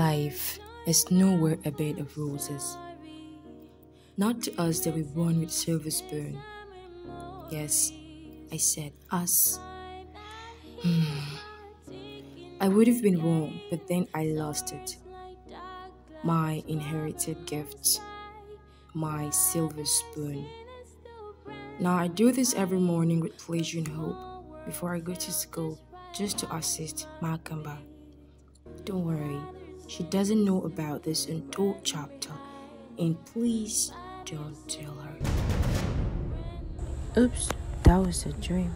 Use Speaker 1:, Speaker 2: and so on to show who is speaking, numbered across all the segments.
Speaker 1: Life is nowhere a bed of roses. Not to us that we born with silver spoon. Yes, I said us. I would have been wrong, but then I lost it. My inherited gift, my silver spoon. Now I do this every morning with pleasure and hope before I go to school just to assist Makamba. Don't worry, she doesn't know about this untold chapter, and please don't tell her. Oops, that was a dream.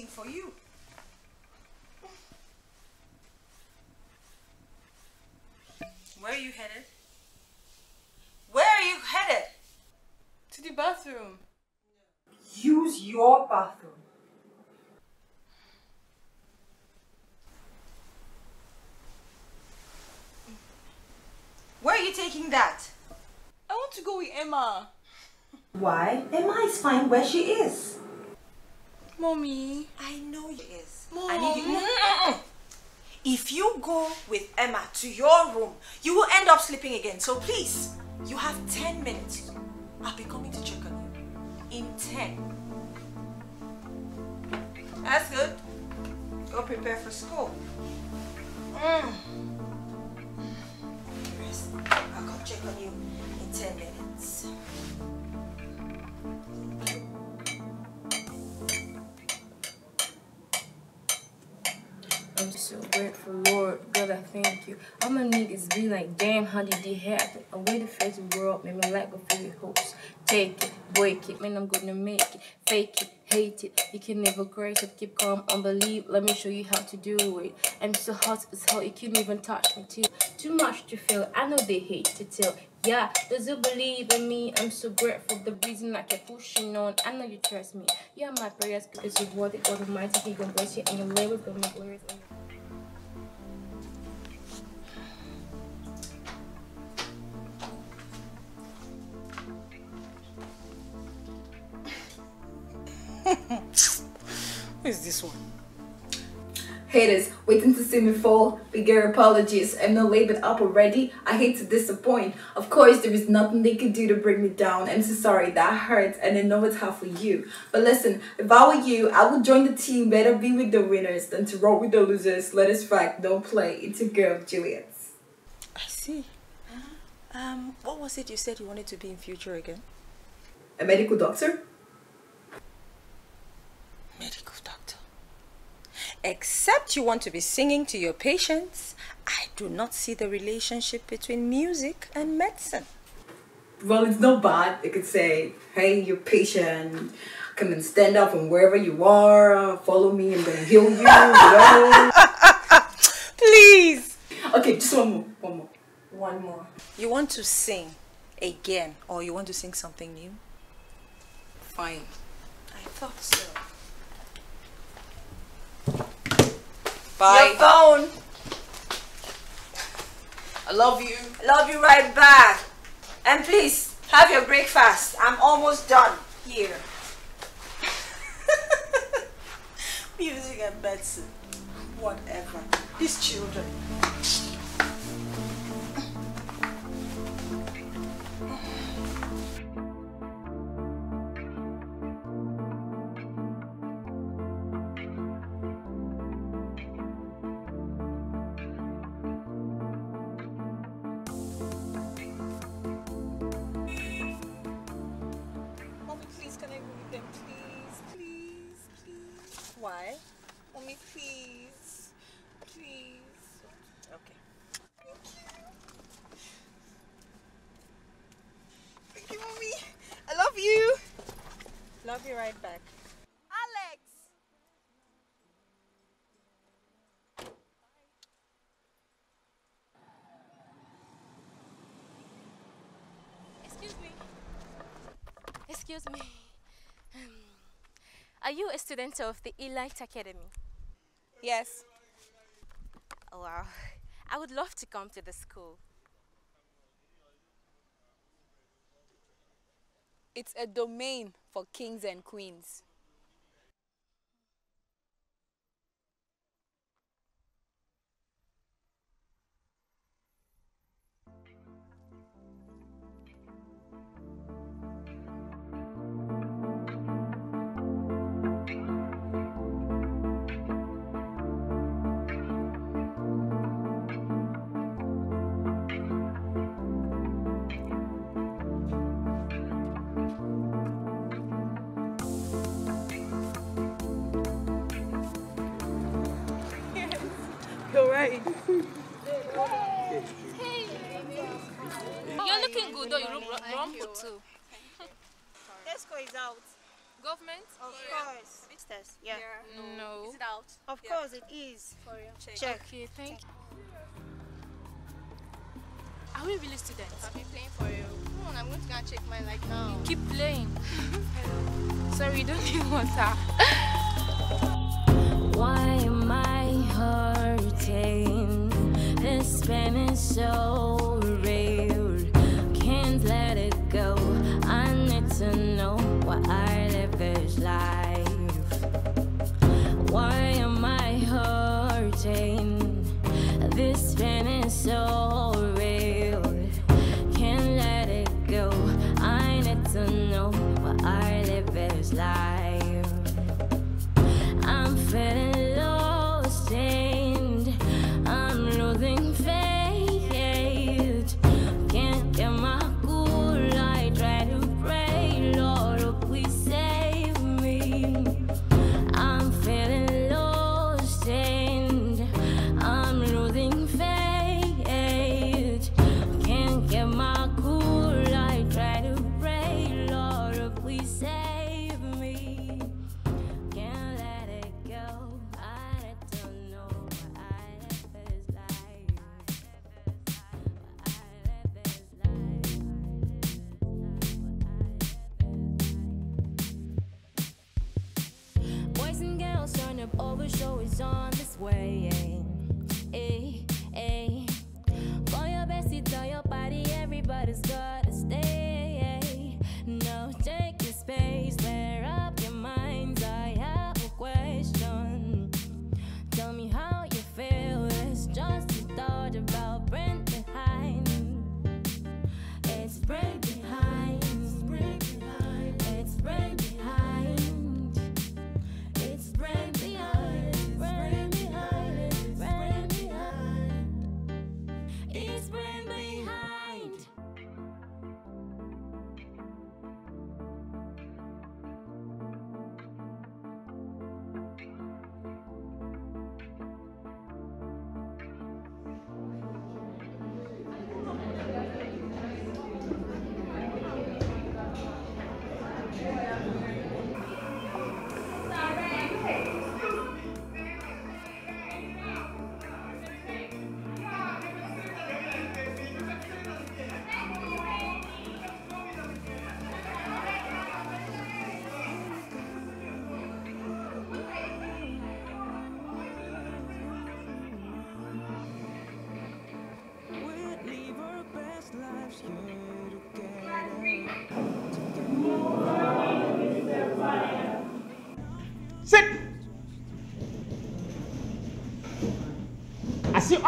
Speaker 2: Waiting for you. Where are you headed? Where are you headed?
Speaker 3: To the bathroom.
Speaker 2: Use your bathroom. Where are you taking that?
Speaker 3: I want to go with Emma.
Speaker 2: Why? Emma is fine where she is.
Speaker 3: Mommy.
Speaker 2: I know she is.
Speaker 3: Mom.
Speaker 2: I need you. If you go with Emma to your room, you will end up sleeping again. So please, you have 10 minutes. I'll be coming to check on you. In 10. That's good. Go prepare for school. Mm. Rest. I'll come check on you in 10 minutes.
Speaker 1: I'm so grateful, Lord. God, I thank you. All my niggas be like, damn, how did it happen? Way to face the world, man. My life go feel hopes. Take it, break it, man. I'm gonna make it. Fake it, hate it. You can never grace it. Keep calm, unbelieve. Let me show you how to do it. I'm so hot as hell, you can't even touch me too. Too much to feel. I know they hate to tell. Yeah, does you believe in me? I'm so grateful. The reason I kept pushing on. I know you trust me. You are my prayers because you're worthy. God Almighty, He gonna bless you and your labors gonna make glorious. your-
Speaker 2: Who is this one?
Speaker 4: Haters waiting to see me fall. Bigger apologies. I'm not labeled up already. I hate to disappoint. Of course, there is nothing they can do to bring me down. I'm so sorry. That hurts, and I know it's hard for you. But listen, if I were you, I would join the team. Better be with the winners than to roll with the losers. Let us fight. Don't play. It's a girl, Juliet.
Speaker 2: I see. Um, what was it you said you wanted to be in future again?
Speaker 4: A medical doctor?
Speaker 2: Medical doctor. Except you want to be singing to your patients, I do not see the relationship between music and medicine.
Speaker 4: Well, it's not bad. They could say, hey, you're patient. Come and stand up from wherever you are. Follow me. I'm going to heal you. you know?
Speaker 2: Please!
Speaker 4: Okay, just one more. One more. One more.
Speaker 2: You want to sing again or you want to sing something new?
Speaker 5: Fine.
Speaker 2: I thought so.
Speaker 5: Bye.
Speaker 2: Your phone.
Speaker 5: I love you.
Speaker 2: I Love you right back. And please have your breakfast. I'm almost done here. Music and medicine. Whatever. These children.
Speaker 6: Excuse me. Um, Are you a student of the Elite Academy?
Speaker 5: Yes.
Speaker 6: Oh, wow. I would love to come to the school.
Speaker 1: It's a domain for kings and queens.
Speaker 6: Though. You look ru- rumpled too.
Speaker 7: Tesco is out.
Speaker 6: Government?
Speaker 7: Of course. Vistas, yeah.
Speaker 6: No.
Speaker 7: Is it out? Of course it is. For you. Check.
Speaker 6: Okay, thank you. Are we really students?
Speaker 7: I've been playing for you. Come on, I'm going to go and check mine like now.
Speaker 6: Keep playing. Sorry, you don't need water. Why am I hurting? This pain is so real. Why am I hurting? This pain is so real. Can't let it go. I need to know what I live is life. I'm feeling way.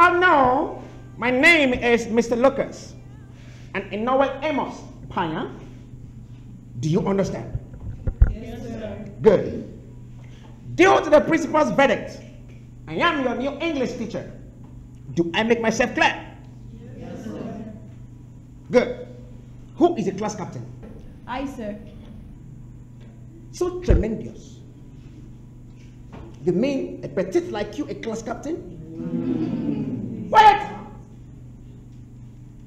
Speaker 8: All know, my name is Mr. Lucas. And in Noel Amos Paya. Do you understand?
Speaker 9: Yes, sir.
Speaker 8: Good. Due to the principal's verdict, I am your new English teacher. Do I make myself clear?
Speaker 9: Yes, sir.
Speaker 8: Good. Who is the class captain?
Speaker 9: I, sir.
Speaker 8: So tremendous. You mean a petite like you, a class captain? Mm. What?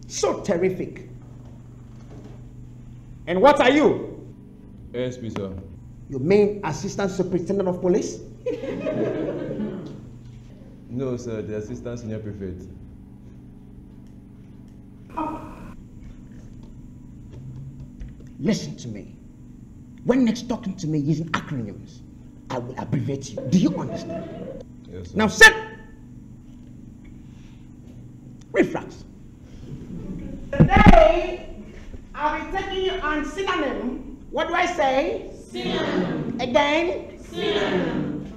Speaker 8: So terrific. And what are you?
Speaker 10: ASP, sir.
Speaker 8: You mean assistant superintendent of police?
Speaker 10: No, sir, the assistant senior prefect.
Speaker 8: Listen to me. When next talking to me using acronyms, I will abbreviate you. Do you understand?
Speaker 10: Yes, sir.
Speaker 8: Now sit. Reflex. Today, I'll be taking you on synonym. What do I say? Synonym. Again? Synonym.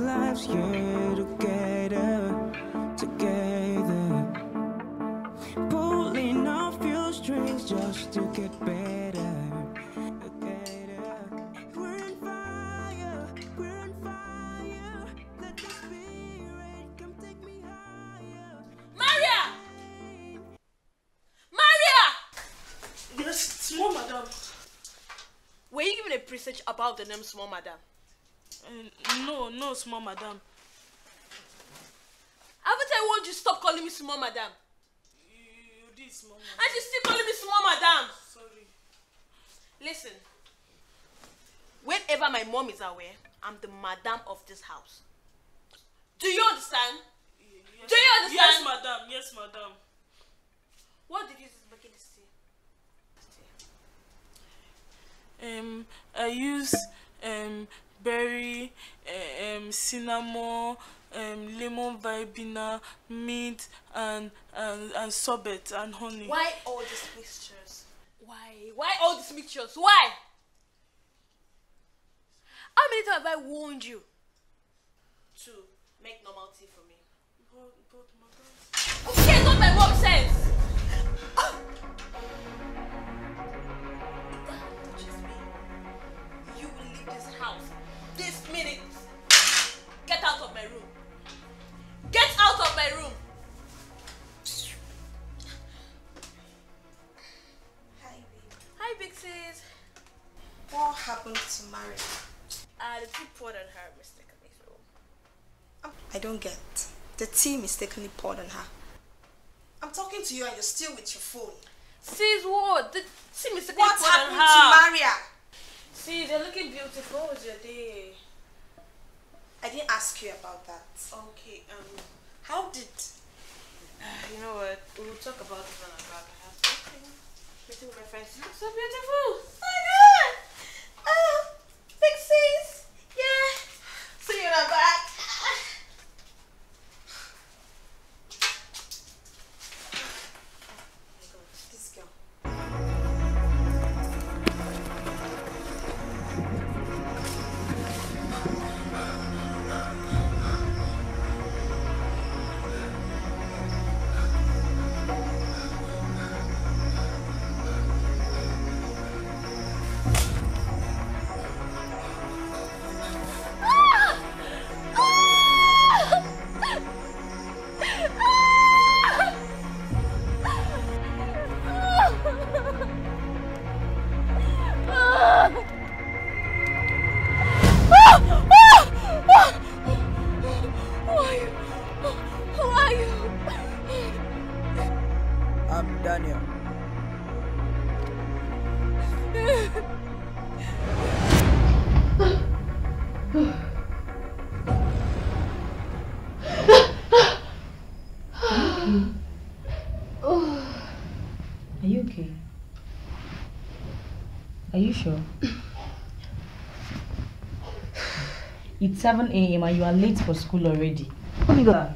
Speaker 11: Our lives here together, together. Pulling off your strings just to get better, together. We're on fire, we're fire. Let the spirit come take me.
Speaker 12: Maria! Maria!
Speaker 13: Yes, small madam.
Speaker 12: Were you given a presage about the name Small Madam?
Speaker 13: Uh, no, no, small madam.
Speaker 12: Haven't I warned you stop calling me Small Madam?
Speaker 13: You did small madam.
Speaker 12: And you still calling me Small Madam?
Speaker 13: Sorry.
Speaker 12: Listen. Whenever my mom is aware, I'm the madam of this house. Do you understand?
Speaker 13: Yes,
Speaker 12: Do you understand?
Speaker 13: Yes, madam. Yes, madam.
Speaker 12: What did you this tea?
Speaker 13: Um, I use um berry, uh, um cinnamon, um lemon verbena, mint, and and and sorbet and honey.
Speaker 12: Why all these mixtures? Why? Why all these mixtures? Why? How many times have I warned you to make normal tea for me?
Speaker 13: But, but madam.
Speaker 12: Who cares what my mom says? Out of my room. Get out of my room.
Speaker 2: Hi, babe.
Speaker 12: Hi, Big Sis.
Speaker 2: What happened to Maria? Uh, the tea poured on her mistakenly, so. I don't get. The tea mistakenly poured on her. I'm talking to you and you're still with your phone.
Speaker 12: Sis, what? The tea mistakenly
Speaker 2: What
Speaker 12: poured on
Speaker 2: happened to Maria?
Speaker 12: See, they're looking beautiful. How was your day?
Speaker 2: I didn't ask you about that.
Speaker 12: Okay, um,
Speaker 2: How did
Speaker 12: you know what? We'll talk about this when I'm back. I have something. Meeting with my friends. So beautiful.
Speaker 2: my god? Oh, big sis.
Speaker 14: It's 7 a.m. and you are late for school already. Oh!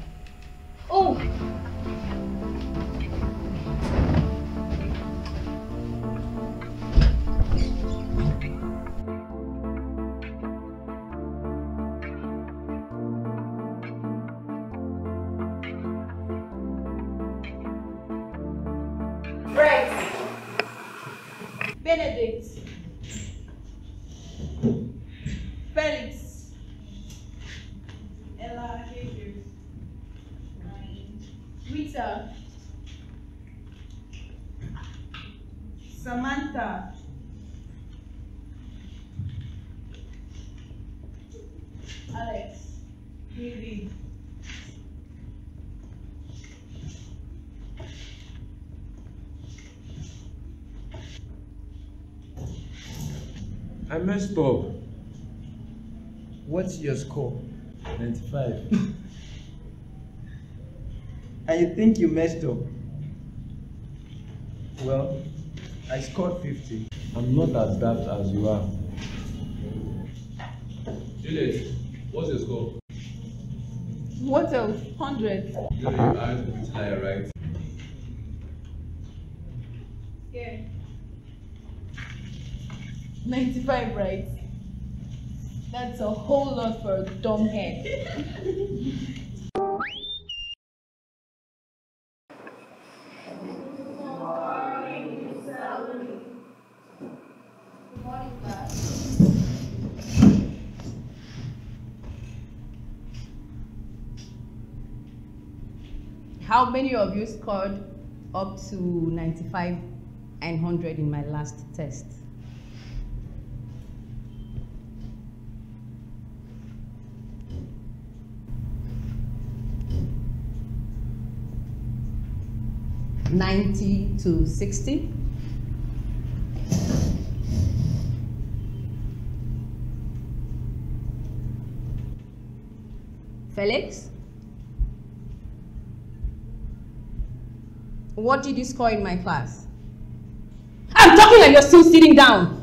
Speaker 10: I messed up.
Speaker 15: What's your score?
Speaker 10: 95.
Speaker 15: And you think you messed up? Well, I scored 50.
Speaker 10: I'm not as daft as you are. Juliet, what's your score?
Speaker 16: What else? 100.
Speaker 10: You know you aren't a bit higher, right?
Speaker 16: 95, right? That's a whole lot for a dumb head.
Speaker 17: How many of you scored up to 95 and 100 in my last test? Ninety to sixty. Felix? What did you score in my class? I'm talking and you're still sitting down.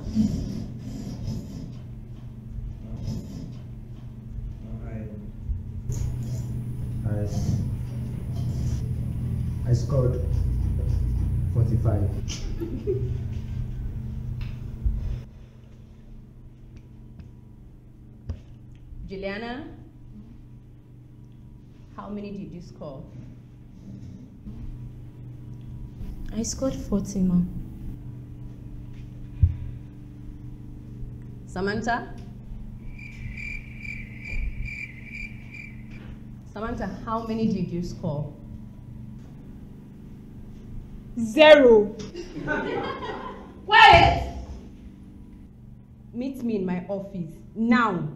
Speaker 15: I scored
Speaker 18: 40, mom.
Speaker 17: Samantha? Samantha, how many did you score?
Speaker 16: Zero.
Speaker 17: Quiet! Meet me in my office now.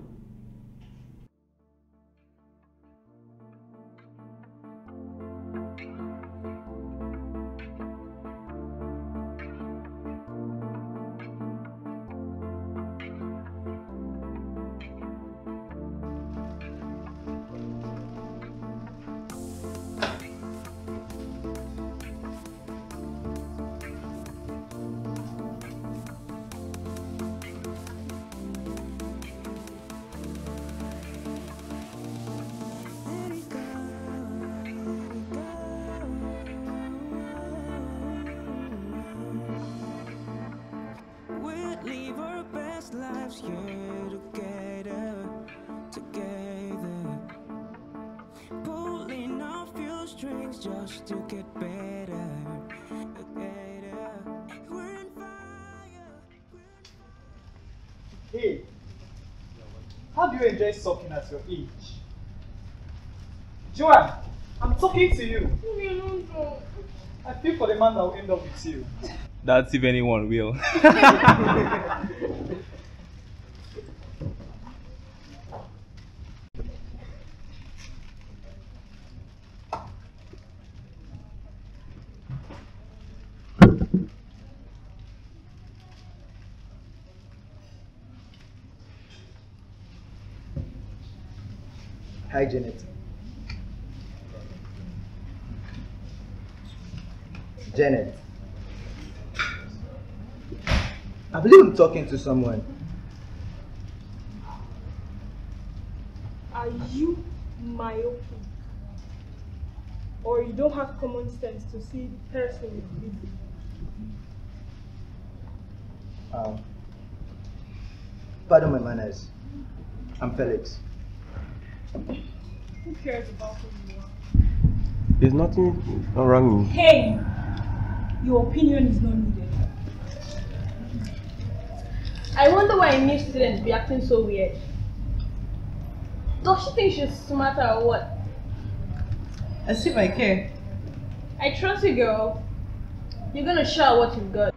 Speaker 8: Just to get better. Better. We're on fire.
Speaker 19: Hey, how do you enjoy sucking at your age? Joanne, I'm talking to you. I feel for the man that will end up with you.
Speaker 10: That's if anyone will.
Speaker 20: Hi, Janet. Janet. I believe I'm talking to someone.
Speaker 21: Are you myopic? Or you don't have common sense to see the person is busy?
Speaker 20: Um, pardon my manners. I'm Felix.
Speaker 21: Who cares about who you are?
Speaker 10: There's nothing wrong with me.
Speaker 21: Hey! Your opinion is not needed.
Speaker 22: I wonder why a new student be acting so weird. Does she think she's smarter or what?
Speaker 23: As if I care.
Speaker 22: I trust you, girl. You're gonna show what you've got.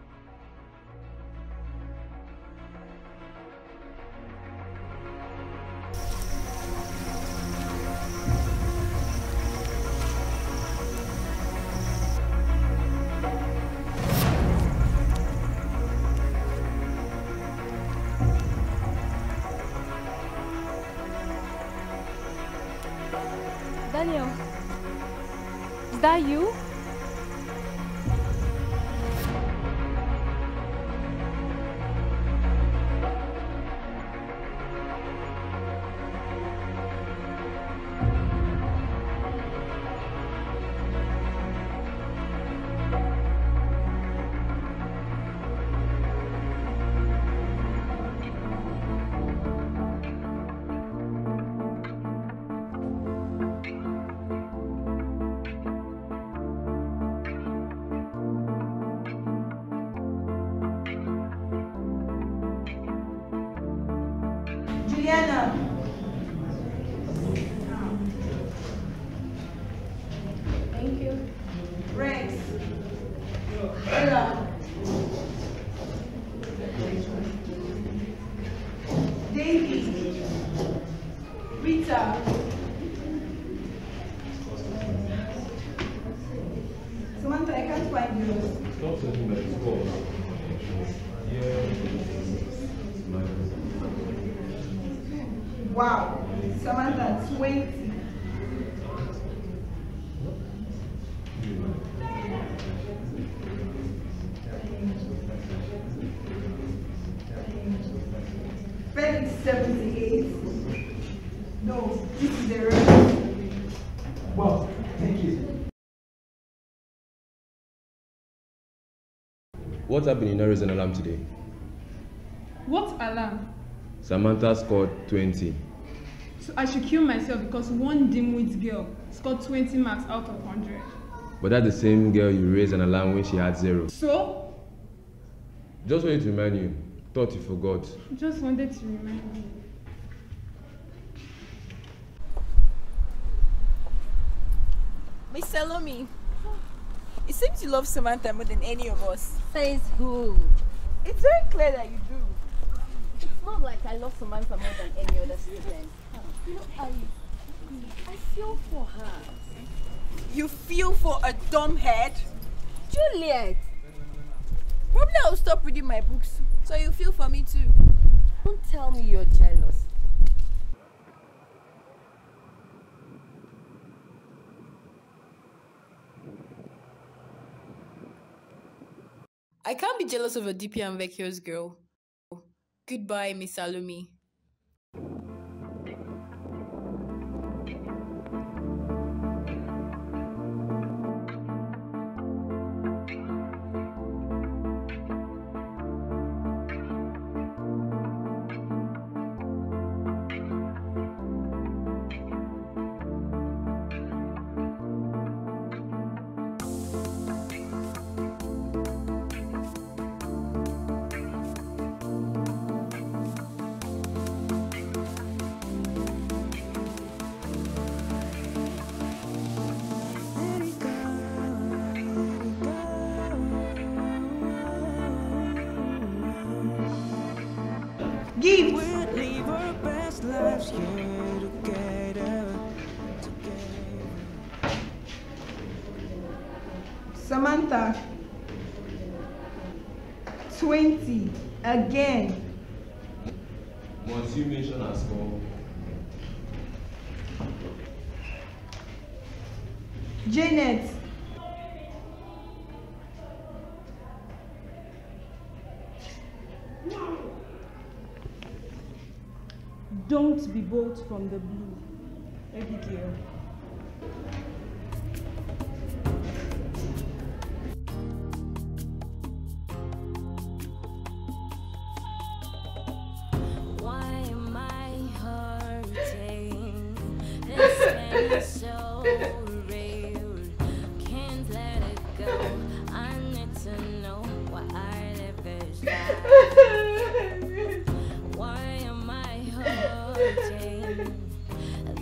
Speaker 10: What happened in Norris and Alarm today?
Speaker 21: What alarm?
Speaker 10: Samantha scored 20.
Speaker 21: So I should kill myself because one dimwit girl scored 20 marks out of 100.
Speaker 10: But that's the same girl you raised an alarm when she had zero.
Speaker 21: So,
Speaker 10: Just wanted to remind you. Thought you forgot.
Speaker 21: just wanted to remind you.
Speaker 3: Miss Salome, it seems you love Samantha more than any of us.
Speaker 17: Says who?
Speaker 3: It's very clear that you do.
Speaker 17: It's not like I love Samantha more than any other student. You know, I, I feel for her.
Speaker 3: You feel for a dumb head?
Speaker 17: Juliet!
Speaker 3: Probably I'll stop reading my books so you feel for me too.
Speaker 17: Don't tell me you're jealous.
Speaker 24: I can't be jealous of a DP and Vecchio's girl. Goodbye, Miss Salome.
Speaker 21: Don't be bought from the blue. Abigail.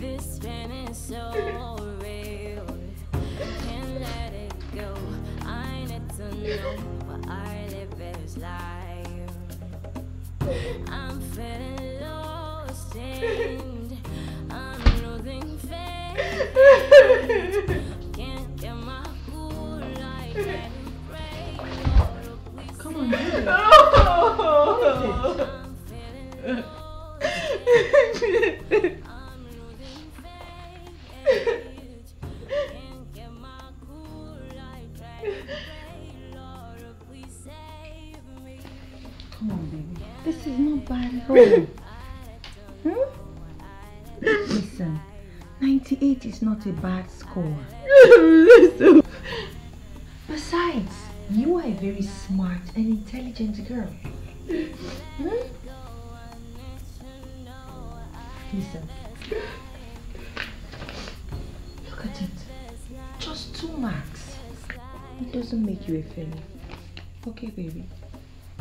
Speaker 6: This pain is so real. Can't let it go. I need to know why I live this life. I'm feeling lost and I'm losing faith. Can't get my cool like that.
Speaker 25: Come on,
Speaker 14: intelligent girl. Hmm? Listen. Look at it. Just two marks. It doesn't make you a failure. Okay, baby.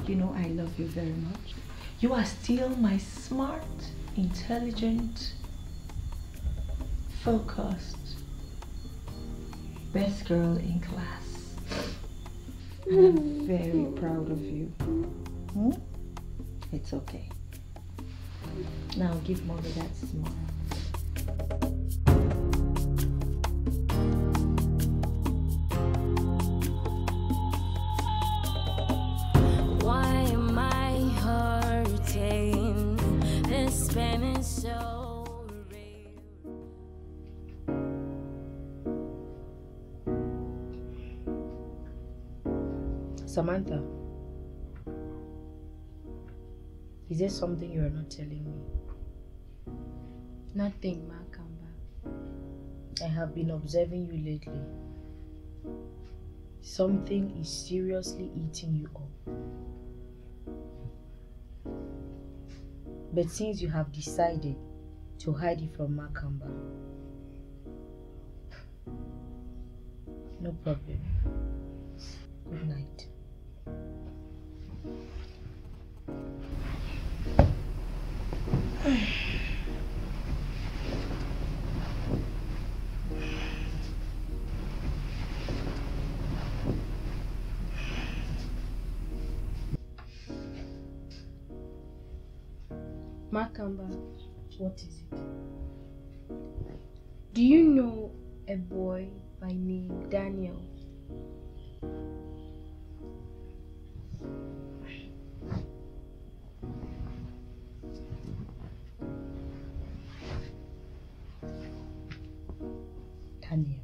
Speaker 14: You know I love you very much. You are still my smart, intelligent, focused, best girl in class. I'm very proud of you. Hmm? It's okay. Now give mommy that smile.
Speaker 6: Why am I hurting? This pain is so
Speaker 14: Samantha, is there something you are not telling me?
Speaker 26: Nothing, Makamba.
Speaker 14: I have been observing you lately. Something is seriously eating you up. But since you have decided to hide it from Makamba, no problem. Good night.
Speaker 26: Makamba,
Speaker 14: What is it?
Speaker 26: do you know a boy by name Daniel?
Speaker 14: Daniel.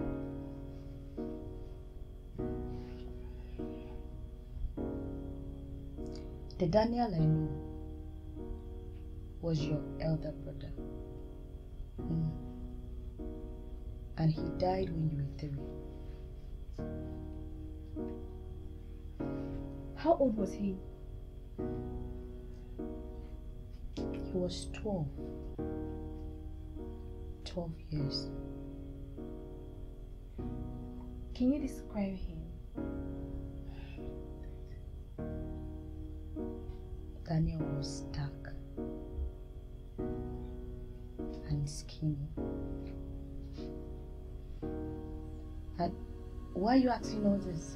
Speaker 14: The Daniel I knew was your elder brother. Hmm. And he died when you were three.
Speaker 26: How old was he?
Speaker 14: He was 12. 12 years.
Speaker 26: Can you describe him?
Speaker 14: Daniel was dark and skinny. And why are you asking all this?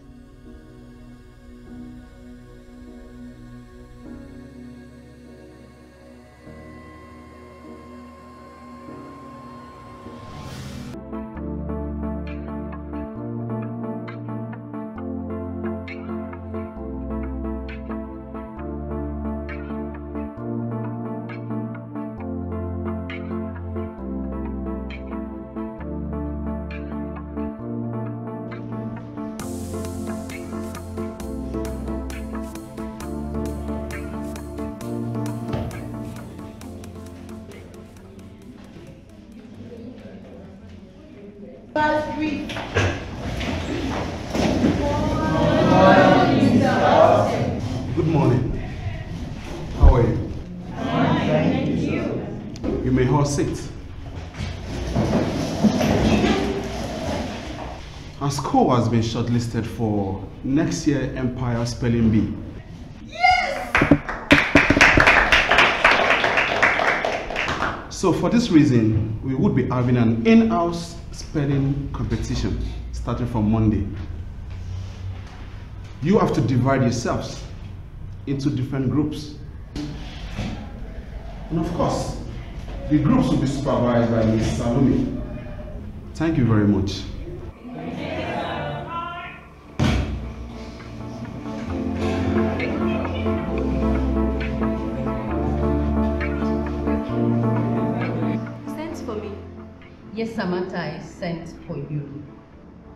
Speaker 27: School has been shortlisted for next year Empire Spelling Bee. So for this reason, we would be having an in-house spelling competition starting from Monday. You have to divide yourselves into different groups. And of course, the groups will be supervised by Ms. Salome. Thank you very much.
Speaker 17: Samantha, I sent for you.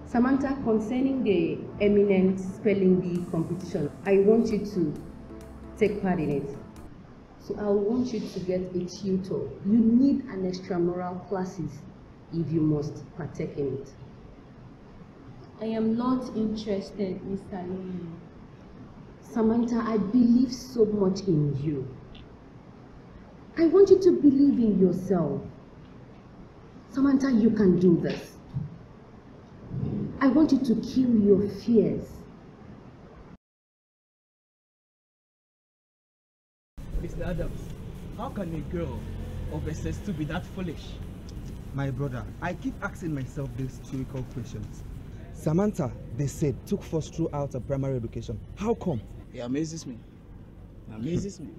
Speaker 17: Samantha, concerning the eminent spelling bee competition, I want you to take part in it. So I want you to get a tutor. You need an extramural classes if you must partake in it.
Speaker 23: I am not interested, Mr. Lee.
Speaker 17: Samantha, I believe so much in you. I want you to believe in yourself. Samantha, you can do this. I want you to kill your fears.
Speaker 10: Mr. Adams, how can a girl of SS2 be that foolish?
Speaker 28: My brother, I keep asking myself these theoretical questions. Samantha, they said, took first throughout her primary education. How come?
Speaker 10: It amazes me. It amazes me.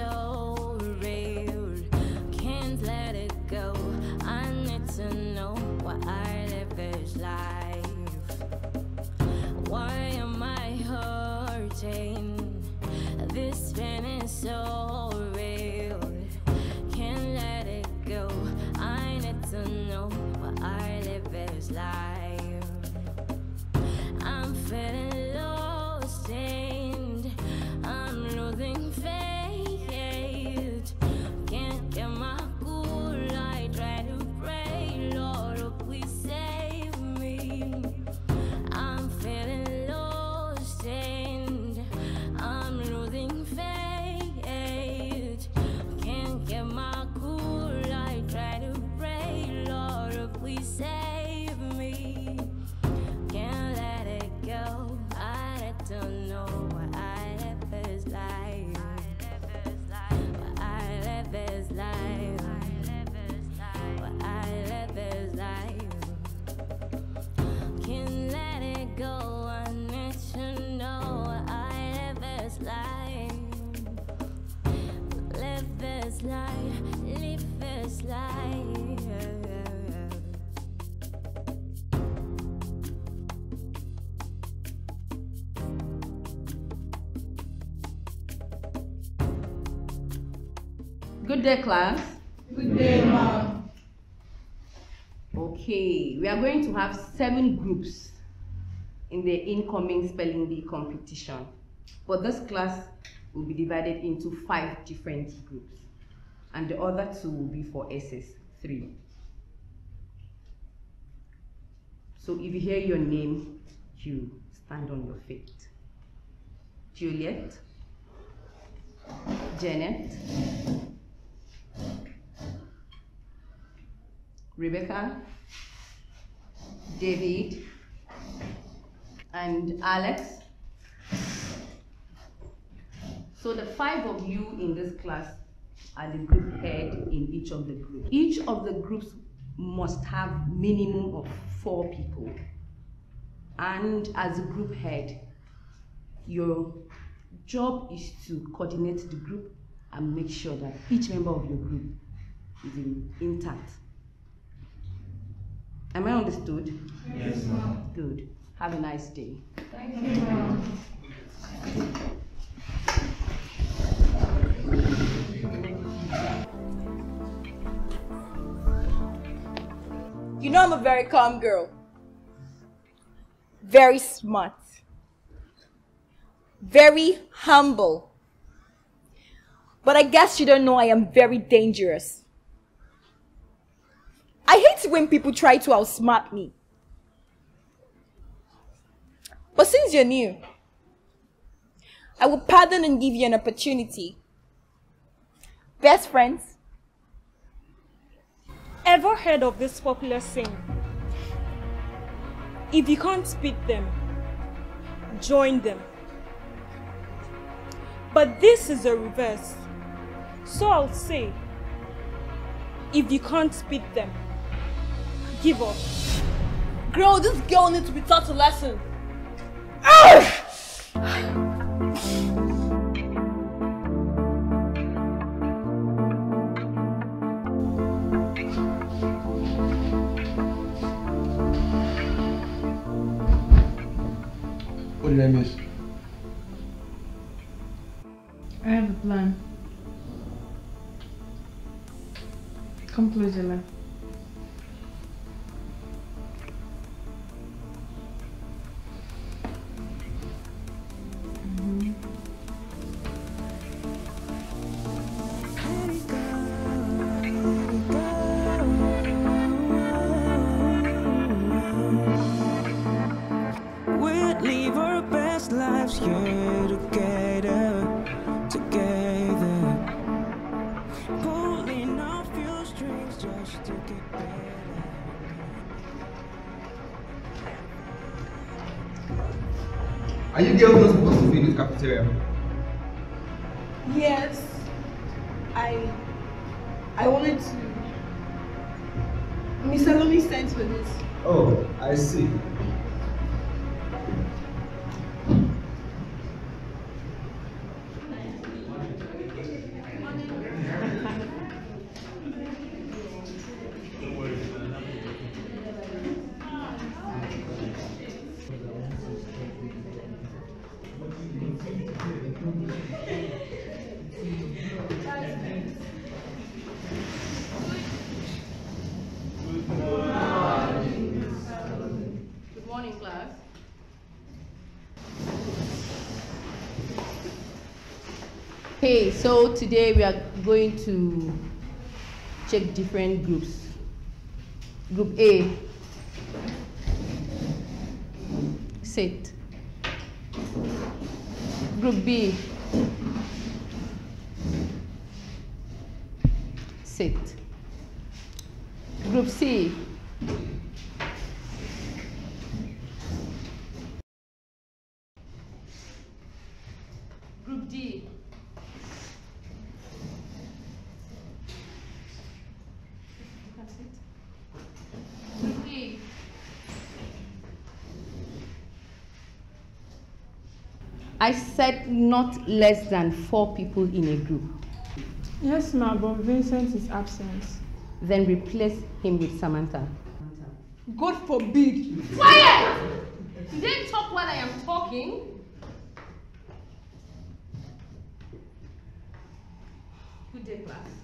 Speaker 6: So real. Can't let it go. I need to know what I live this life. Why am I hurting? This pain is so real. Can't let it go. I need to know what I live this life. I'm feeling
Speaker 17: Good day, class.
Speaker 23: Good day, ma'am.
Speaker 17: Okay, we are going to have seven groups in the incoming spelling bee competition. But this class will be divided into five different groups, and the other two will be for SS3. So if you hear your name, you stand on your feet. Juliet, Janet, Rebecca, David, and Alex. So the five of you in this class are the group head in each of the groups. Each of the groups must have minimum of four people. And as a group head, your job is to coordinate the group and make sure that each member of your group is in, intact. Am I understood?
Speaker 23: Yes, ma'am.
Speaker 17: Good. Have a nice day.
Speaker 23: Thank you, ma'am.
Speaker 3: You know I'm a very calm girl. Very smart. Very humble. But I guess you don't know I am very dangerous. I hate when people try to outsmart me. But since you're new, I will pardon and give you an opportunity. Best friends,
Speaker 21: Ever heard of this popular saying? If you can't beat them, join them. But this is the reverse. So I'll say, if you can't beat them, give up.
Speaker 3: Girl, this girl needs to be taught a lesson.
Speaker 10: What did I miss?
Speaker 8: I have a plan. Come
Speaker 17: so today we are going to check different groups. Group A, sit. Group B, sit. Group C, Group D. Group E. I said not less than four people in a group.
Speaker 29: Yes, ma'am, but Vincent is absent.
Speaker 17: Then replace him with Samantha.
Speaker 29: God forbid.
Speaker 17: Quiet! You didn't talk while I am talking. Good day, class.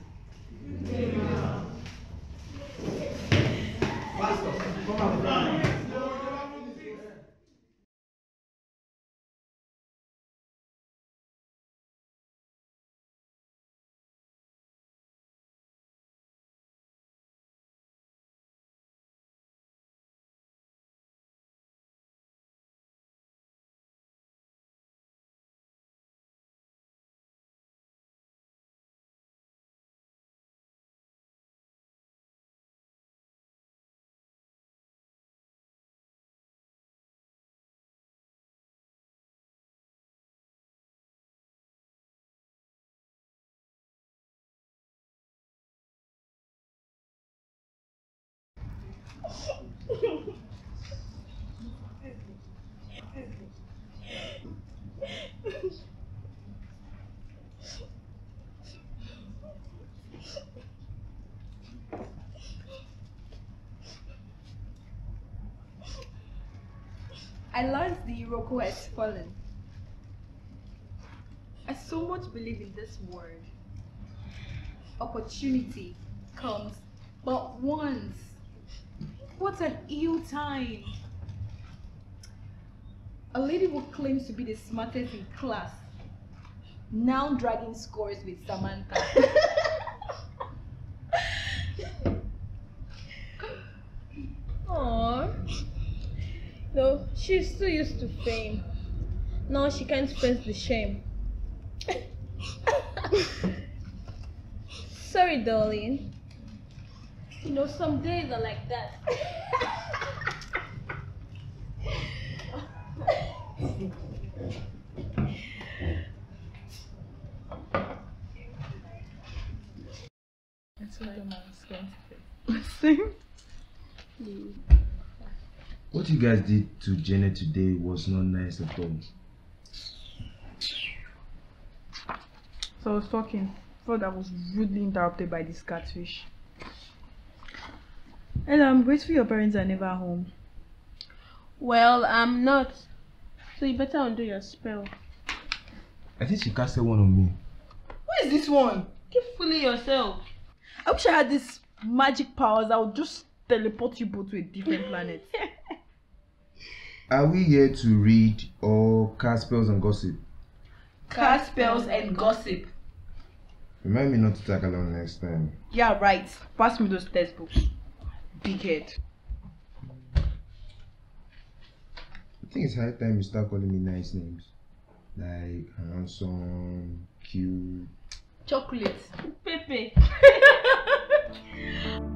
Speaker 3: I learned the Iroko has fallen.
Speaker 30: I so much believe in this word. Opportunity comes but once. What an ill time. A lady who claims to be the smartest in class, now dragging scores with Samantha.
Speaker 22: Aww. No, she's too used to fame. Now she can't face the shame. Sorry, darling. You know, some days are like that.
Speaker 30: What the man's going to say.
Speaker 10: What you guys did to Janet today was not nice at all.
Speaker 29: So I was talking. Thought I was rudely interrupted by this catfish. And um, I'm grateful your parents are never home.
Speaker 22: Well, I'm not. So you better undo your spell.
Speaker 10: I think she casted one on me.
Speaker 30: Who is this one?
Speaker 22: Keep fooling yourself.
Speaker 30: I wish I had these magic powers. I would just teleport you both to a different planet.
Speaker 10: Are we here to read or cast spells and gossip?
Speaker 30: Cast spells and gossip.
Speaker 10: Remind me not to tag along next time.
Speaker 30: Yeah, right. Pass me those textbooks. Big head.
Speaker 10: I think it's high time you start calling me nice names. Like handsome, cute.
Speaker 22: Chocolate. Pepe.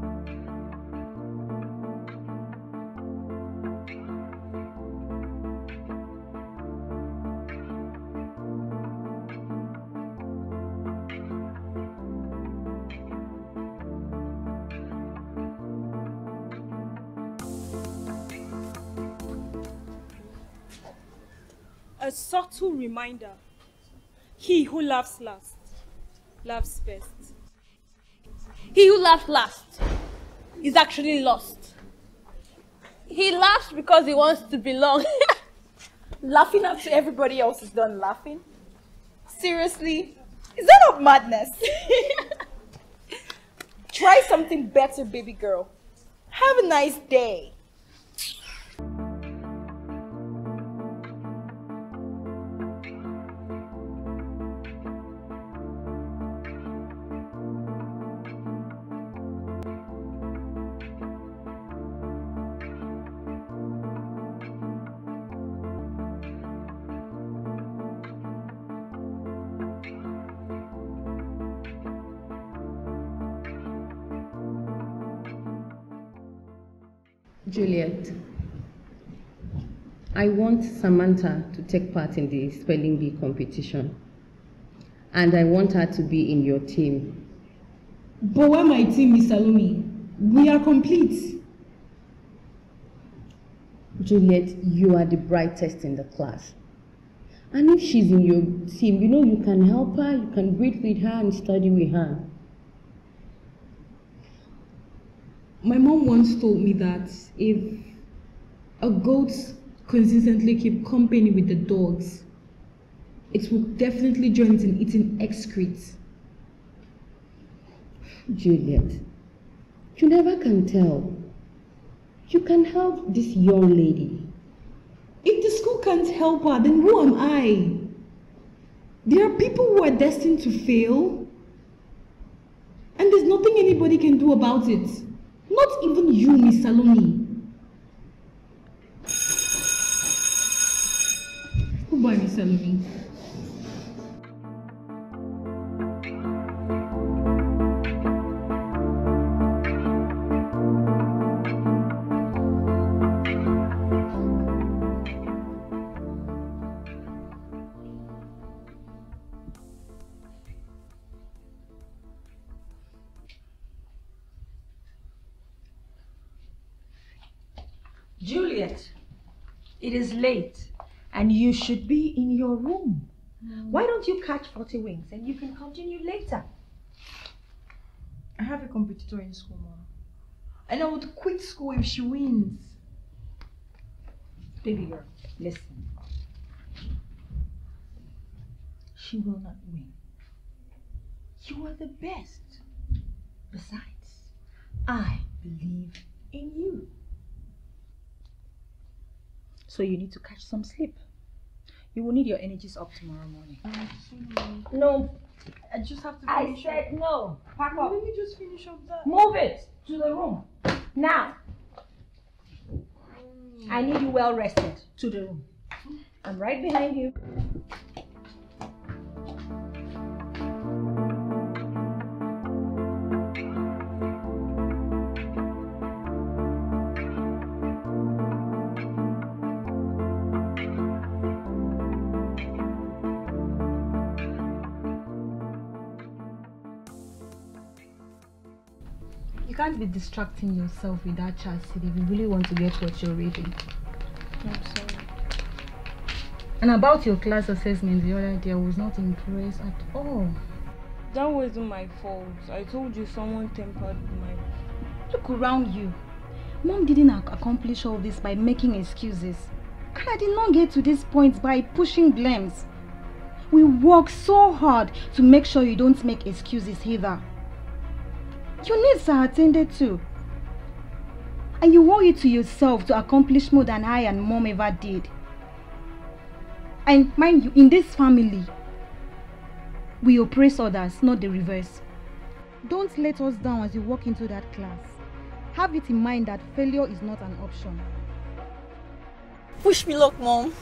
Speaker 21: subtle reminder. He who laughs last, laughs best.
Speaker 22: He who laughs last is actually lost. He laughs because he wants to belong.
Speaker 31: Laughing after everybody else is done laughing? Seriously? Is that not madness? Try something better, baby girl. Have a nice day.
Speaker 17: Want Samantha to take part in the spelling bee competition. And I want her to be in your team.
Speaker 23: But where my team is Salome, we are complete.
Speaker 17: Juliet, you are the brightest in the class. And if she's in your team, you know you can help her, you can read with her and study with her.
Speaker 23: My mom once told me that if a goat consistently keep company with the dogs, it will definitely join it in eating excrete.
Speaker 17: Juliet, you never can tell. You can help this young lady.
Speaker 23: If the school can't help her, then who am I? There are people who are destined to fail, and there's nothing anybody can do about it. Not even you, Miss Salome.
Speaker 25: Juliet, it is late and you should be in your room. Mm. Why don't you catch 40 wings and you can continue later?
Speaker 30: I have a competitor in school, Mom. And I would quit school if she wins.
Speaker 25: Baby girl, listen. she will not win. You are the best. Besides, I believe in you. So you need to catch some sleep. You will need your energies up tomorrow morning. No, I just have to
Speaker 32: I said
Speaker 25: up.
Speaker 32: no. Pack up.
Speaker 25: Let me just finish up that.
Speaker 32: Move it to the room. Now.
Speaker 25: I need you well rested. To the room. I'm right behind you.
Speaker 33: Distracting yourself with that chat if you really want to get what you're reading.
Speaker 21: I'm sorry.
Speaker 33: And about your class assessment the other day, I was not impressed at all.
Speaker 21: That wasn't my fault. I told you someone tempered my.
Speaker 33: Look around you. Mom didn't ac- accomplish all this by making excuses. And I did not get to this point by pushing blames. We work so hard to make sure you don't make excuses either. Your needs are attended to. And you owe it to yourself to accomplish more than I and mom ever did. And mind you, in this family, we oppress others, not the reverse. Don't let us down as you walk into that class. Have it in mind that failure is not an option.
Speaker 34: Wish me luck, Mom.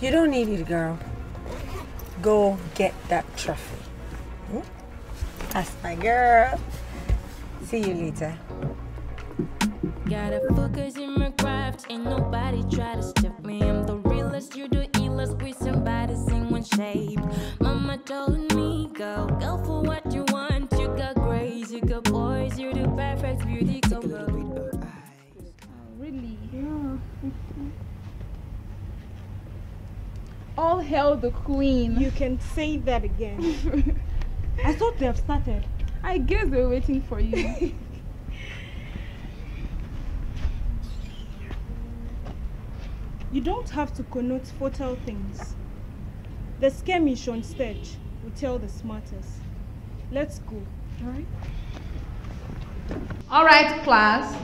Speaker 34: You don't need it, girl. Go get that trophy. Hmm? That's my girl. See you later.
Speaker 6: Gotta focus in my craft, ain't nobody try to stop me. I'm the realest, you the illest, with somebody sing one shape. Mama told me, go, go for what you want. You got grace, you got boys, you're the perfect beauty couple.
Speaker 21: Oh, really? Yeah. All hail the queen. You can say that again. I thought they have started. I guess they're waiting for you. you don't have to connote fatal things. The skirmish on stage will tell the smartest. Let's go, alright?
Speaker 17: All right, class.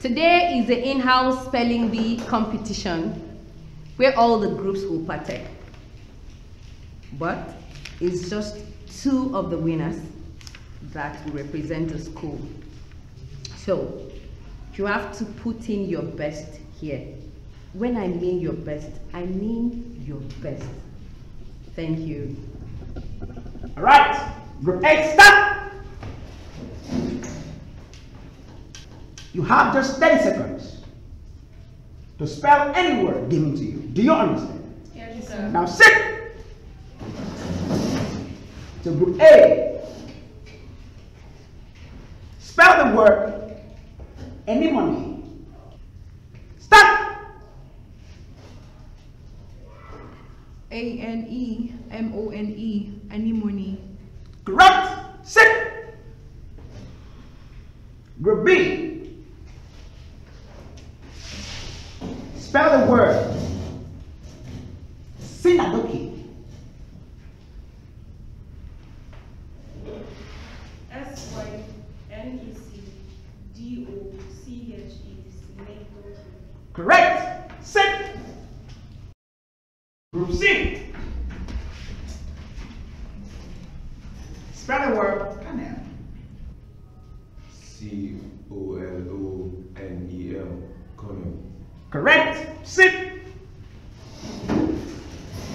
Speaker 17: Today is the in-house spelling bee competition where all the groups will partake. But it's just two of the winners that will represent the school. So you have to put in your best here. When I mean your best, I mean your best. Thank you.
Speaker 9: All right, group A, start. You have just 30 seconds to spell any word given to you. Do you understand?
Speaker 17: Yes, sir.
Speaker 9: Now sit. To group A. Spell the word anemone. Stop!
Speaker 29: A N E M O N E, anemone.
Speaker 9: Correct. Sit. Group B. Spell the word synecdoche.
Speaker 21: S Y N E C D O C H E
Speaker 9: Correct. Sit. Group C. Spell the word canal.
Speaker 35: C O L O N E L. colonel.
Speaker 9: Correct. Sit.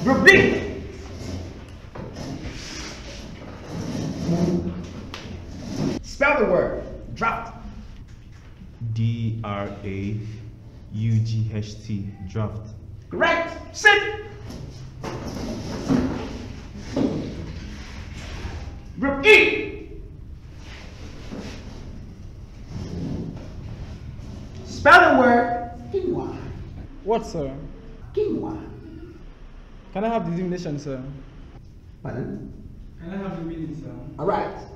Speaker 9: Group D. Spell the word draft.
Speaker 36: D R A U G H T draft.
Speaker 9: Correct. Sit. Group E. Spell the word quinoa.
Speaker 19: What, sir?
Speaker 9: Quinoa.
Speaker 19: Can I have the designation, sir?
Speaker 9: Pardon?
Speaker 19: Can I have the reading, sir?
Speaker 9: All right.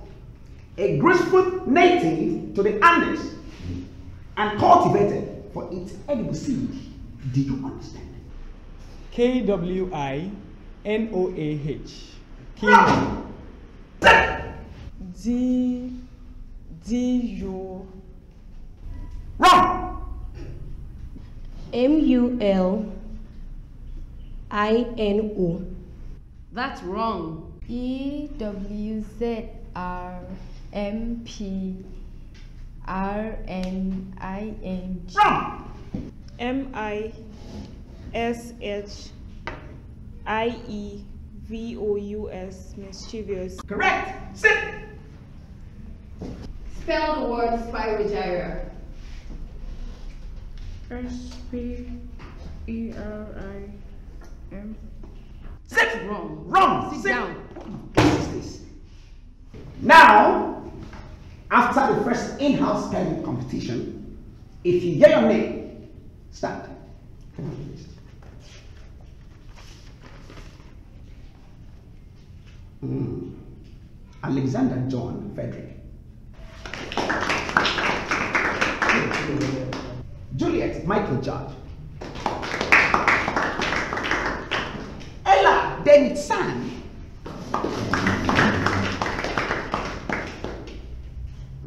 Speaker 9: A graceful native to the Andes and cultivated for its edible seed. Do you understand?
Speaker 19: K W I
Speaker 10: N O A H. King. D D U
Speaker 9: Wrong.
Speaker 17: M U L I N O. That's wrong.
Speaker 1: E W Z R M P R N I N G.
Speaker 21: M I S H I E V O U S mischievous.
Speaker 9: Correct. Sit.
Speaker 17: Spell the word Spirogyra.
Speaker 21: S P E R I M.
Speaker 17: That's wrong.
Speaker 9: Wrong.
Speaker 17: Sit
Speaker 9: Sit.
Speaker 17: down.
Speaker 9: Now, after the first in-house spelling competition, if you hear your name, start. Hmm. Alexander John Frederick. Juliet Michael George. Ella David San.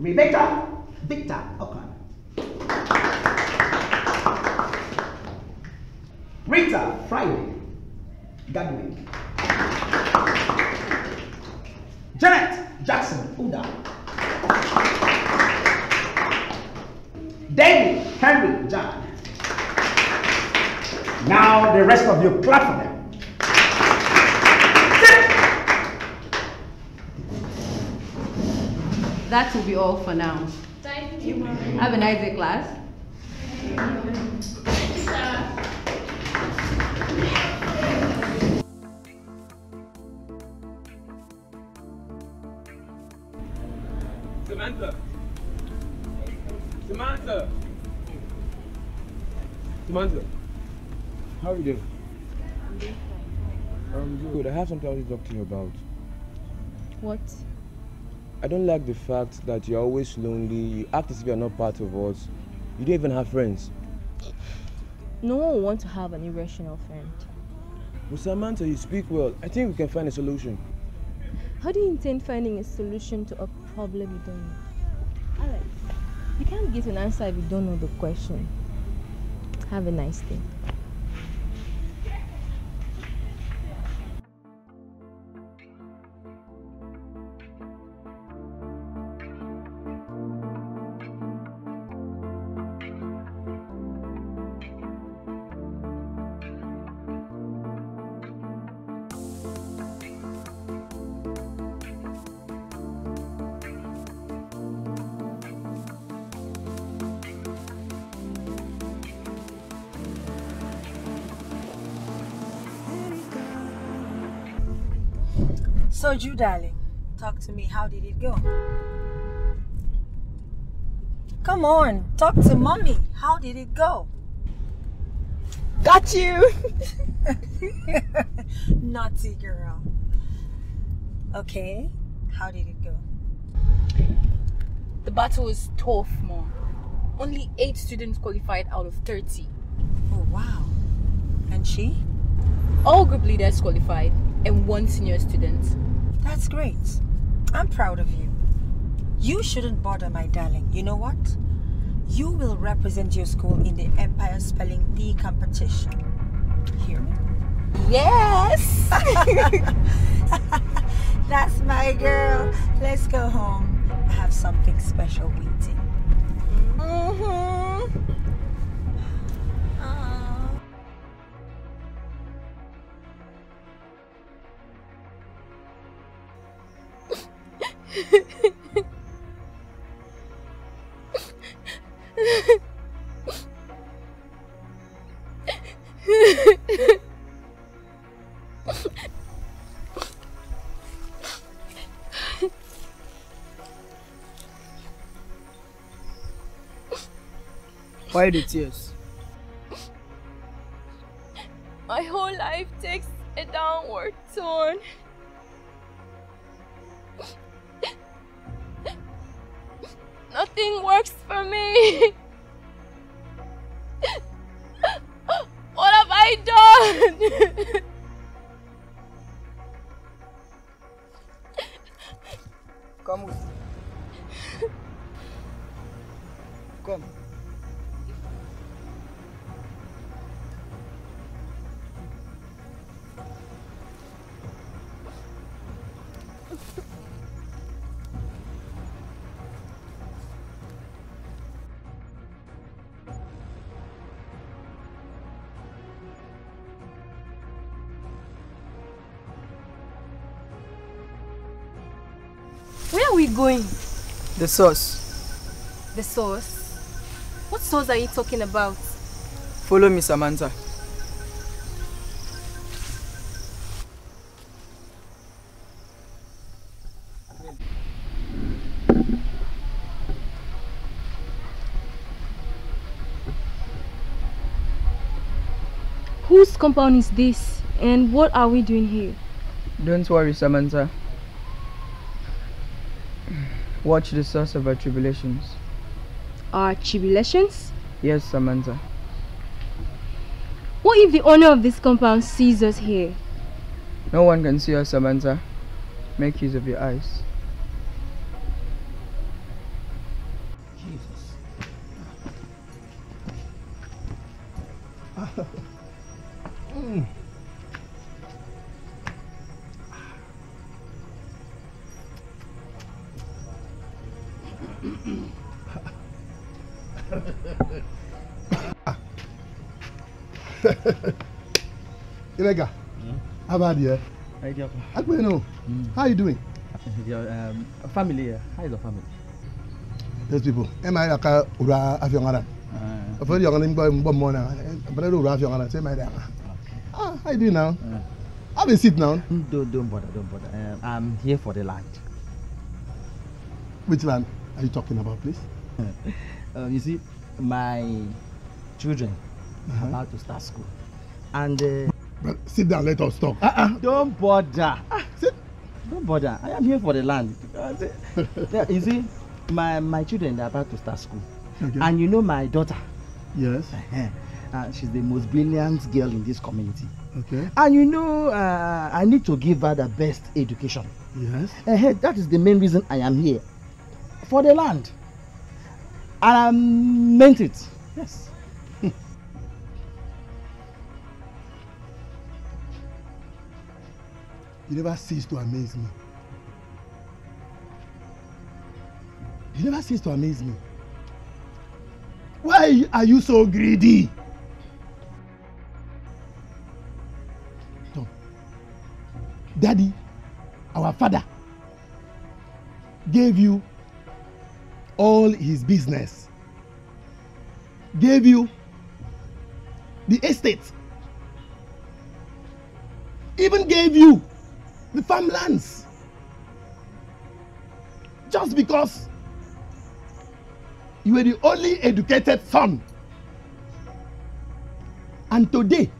Speaker 9: Rebecca Victor Okon. Rita Friday Godwin. Janet Jackson Uda. David Henry John. Now the rest of you clap for them.
Speaker 17: That will be all for now.
Speaker 1: Thank you,
Speaker 17: Have a nice day, class.
Speaker 10: Samantha. Samantha. Samantha. How are you doing? I'm good. I have something I want to talk to you about.
Speaker 1: What?
Speaker 10: I don't like the fact that you're always lonely. You act as if you're not part of us. You don't even have friends.
Speaker 1: No one will want to have an irrational friend.
Speaker 10: Well, Samantha, you speak well. I think we can find a solution.
Speaker 1: How do you intend finding a solution to a problem you don't know? Alex, you can't get an answer if you don't know the question. Have a nice day.
Speaker 2: So, Ju, darling, talk to me. How did it go? Come on, talk to mommy. How did it go?
Speaker 23: Got you.
Speaker 2: Naughty girl. Okay, how did it go?
Speaker 23: The battle was tough, mom. Only eight students qualified out of 30.
Speaker 2: Oh, wow. And she?
Speaker 23: All group leaders qualified and one senior student.
Speaker 2: That's great. I'm proud of you. You shouldn't bother, my darling. You know what? You will represent your school in the Empire Spelling Bee competition. Hear me?
Speaker 23: Yes!
Speaker 2: That's my girl. Let's go home. I have something special waiting.
Speaker 23: Mm-hmm.
Speaker 10: Why the tears?
Speaker 1: My whole life takes a downward turn. Nothing works for me. What have I done?
Speaker 22: Come with me. We going?
Speaker 37: The source.
Speaker 22: The source? What source are you talking about?
Speaker 37: Follow me, Samantha.
Speaker 38: Whose compound is this? And what are we doing here?
Speaker 37: Don't worry, Samantha. Watch the source of our tribulations.
Speaker 38: Our tribulations?
Speaker 37: Yes, Samantha.
Speaker 38: What if the owner of this compound sees us here?
Speaker 37: No one can see us, Samantha. Make use of your eyes.
Speaker 39: Ilega, how about you?
Speaker 40: Hi, dear.
Speaker 39: Akbeno, how you doing?
Speaker 40: Your um, family here. How is your family?
Speaker 39: Those people. Am I like a ura afiongara? I've heard you're going to go more but I don't ura afiongara. Say my dad. Ah, how you doing now? Have a seat now.
Speaker 40: Don't, don't bother, don't bother. Um, I'm here for the land.
Speaker 39: Which land are you talking about, please?
Speaker 40: uh, you see, my children
Speaker 39: Uh-huh.
Speaker 40: are about to start school. And... Uh,
Speaker 39: But sit down, let us talk.
Speaker 40: uh-uh, don't bother. Ah, sit. Don't bother. I am here for the land. Yeah, you see, my, my children are about to start school.
Speaker 39: Okay.
Speaker 40: And you know my daughter?
Speaker 39: Yes.
Speaker 40: Uh, she's the most brilliant girl in this community.
Speaker 39: Okay.
Speaker 40: And you know, uh, I need to give her the best education.
Speaker 39: Yes.
Speaker 40: Uh, that is the main reason I am here. For the land. And I meant it. Yes.
Speaker 39: You never cease to amaze me. You never cease to amaze me. Why are you so greedy? Tom, Daddy, our father, gave you all his business, gave you the estate, even gave you the farmlands just because you were the only educated son. And today,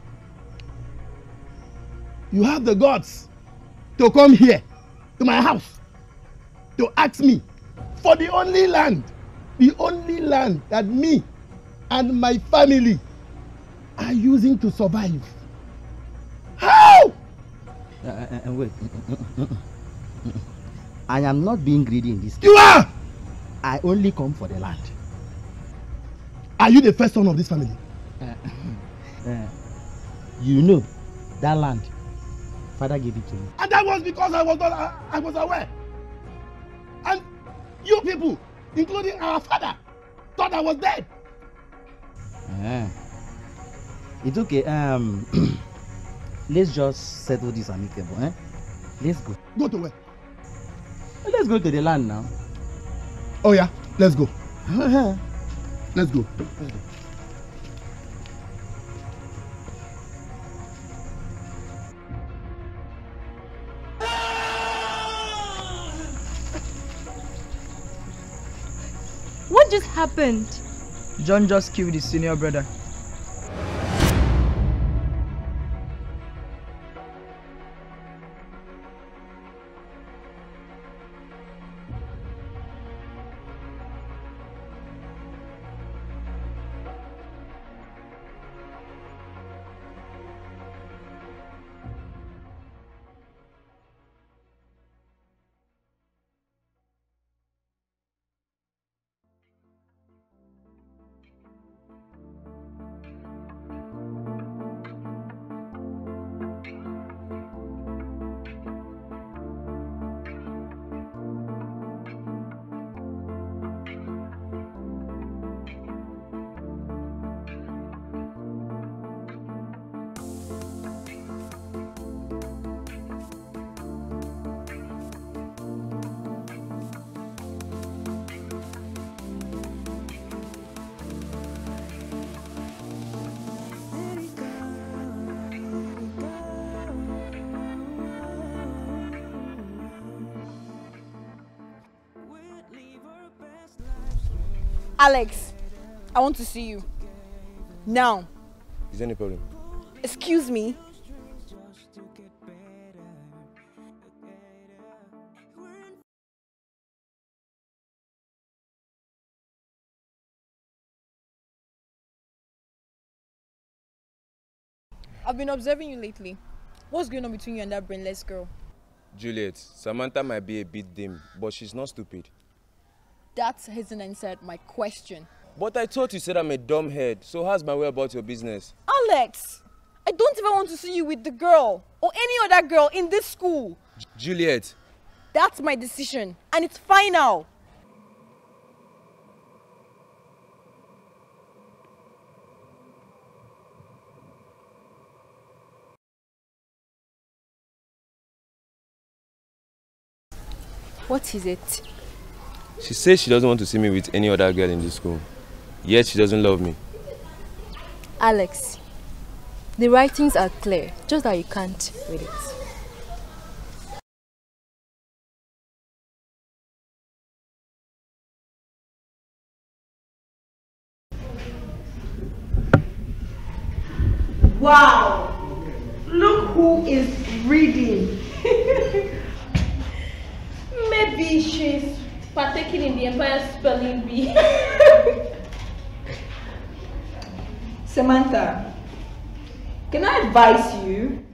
Speaker 39: you have the guts to come here to my house to ask me for the only land, the only land that me and my family are using to survive. How?
Speaker 40: Uh, uh, uh, wait. I am not being greedy in this case.
Speaker 39: You are!
Speaker 40: I only come for the land.
Speaker 39: Are you the first son of this family?
Speaker 40: Uh, uh, you know, that land, father gave it to me.
Speaker 39: And that was because I was not, I, I was aware. And you people, including our father, thought I was dead.
Speaker 40: Uh, it's okay. Um, let's just settle this amicable. Eh? Let's go.
Speaker 39: Go to where?
Speaker 40: Let's go to the land now.
Speaker 39: Oh yeah, let's go. let's go.
Speaker 38: What just happened?
Speaker 37: John just killed his senior brother.
Speaker 1: Alex, I want to see you. Now.
Speaker 10: Is there any problem?
Speaker 1: Excuse me. I've been observing you lately. What's going on between you and that brainless girl?
Speaker 10: Juliet, Samantha might be a bit dim, but she's not stupid.
Speaker 1: That hasn't answered my question.
Speaker 10: But I thought you said I'm a dumb head, so how's my way about your business?
Speaker 1: Alex! I don't even want to see you with the girl or any other girl in this school.
Speaker 10: J Juliet,
Speaker 1: That's my decision and it's final. What is it?
Speaker 10: She says she doesn't want to see me with any other girl in the school. Yet she doesn't love me.
Speaker 38: Alex, the writings are clear, just that you can't read it.
Speaker 9: Wow! Look who is reading.
Speaker 22: Maybe she's partaking in the Empire Spelling Bee.
Speaker 25: Samantha, can I advise you?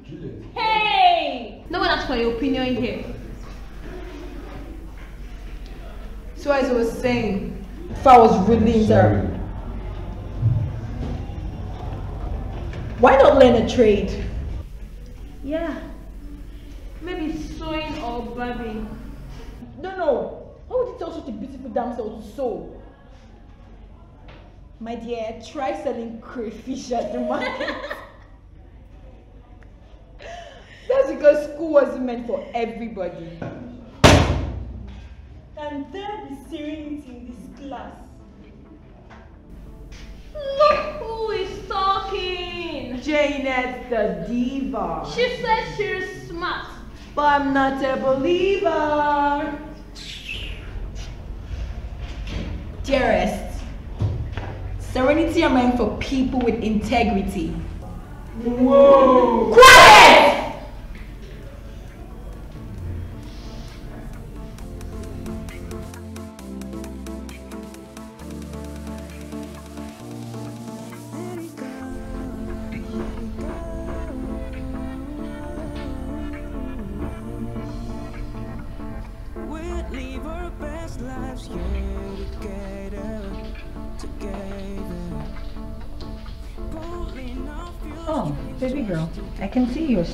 Speaker 22: hey! No one asked for your opinion here.
Speaker 25: So as I was saying, if I was really interrupted, why not learn a trade?
Speaker 22: Yeah. Maybe sewing or barbing.
Speaker 25: No, no. Why would you tell such a beautiful damsel to sew? My dear, try selling crayfish at the market. That's because school wasn't meant for everybody.
Speaker 21: Can there be serenity in this class?
Speaker 22: Look who is talking!
Speaker 25: Janet the diva.
Speaker 22: She says she's smart.
Speaker 25: But I'm not a believer. Dearest, serenity are meant for people with integrity. Whoa! Quiet!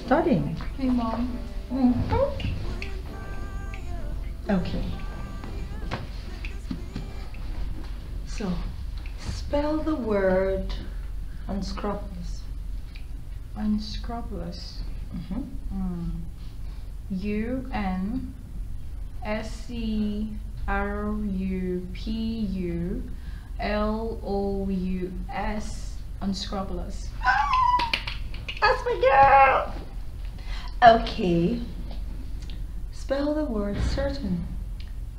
Speaker 25: Studying.
Speaker 22: Hey, Mom.
Speaker 25: Mhm. Okay. So, spell the word unscrupulous.
Speaker 23: Unscrupulous.
Speaker 25: Mhm.
Speaker 23: Mm. U N S C R U P U L O U S. Unscrupulous.
Speaker 25: That's my girl. Okay. Spell the word certain.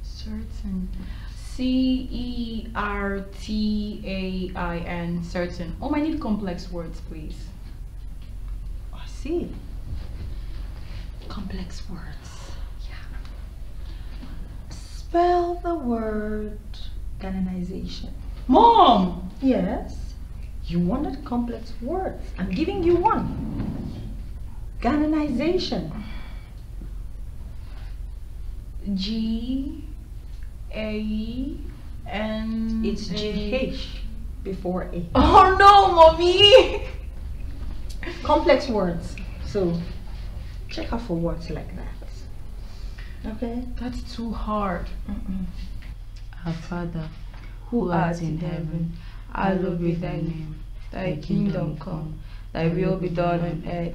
Speaker 23: Certain. C E R T A I N. Certain. Oh, I need complex words, please.
Speaker 25: I see. Complex words. Yeah. Spell the word canonization.
Speaker 23: Mom!
Speaker 25: Yes. You wanted complex words. I'm giving you one. Canonization.
Speaker 23: G A N.
Speaker 25: It's GH before A.
Speaker 23: Oh no, mommy!
Speaker 25: Complex words. So check out for words like that. Okay?
Speaker 23: That's too hard.
Speaker 41: Our Father, who art in heaven, hallowed be thy name. Thy kingdom come, thy will be done on earth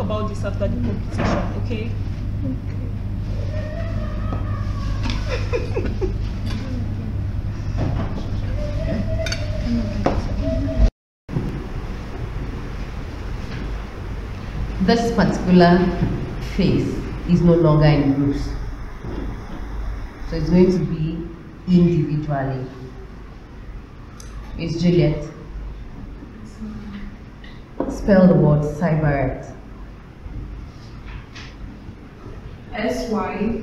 Speaker 21: About this after the competition, okay?
Speaker 17: This particular face is no longer in groups. So it's going to be individually. Miss Juliet, spell the word sybarite.
Speaker 23: S Y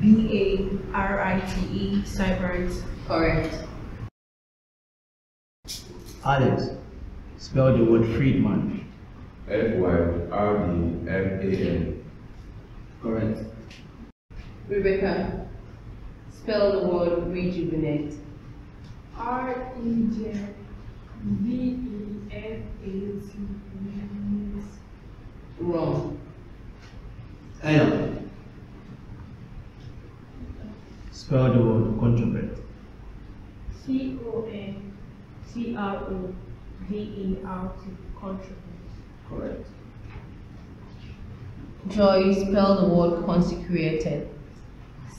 Speaker 23: B A R I T E Sybarite.
Speaker 17: Correct.
Speaker 40: Alex, spell the word fyrdman.
Speaker 35: F-Y-R-D-M-A-N.
Speaker 40: Correct.
Speaker 17: Rebecca, spell the word rejuvenate.
Speaker 29: R E J V E F A T E.
Speaker 17: Wrong.
Speaker 40: Ella, spell the word controvert.
Speaker 29: C O N C R O V E R T. Contribute.
Speaker 40: Correct.
Speaker 17: Joy, spell the word consecrated.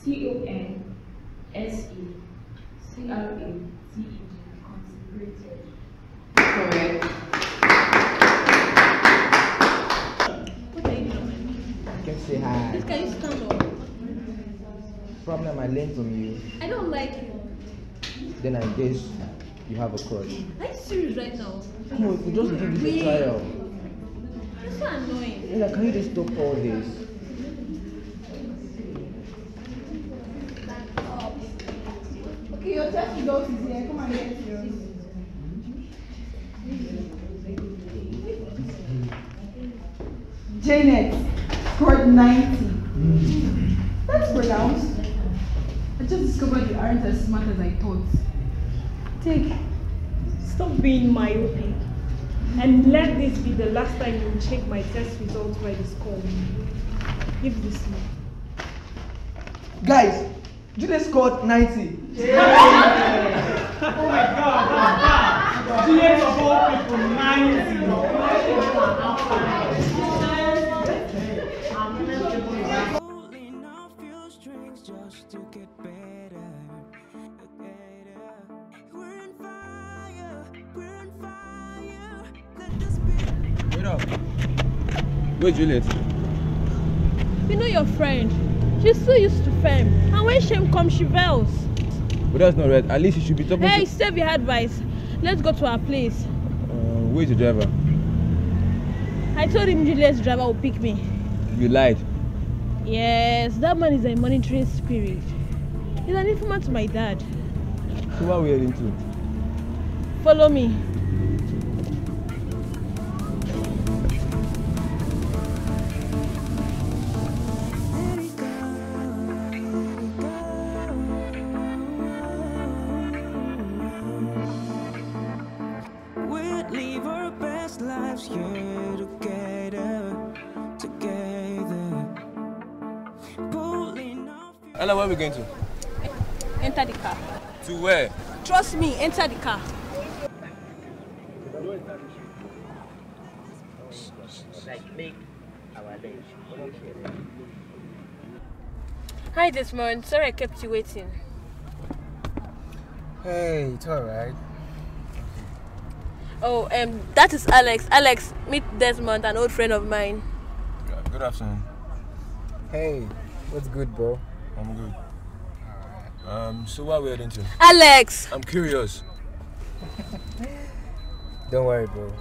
Speaker 29: C O N S E C R A T E consecrated.
Speaker 17: Correct.
Speaker 29: What are you doing?
Speaker 15: Can say hi.
Speaker 29: Please, can you stand up?
Speaker 15: Problem I learned from you.
Speaker 29: I don't like you.
Speaker 15: Then I guess you have a crush.
Speaker 29: Are you serious right now?
Speaker 15: Come on, we just give it a
Speaker 29: Wait.
Speaker 15: trial.
Speaker 29: You're so annoying.
Speaker 15: Ella, can you just stop all this?
Speaker 29: Okay, your test results is here. Come and get yours.
Speaker 1: Janet scored 90. That's pronounced.
Speaker 23: I just discovered you aren't as smart as I thought.
Speaker 21: Take. Stop being myopic. And let this be the last time you check my test results by the school. Give this me.
Speaker 15: Guys, Juliet scored 90.
Speaker 19: Oh my god! Juliet of all people, 90.
Speaker 10: Wait up. Wait, Juliet.
Speaker 22: You know your friend. She's so used to fame. And when shame comes, she veils.
Speaker 10: But that's not right. At least you should be talking
Speaker 22: Hey,
Speaker 10: to...
Speaker 22: save your advice. Let's go to our place.
Speaker 10: Uh, where's the driver?
Speaker 22: I told him Juliet's driver will pick me.
Speaker 10: You lied.
Speaker 22: Yes, that man is a monitoring spirit. He's an informant to my dad.
Speaker 10: So what are we heading to?
Speaker 22: Follow me.
Speaker 10: Where?
Speaker 22: Trust me, enter the car. Hi, Desmond. Sorry I kept you waiting.
Speaker 15: Hey, it's alright.
Speaker 22: Oh, um, that is Alex. Alex, meet Desmond, an old friend of mine.
Speaker 10: Good afternoon.
Speaker 15: Hey, what's good, bro?
Speaker 10: I'm good. Um, so what are we heading to?
Speaker 22: Alex!
Speaker 10: I'm curious.
Speaker 15: Don't worry, bro.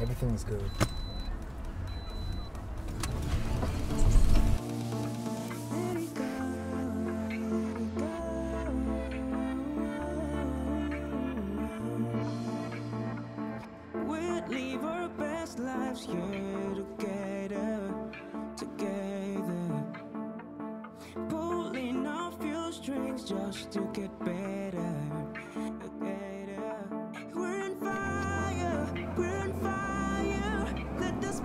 Speaker 15: Everything is good.
Speaker 8: Live our best lives here together, together. Off your ourselves just to get better. better. We're on fire, we're on fire. Let this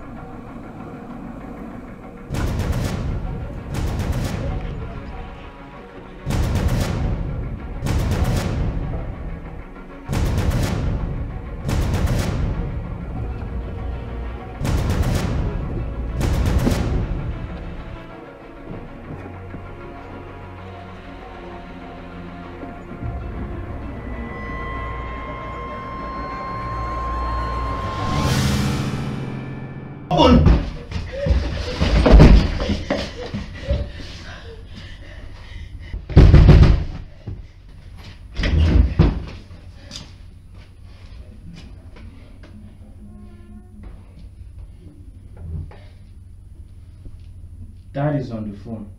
Speaker 42: Dad is on the phone.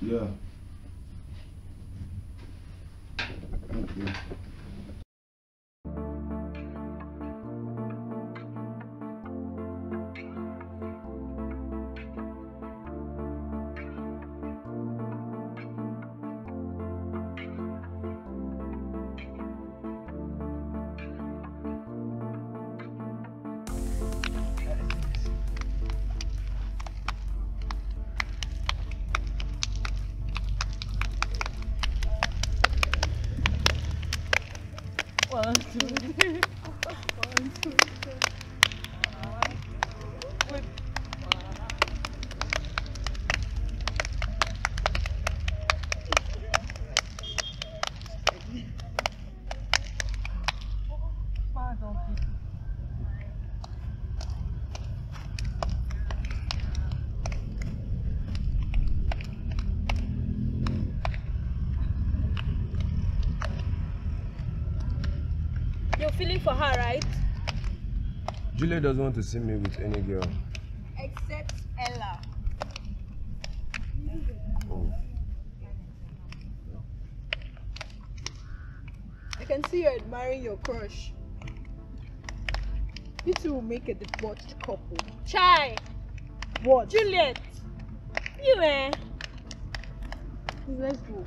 Speaker 10: Yeah. Okay.
Speaker 22: One,
Speaker 30: for her, right?
Speaker 10: Juliet doesn't want to see me with any girl.
Speaker 30: Except Ella.
Speaker 10: Oh.
Speaker 30: I can see you're admiring your crush. You two will make a debauched couple. Chai! What? Juliet! You eh? Let's go.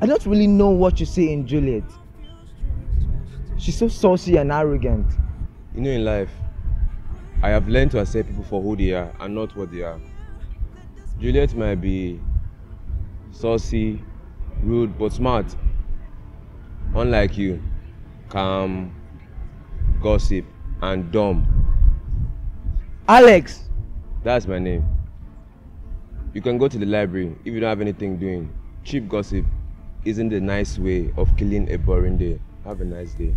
Speaker 15: I don't really know what you say in Juliet. She's so saucy and arrogant.
Speaker 10: You know, in life, I have learned to accept people for who they are and not what they are. Juliet might be saucy, rude, but smart. Unlike you, calm, gossip, and dumb.
Speaker 15: Alex!
Speaker 10: That's my name. You can go to the library if you don't have anything doing. Cheap gossip isn't the nice way of killing a boring day. Have a nice day.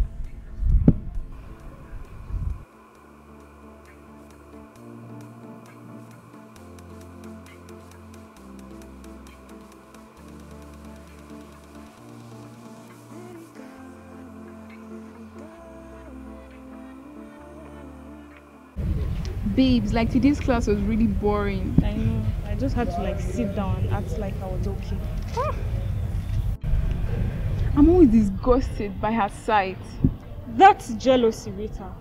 Speaker 43: Babes, like today's class was really boring.
Speaker 21: I know. I just had to like sit down and act like I was okay.
Speaker 43: I'm always disgusted by her sight.
Speaker 21: That's jealousy, Rita.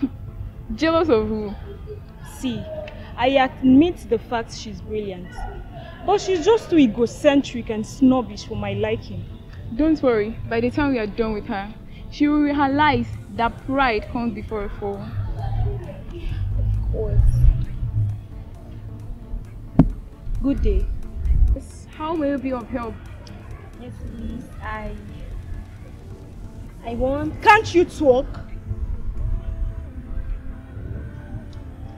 Speaker 43: Jealous of who?
Speaker 21: See, I admit the fact she's brilliant. But she's just too egocentric and snobbish for my liking.
Speaker 43: Don't worry, by the time we are done with her, she will realize that pride comes before a fall.
Speaker 21: Good day.
Speaker 43: Yes, How may we be of help?
Speaker 21: Yes, please. I. I want. Can't you talk?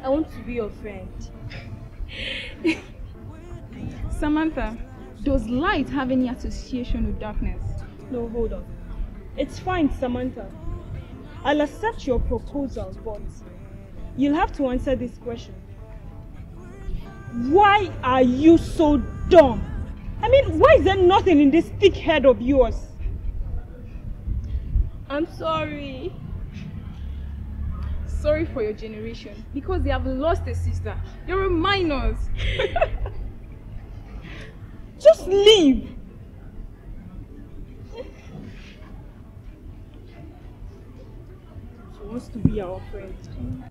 Speaker 21: I want to be your friend.
Speaker 43: Samantha, does light have any association with darkness?
Speaker 21: No, hold on. It's fine, Samantha. I'll accept your proposal, but you'll have to answer this question. Why are you so dumb? I mean, why is there nothing in this thick head of yours?
Speaker 43: I'm sorry. Sorry for your generation because they have lost a sister. You're a minors.
Speaker 21: Just leave. She wants to be our friend.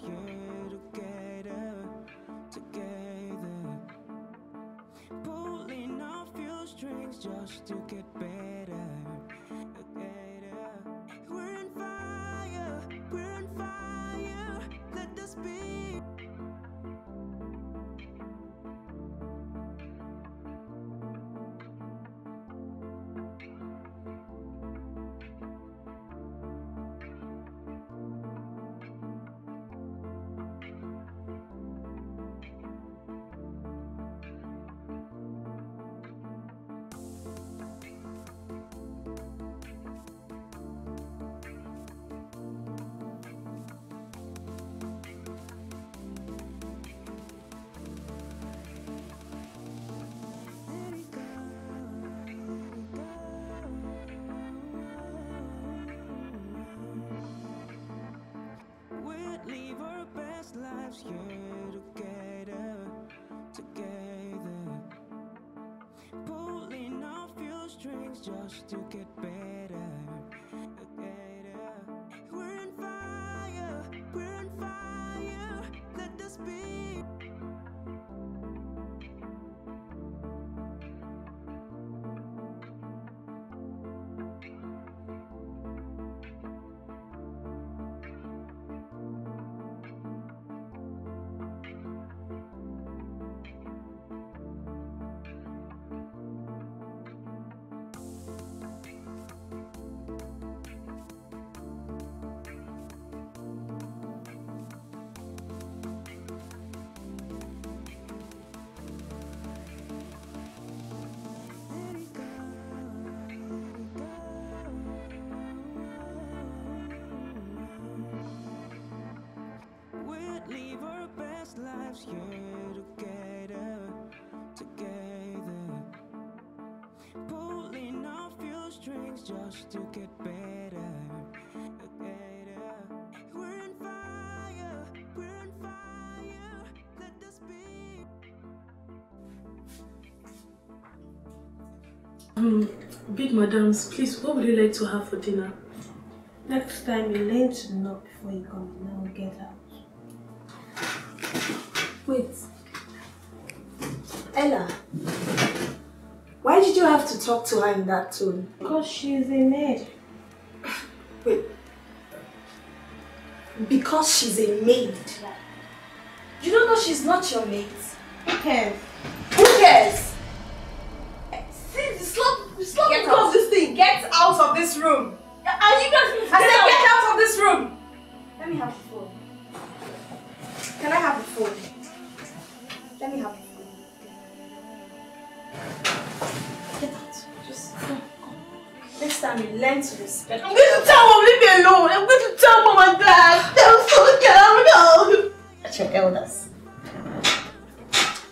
Speaker 8: Together, together. Pulling our few strings just to get better, lives here together, together. Pulling our few strings just to get better, lives here together, together. Pulling our few strings just to get better, together. We're on fire, we're on fire. Let us be.
Speaker 44: Um, big madams, please, what would you like to have for dinner?
Speaker 45: Next time you learn to knock before you come in. Now get out. Ella. Why did you have to talk to her in that tone? Because she's a maid. Wait. Because she's a maid. You don't know she's not your maid. Who cares? Who cares? See, stop, stop
Speaker 1: Get out.
Speaker 45: this thing.
Speaker 1: Get out of this room.
Speaker 45: Are you guys
Speaker 1: I said get out of this room.
Speaker 45: Let me have the phone. Can I have the phone? Let me have the phone. Next time you learn to respect.
Speaker 1: I'm going to tell mom, leave me alone. I'm going to tell mom and dad. Tell someone get out now.
Speaker 45: That's your elders.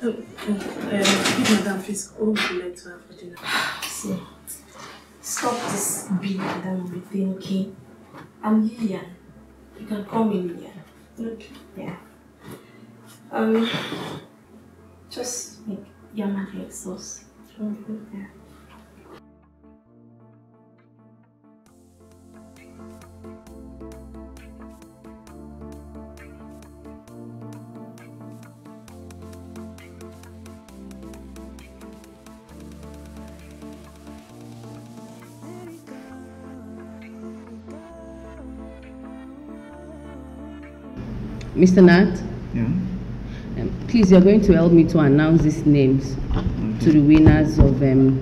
Speaker 44: Um, um, um, big madam, please, what would you like to have for dinner?
Speaker 45: See,
Speaker 44: Stop this big madam thing, okay? I'm Lillian. You can call me Lillian. Okay. Yeah. Um, just make ayamase sauce. Yeah.
Speaker 17: Mr. Nat,
Speaker 21: Yeah.
Speaker 17: um, please, you're going to help me to announce these names to the winners of um,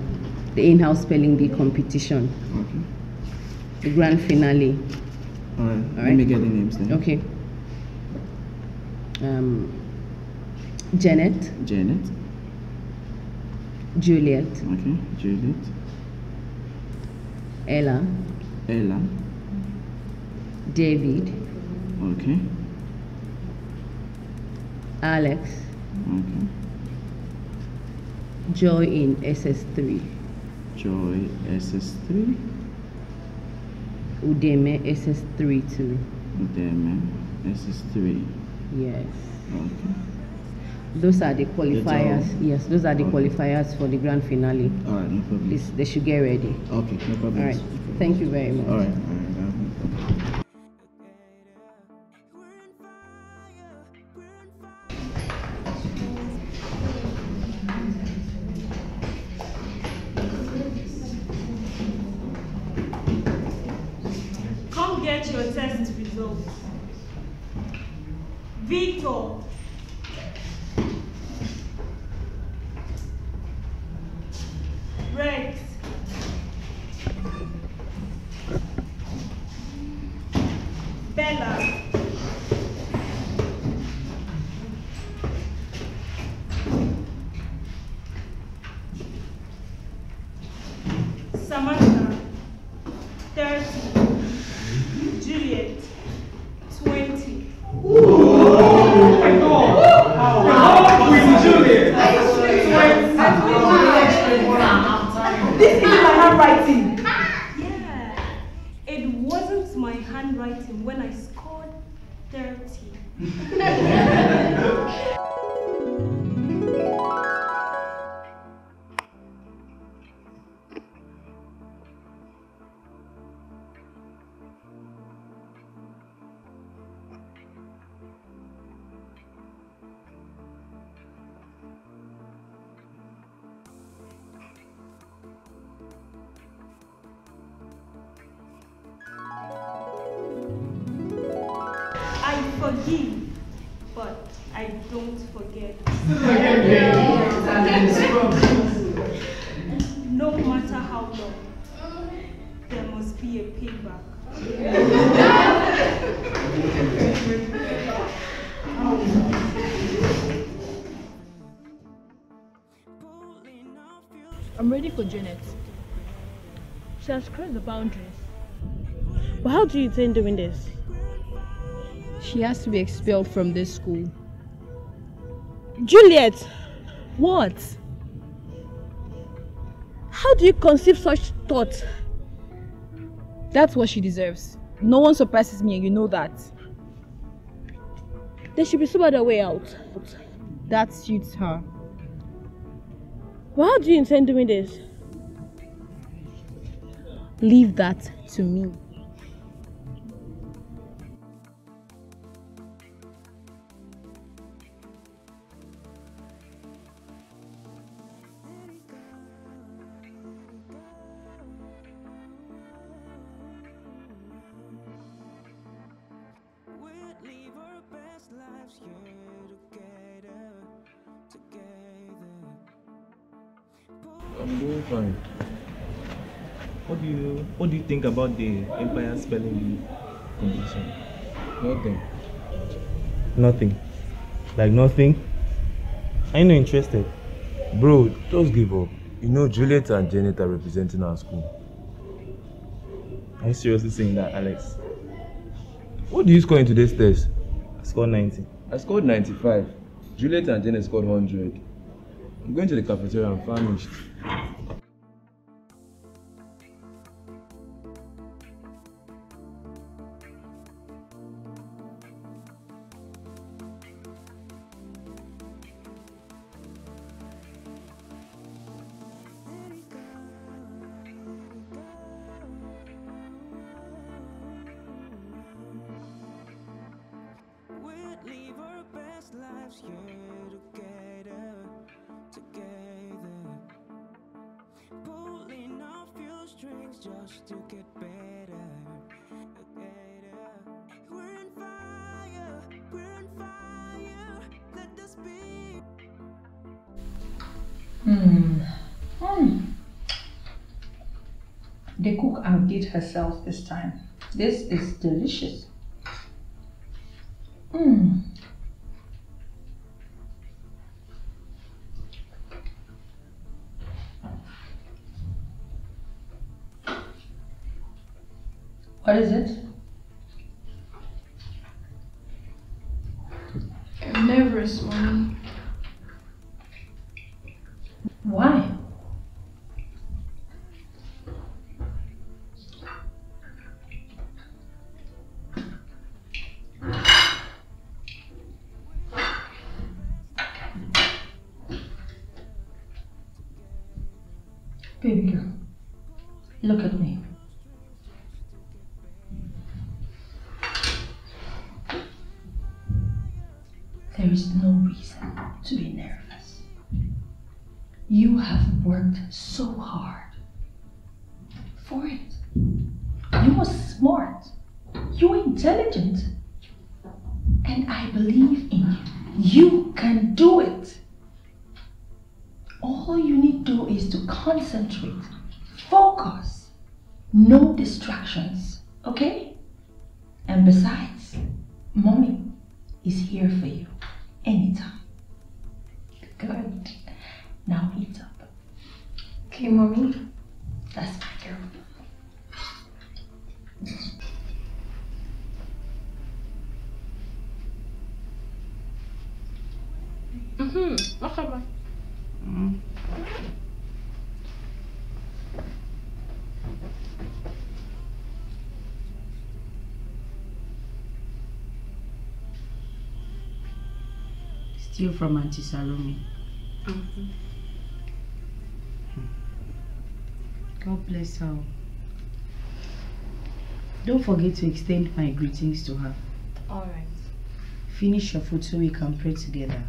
Speaker 17: the in-house spelling bee competition,
Speaker 21: Okay.
Speaker 17: the grand finale. All
Speaker 21: Let
Speaker 17: right.
Speaker 21: me get the names then.
Speaker 17: Okay. Um, Janet,
Speaker 21: Janet.
Speaker 17: Juliet,
Speaker 21: Okay. Juliet.
Speaker 17: Ella,
Speaker 21: Ella.
Speaker 17: David,
Speaker 21: Okay.
Speaker 17: Alex,
Speaker 21: Okay.
Speaker 17: Joy in SS3,
Speaker 21: Joy SS3.
Speaker 17: Udeme SS3 too.
Speaker 21: Udeme SS3.
Speaker 17: Yes.
Speaker 21: Okay.
Speaker 17: Those are the qualifiers. Yes, those are the
Speaker 21: Okay.
Speaker 17: qualifiers for the grand finale.
Speaker 21: Alright, no problem.
Speaker 17: Please, they should get ready.
Speaker 21: Okay, no problem.
Speaker 17: All right. Thank you very much.
Speaker 21: Alright, alright. no
Speaker 22: boundaries. But how do you intend doing this?
Speaker 8: She has to be expelled from this school.
Speaker 22: Juliet! What? How do you conceive such thoughts?
Speaker 8: That's what she deserves. No one surpasses me and you know that.
Speaker 22: There should be some other way out.
Speaker 8: That suits her.
Speaker 22: But how do you intend doing this?
Speaker 8: Leave that to me.
Speaker 15: You What do you think about the Empire Spelling Bee competition?
Speaker 10: Nothing.
Speaker 15: Nothing. Like nothing. Are you not interested?
Speaker 10: Bro, just give up. You know Juliet and Janet are representing our school.
Speaker 15: Are you seriously saying that, Alex?
Speaker 10: What do you score in today's test?
Speaker 15: I scored 90.
Speaker 10: I scored 95. Juliet and Janet scored 100. I'm going to the cafeteria and famished.
Speaker 25: Herself this time. This is delicious. Hmm. What is it?
Speaker 43: Nervous, mommy.
Speaker 25: Why? Baby girl, look at me. There is no reason to be nervous. You have worked so hard for it. You are smart. You are intelligent. And I believe in you. You can do it. All you need to do is to concentrate, focus, no distractions, okay? And besides, mommy is here for you anytime. Good. Now eat up.
Speaker 43: Okay, mommy.
Speaker 25: That's my girl.
Speaker 43: Mhm.
Speaker 14: Still from Auntie Salome. Mm-hmm. God bless her. Don't forget to extend my greetings to her.
Speaker 43: Alright.
Speaker 14: Finish your food so we can pray together.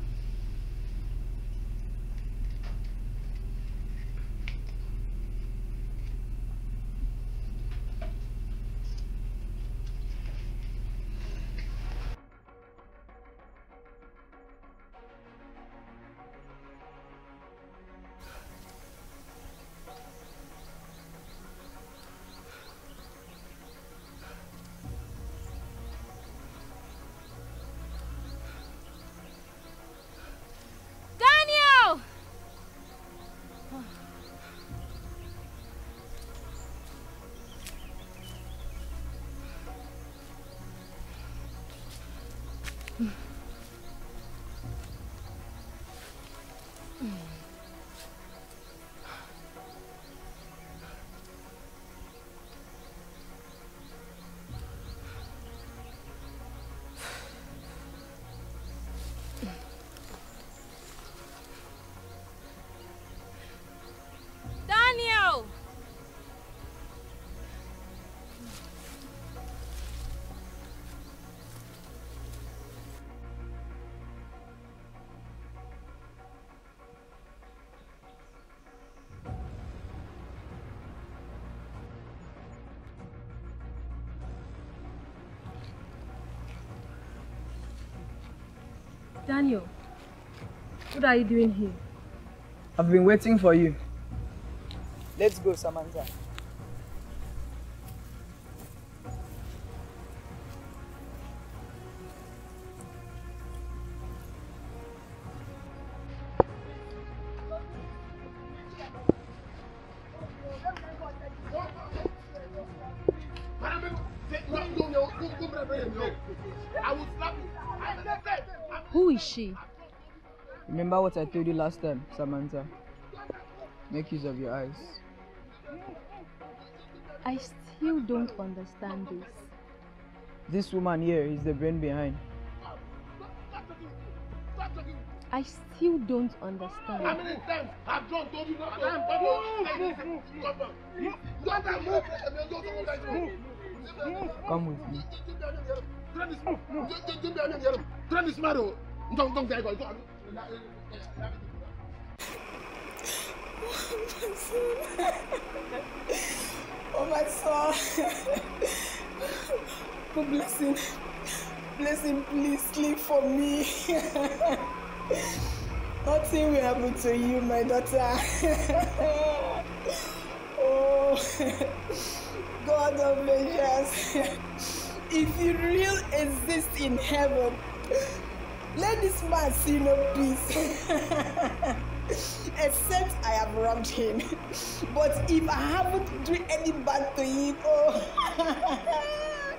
Speaker 38: What are you doing here?
Speaker 46: I've been waiting for you. Let's go, Samantha.
Speaker 38: Who is she?
Speaker 46: Remember what I told you last time, Samantha. Make use of your eyes.
Speaker 38: I still don't understand this.
Speaker 46: This woman here is the brain behind.
Speaker 38: I still don't understand.
Speaker 47: How many times have John told you not to move, move, move, come back. Not that move, and then go to that move.
Speaker 46: Come with me.
Speaker 47: Turn this, move, don't be a man, turn this man, don't, don't, don't, don't,
Speaker 48: Oh my son. oh blessing. Blessing, please sleep for me. Nothing will happen to you, my daughter. oh, God of measures. If you really exist in heaven, let this man see no peace. Except I have wronged him. But if I haven't done any bad to him, oh,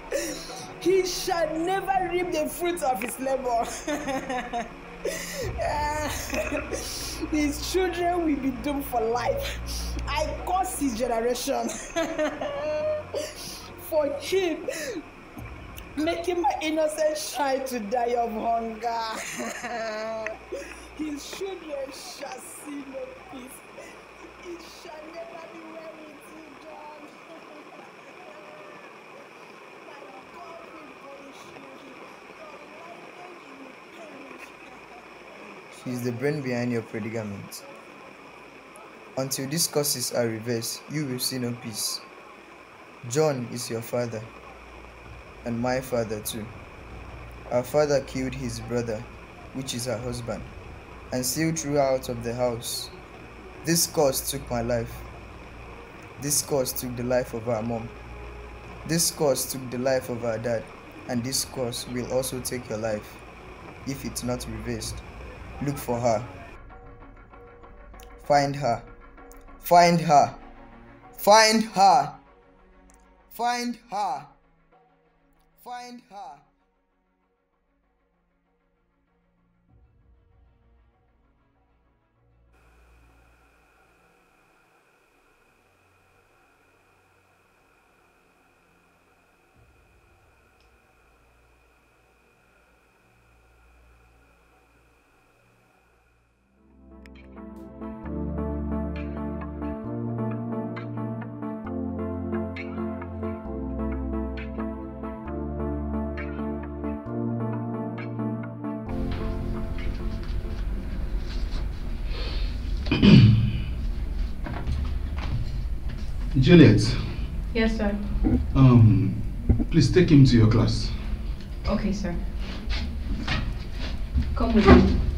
Speaker 48: he shall never reap the fruits of his labor. his children will be doomed for life. I curse his generation. for him making my innocent child to die of hunger. His children shall see no peace. It shall never be well with you, John. My God will punish you. Your life will.
Speaker 49: She is the brain behind your predicament. Until these causes are reversed, you will see no peace. John is your father, and my father too. Our father killed his brother, which is her husband, and still threw her out of the house. This cause took my life. This cause took the life of our mom. This cause took the life of our dad, and this cause will also take your life if it's not reversed. Look for her. Find her. Find her. Find her. Find her. Find her.
Speaker 50: Juliet,
Speaker 29: Yes, sir.
Speaker 50: um, please take him to your class.
Speaker 29: Okay, sir. Come with me.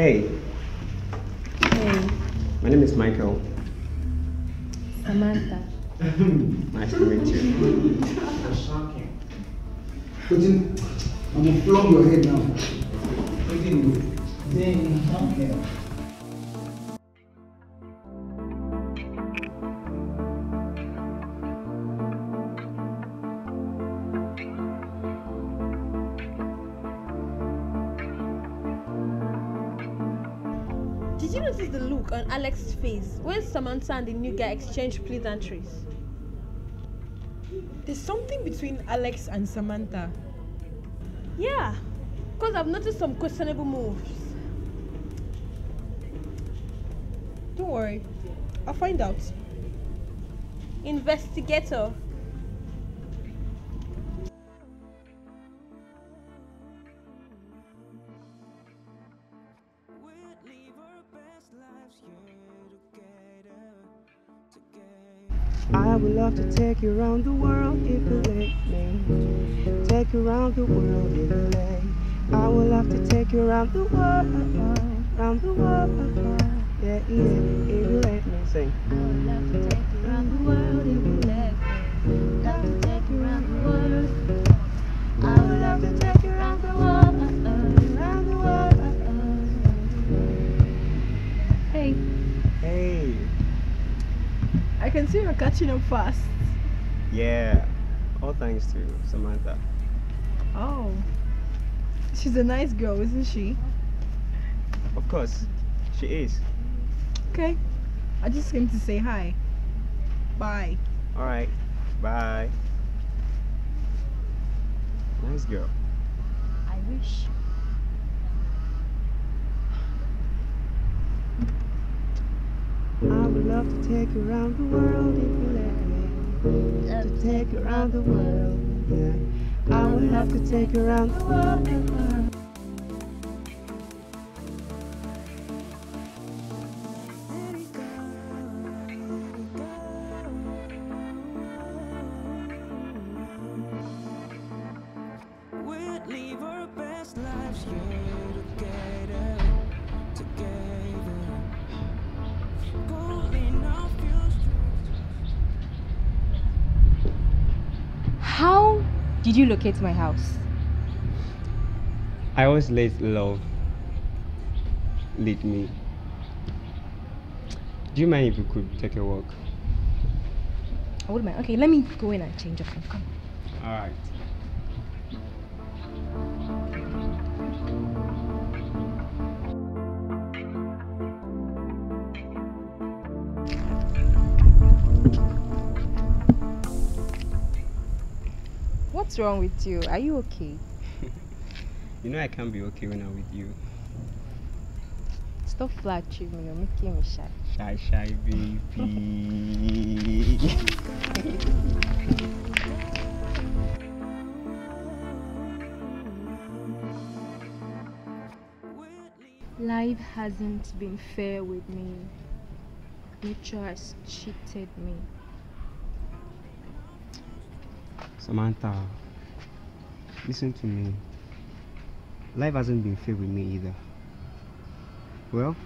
Speaker 51: Hey,
Speaker 52: Hey, my name is Michael.
Speaker 38: Samantha.
Speaker 52: Nice to meet you.
Speaker 50: Putin, I'm gonna flog your head now.
Speaker 22: Samantha and the new guy exchanged pleasantries?
Speaker 51: There's something between Alex and Samantha.
Speaker 22: Yeah, because I've noticed some questionable moves.
Speaker 51: Don't worry, I'll find out.
Speaker 22: Investigator.
Speaker 53: Would love to take you around the world if you let me. Take you around the world if you let. I would love to take you around the world, around the world. Yeah, yeah, if you let me sing.
Speaker 6: I would love to take you around the world if you let me. Love to take you around the world. I would love to take you around the world, around the world. Hey,
Speaker 49: Hey,
Speaker 54: I can see you're catching up fast.
Speaker 53: Yeah, all thanks to Samantha.
Speaker 54: Oh. She's a nice girl, isn't she?
Speaker 53: Of course, she is.
Speaker 54: Okay. I just came to say hi. Bye.
Speaker 53: Alright, bye. Nice girl.
Speaker 54: I wish.
Speaker 8: I would love to take you around the world if you let me. To take you around the world, yeah. I would love to take you around the world.
Speaker 38: Did you locate my house?
Speaker 53: I always let love lead me. Do you mind if we could take a walk?
Speaker 38: I wouldn't mind. Okay, let me go in and change up. Come.
Speaker 53: Alright.
Speaker 38: What's wrong with you? Are you okay?
Speaker 53: You know I can't be okay when I'm with you.
Speaker 38: Stop flattering me. You're making me shy.
Speaker 53: Shy, shy, baby.
Speaker 38: Life hasn't been fair with me. Nature has cheated me.
Speaker 53: Samantha, listen to me. Life hasn't been fair with me either. Well,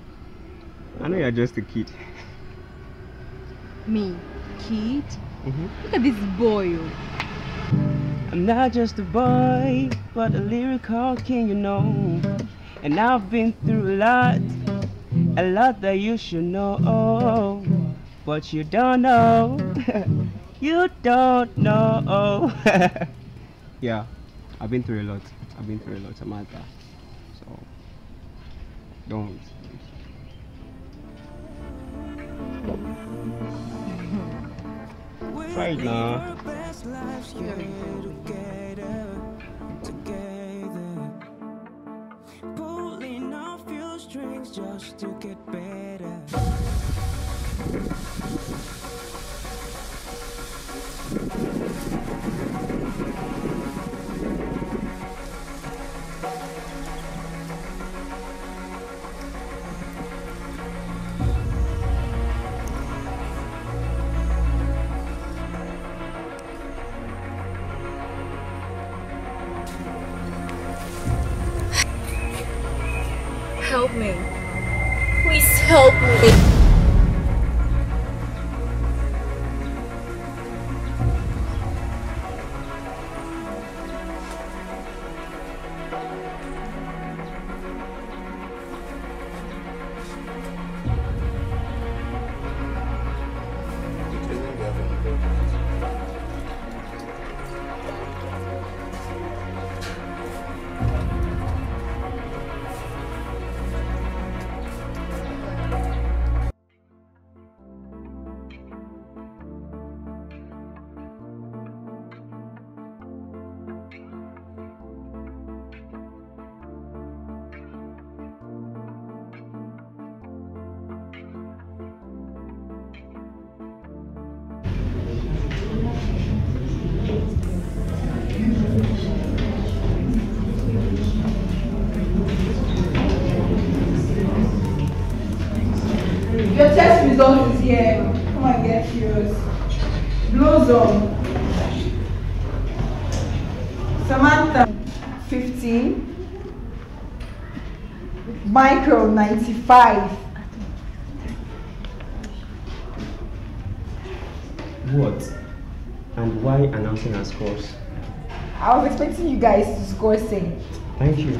Speaker 53: I know you're just a kid.
Speaker 38: Me, kid?
Speaker 53: Mhm.
Speaker 38: Look at this boy. oh.
Speaker 53: I'm not just a boy, but a lyrical king, you know. And I've been through a lot, a lot that you should know. But you don't know, you don't know. yeah, I've been through a lot. I've been through a lot, Samantha. So, don't. Try it now.
Speaker 23: best lives here together, together. Pulling off your strings just to get better.
Speaker 55: 95.
Speaker 53: What? And why announcing our scores?
Speaker 55: I was expecting you guys to score same.
Speaker 53: Thank you.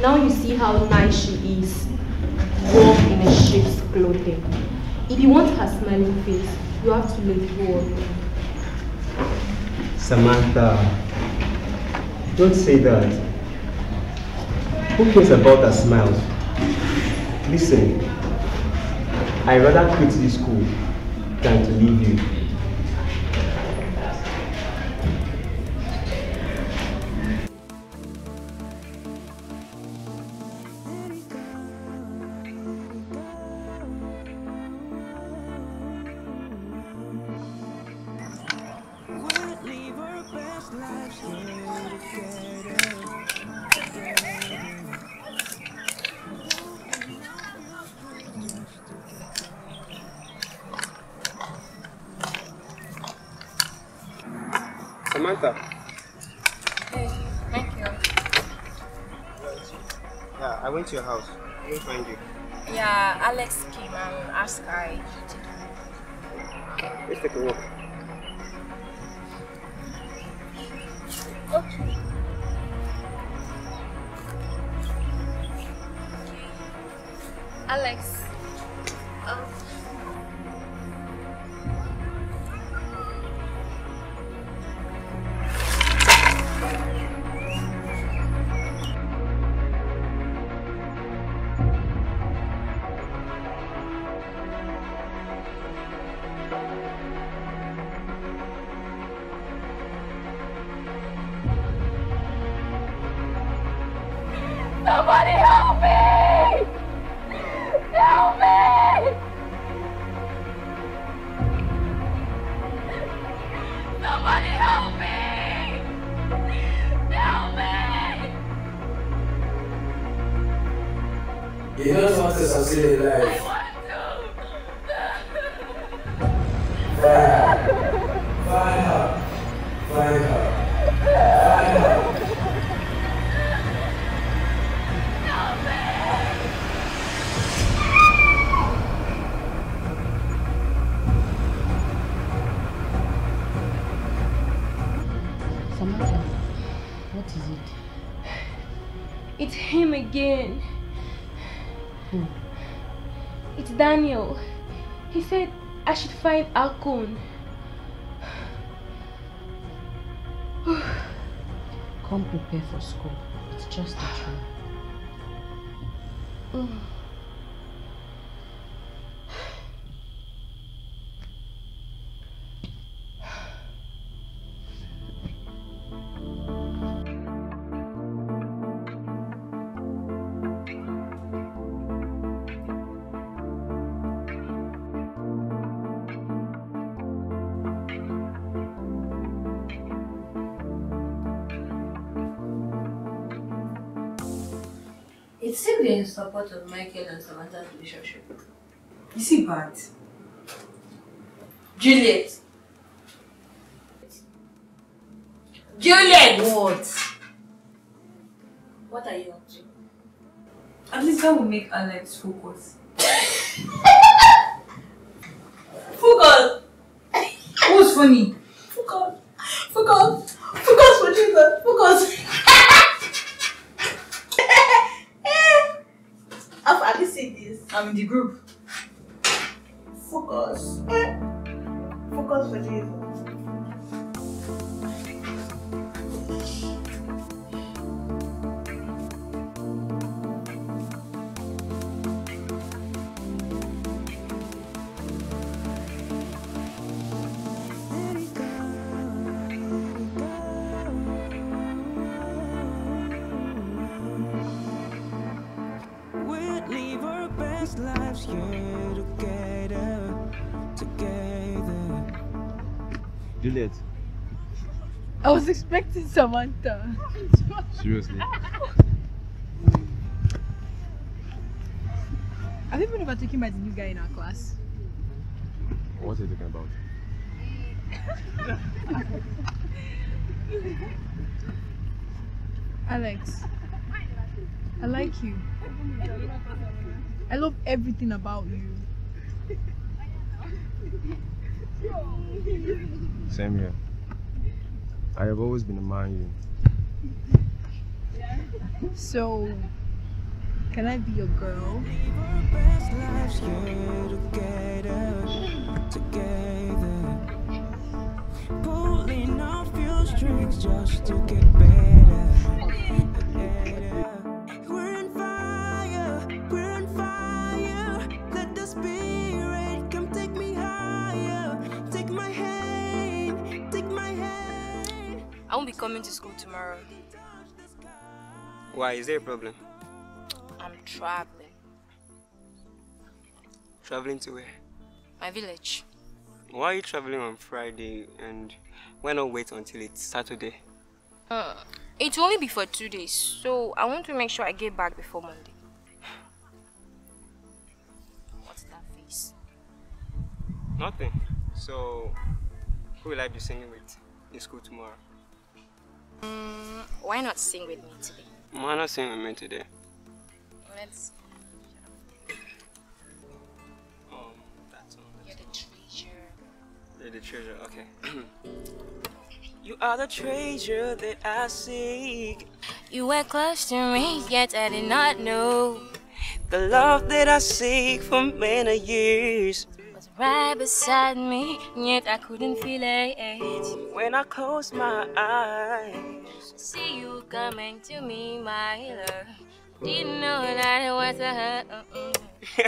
Speaker 38: Now you see how nice she is. Walk in a sheep's clothing. If you want her smiling face, you have to let go of her.
Speaker 53: Samantha, don't say that. Who cares about her smiles? Listen, I'd rather quit this school than to leave you.
Speaker 38: Again.
Speaker 14: Who?
Speaker 38: It's Daniel. He said I should find Akon.
Speaker 14: Come prepare for school. It's just a trial.
Speaker 8: It seemed in support of Michael and Samantha's relationship. Is he bad? Juliet! Juliet! What? What are you up to?
Speaker 56: At least that will make Alex focus.
Speaker 8: Focus!
Speaker 56: Who's funny?
Speaker 8: Focus! Focus! Focus for Jesus! Focus! Have you seen this?
Speaker 56: I'm in the group.
Speaker 8: Focus. Eh? Focus for Jesus.
Speaker 57: Our best here together. Together.
Speaker 10: Juliet,
Speaker 23: I was expecting Samantha.
Speaker 10: seriously.
Speaker 23: Have you been overtaken by the new guy in our class?
Speaker 10: What are you talking about?
Speaker 23: Alex, I like you. I love everything about you.
Speaker 10: Same here. I have always been admiring you.
Speaker 23: So, Can I be your girl?
Speaker 8: Best lives here together, together. Pulling off your strings just to get better.
Speaker 6: I won't be coming to school tomorrow.
Speaker 58: Why? Is there a problem?
Speaker 6: I'm traveling.
Speaker 58: Traveling to where?
Speaker 6: My village.
Speaker 58: Why are you traveling on Friday and why not wait until it's Saturday?
Speaker 6: Uh, it will only be for two days, so I want to make sure I get back before Monday. What's that face?
Speaker 58: Nothing. So, who will I be singing with in school tomorrow?
Speaker 6: Mm, why not sing with me today?
Speaker 58: Why not sing with me today?
Speaker 6: Let's.
Speaker 58: Um, that's all.
Speaker 6: You're the treasure.
Speaker 58: You're the treasure, okay.
Speaker 8: You are the treasure that I seek.
Speaker 6: You were close to me, yet I did not know.
Speaker 8: The love that I seek for many years.
Speaker 6: Right beside me, yet I couldn't feel it.
Speaker 8: When I close my eyes,
Speaker 6: See you coming to me, my love. Didn't know that it was a uh-uh.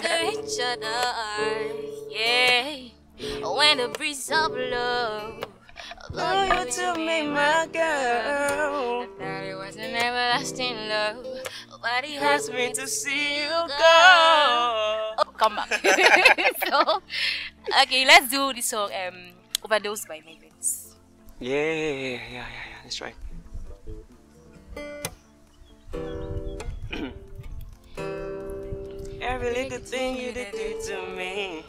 Speaker 6: to each other, yeah. When the breeze of love
Speaker 8: blow you to me, my girl.
Speaker 6: I thought it was an everlasting love, but he
Speaker 8: Asked
Speaker 6: asked
Speaker 8: me to see you
Speaker 6: go. Oh, come back. so, okay, let's do this song, um, Overdose by Mavins.
Speaker 58: Yeah, yeah, yeah, yeah, yeah, yeah, that's right.
Speaker 8: Every little thing you did do to me.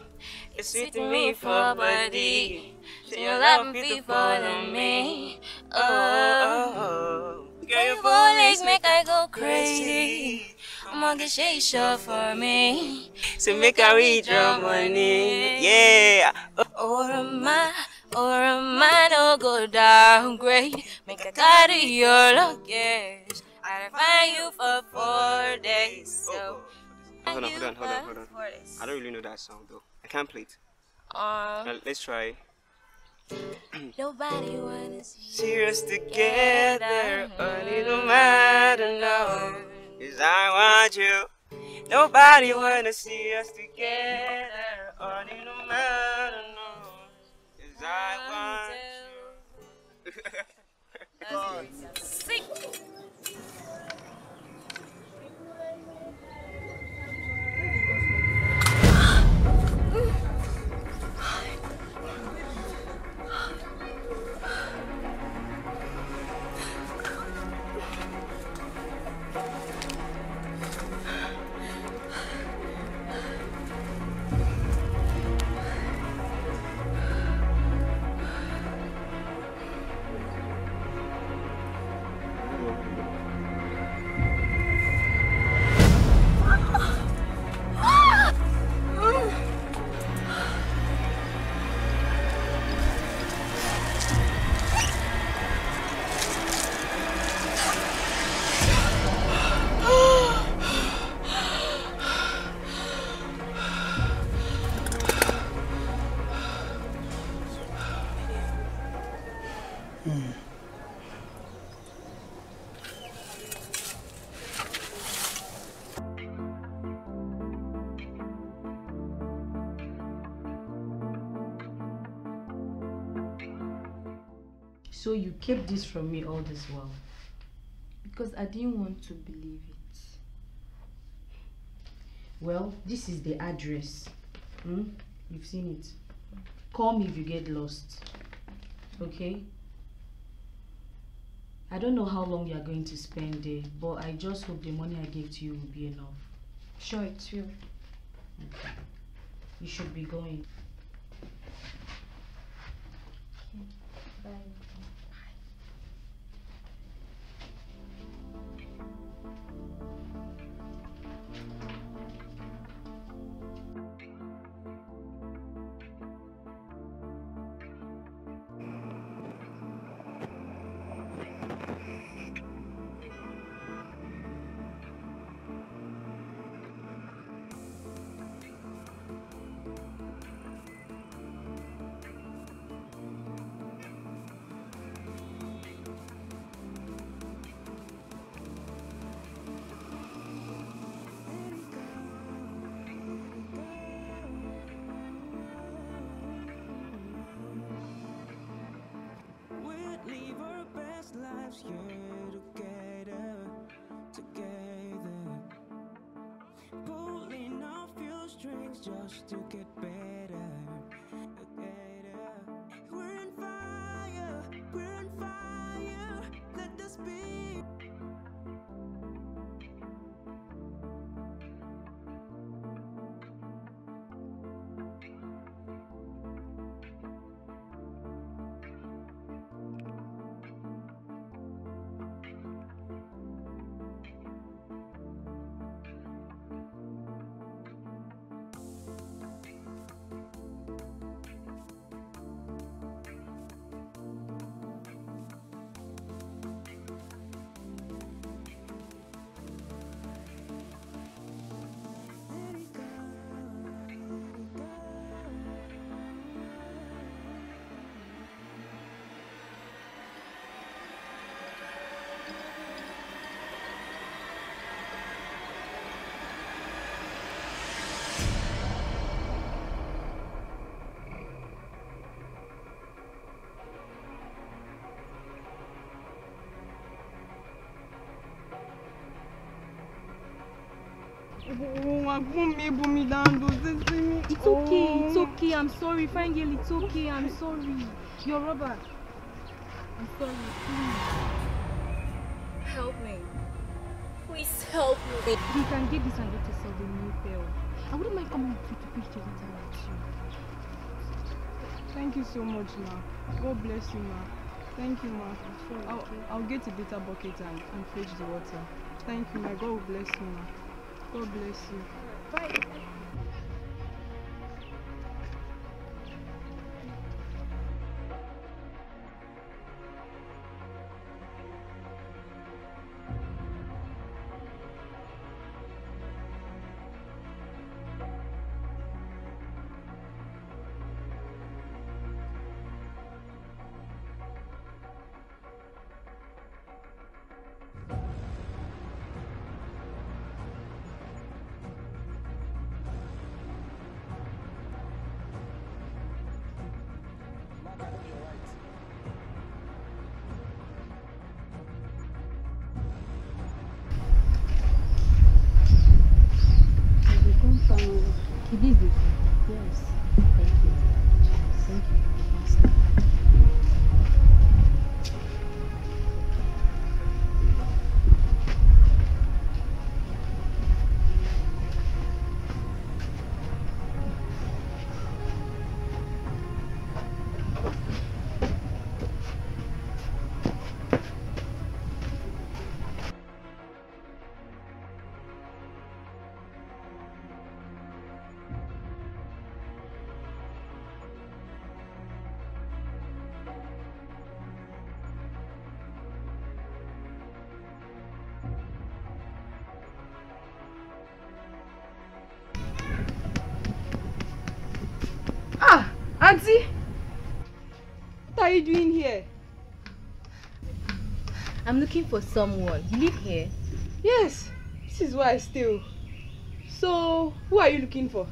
Speaker 8: It's sweet to me for body.
Speaker 6: So your love be follow me. Oh,
Speaker 8: Oh,
Speaker 6: girl, your four legs make I go crazy. I'm gonna get shade sure for me.
Speaker 8: So make I read your money. Yeah.
Speaker 6: Or am I, or am I no go downgrade? Make I carry your luggage. I'll find you for four days. So,
Speaker 58: Hold on, hold on, hold on, hold on. I don't really know that song though. I can't play it.
Speaker 6: Um,
Speaker 58: Uh, let's try.
Speaker 6: nobody wanna see
Speaker 8: us together, honey, no matter no. Cause I want you. Nobody wanna see us together, honey, no matter no. Cause I want you.
Speaker 6: Sing.
Speaker 14: Kept this from me all this while?
Speaker 59: Because I didn't want to believe it.
Speaker 14: Well, this is the address. Hmm? You've seen it. Call me if you get lost. Okay? I don't know how long you are going to spend there, but I just hope the money I gave to you will be enough.
Speaker 59: Sure, it will.
Speaker 14: Okay. You should be going.
Speaker 59: Bye.
Speaker 8: Year together, together. Pulling off your strings just to get better,
Speaker 43: It's okay, oh. it's okay. I'm sorry, fine girl. It's okay. I'm sorry. You're Robert. I'm sorry. Please.
Speaker 22: Help me. Please help me.
Speaker 43: We can get this and get yourself a new pair. I wouldn't mind coming with you to preach the letter with you.
Speaker 60: Thank you so much, ma. God bless you, ma. Thank you, ma. I'll, I'll get a better bucket and, and fetch the water. Thank you, ma. God will bless you, ma. God bless
Speaker 38: I'm looking for someone. You live here?
Speaker 60: Yes, this is where I stay. Oh. So, who are you looking for?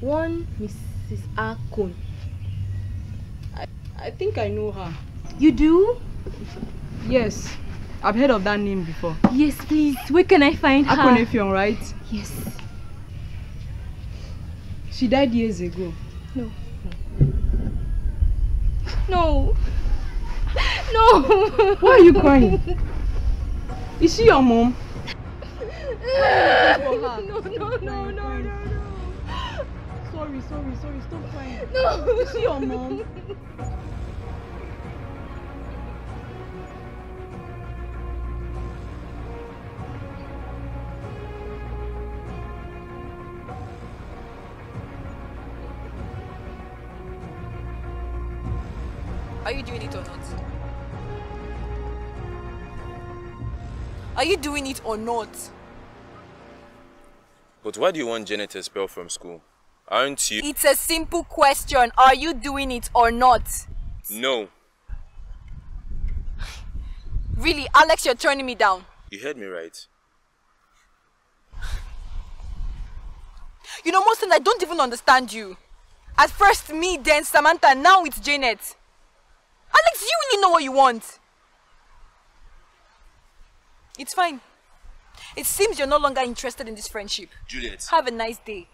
Speaker 38: One Mrs. Akon.
Speaker 60: I, I think I know her.
Speaker 38: You do?
Speaker 60: Yes, I've heard of that name before.
Speaker 38: Yes, please. Where can I find her?
Speaker 60: Akonefion, right?
Speaker 38: Yes.
Speaker 60: She died years ago.
Speaker 38: No. No. No.
Speaker 60: Why are you crying? Is she your mom?
Speaker 43: No, no, no, no, no, no.
Speaker 60: Sorry, sorry, sorry. Stop crying.
Speaker 43: No.
Speaker 60: Is she your mom?
Speaker 3: Are you doing it or not?
Speaker 10: But why do you want Janet expelled from school? Aren't you?
Speaker 3: It's a simple question. Are you doing it or not?
Speaker 10: No.
Speaker 3: Really, Alex, you're turning me down.
Speaker 10: You heard me right.
Speaker 3: You know, most times I don't even understand you. At first me, then Samantha, now it's Janet. Alex, you really know what you want. It's fine. It seems you're no longer interested in this friendship.
Speaker 10: Juliet.
Speaker 3: Have a nice day.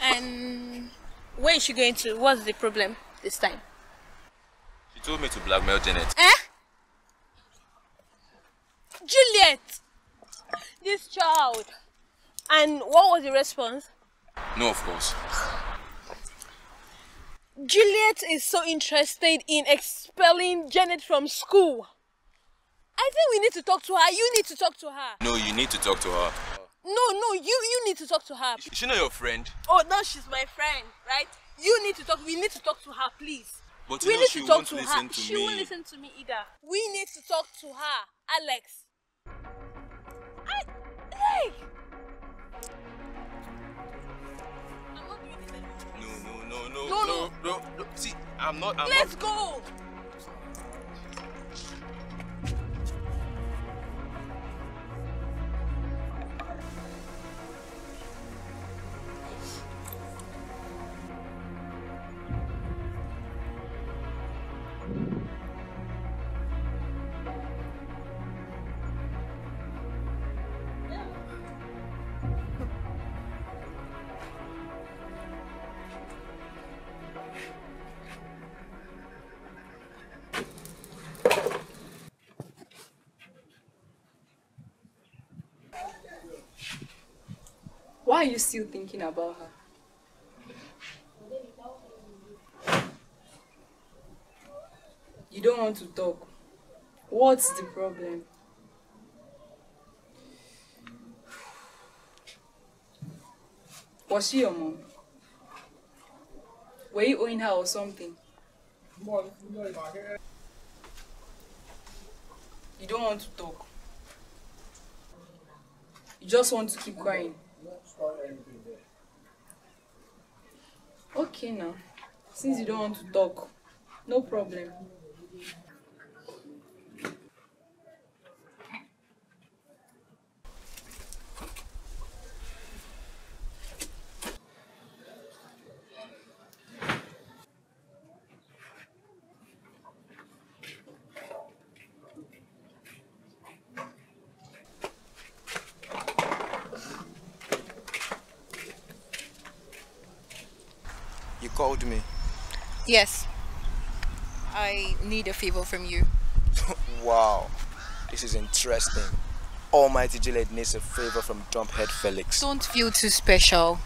Speaker 12: And where is she going to? What's the problem this time?
Speaker 10: She told me to blackmail Janet.
Speaker 12: Eh? Juliet! This child. And what was the response?
Speaker 10: No, of course.
Speaker 12: Juliet is so interested in expelling Janet from school. I think we need to talk to her. You need to talk to her.
Speaker 10: No, you need to talk to her.
Speaker 12: No, no, you you need to talk to her.
Speaker 10: Is she not your friend?
Speaker 12: Oh no, she's my friend, right? You need to talk. We need to talk to her, please.
Speaker 10: But you
Speaker 12: we
Speaker 10: know
Speaker 12: need
Speaker 10: she
Speaker 12: to talk
Speaker 10: won't
Speaker 12: to
Speaker 10: listen
Speaker 12: her.
Speaker 10: to
Speaker 12: she
Speaker 10: me.
Speaker 12: won't listen to me either. We need to talk to her, Alex. I, hey.
Speaker 10: No, no, no, No,
Speaker 12: no.
Speaker 10: See, I'm not. I'm
Speaker 12: Let's
Speaker 10: not.
Speaker 12: go.
Speaker 23: Are you still thinking about her? You don't want to talk. What's the problem? Was she your mom? Were you owing her or something? You don't want to talk. You just want to keep crying. Okay now. Since you don't want to talk, no problem.
Speaker 3: Favor from you.
Speaker 47: Wow, this is interesting. Almighty Juliet needs a favor from Dumphead Felix.
Speaker 3: Don't feel too special.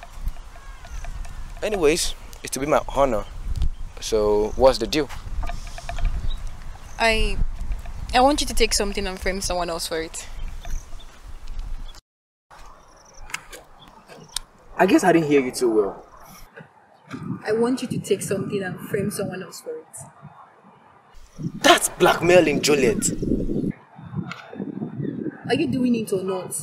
Speaker 47: Anyways, it's to be my honor. So, what's the deal?
Speaker 3: I I want you to take something and frame someone else for it.
Speaker 47: I guess I didn't hear you too well.
Speaker 3: I want you to take something and frame someone else for it.
Speaker 47: That's blackmailing Juliet.
Speaker 3: Are you doing it or not?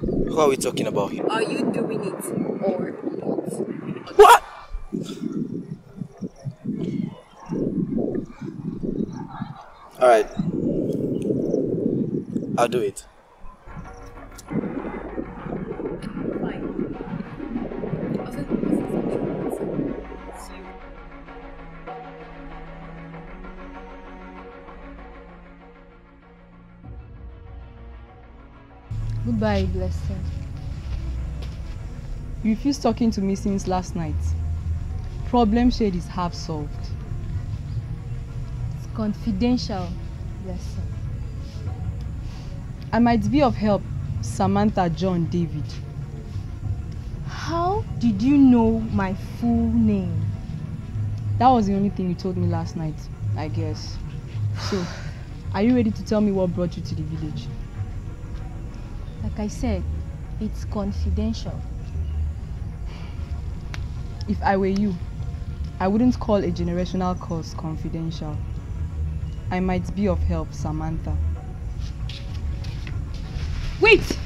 Speaker 47: Who are we talking about here?
Speaker 3: Are you doing it or not?
Speaker 47: What? Alright. I'll do it.
Speaker 38: Goodbye, Blessing.
Speaker 23: You refused talking to me since last night. Problem shade is half solved.
Speaker 38: It's confidential, Blessing.
Speaker 23: I might be of help, Samantha John David.
Speaker 38: How did you know my full name?
Speaker 23: That was the only thing you told me last night, I guess. So, are you ready to tell me what brought you to the village?
Speaker 38: Like I said, it's confidential.
Speaker 23: If I were you, I wouldn't call a generational curse confidential. I might be of help, Samantha.
Speaker 61: Wait!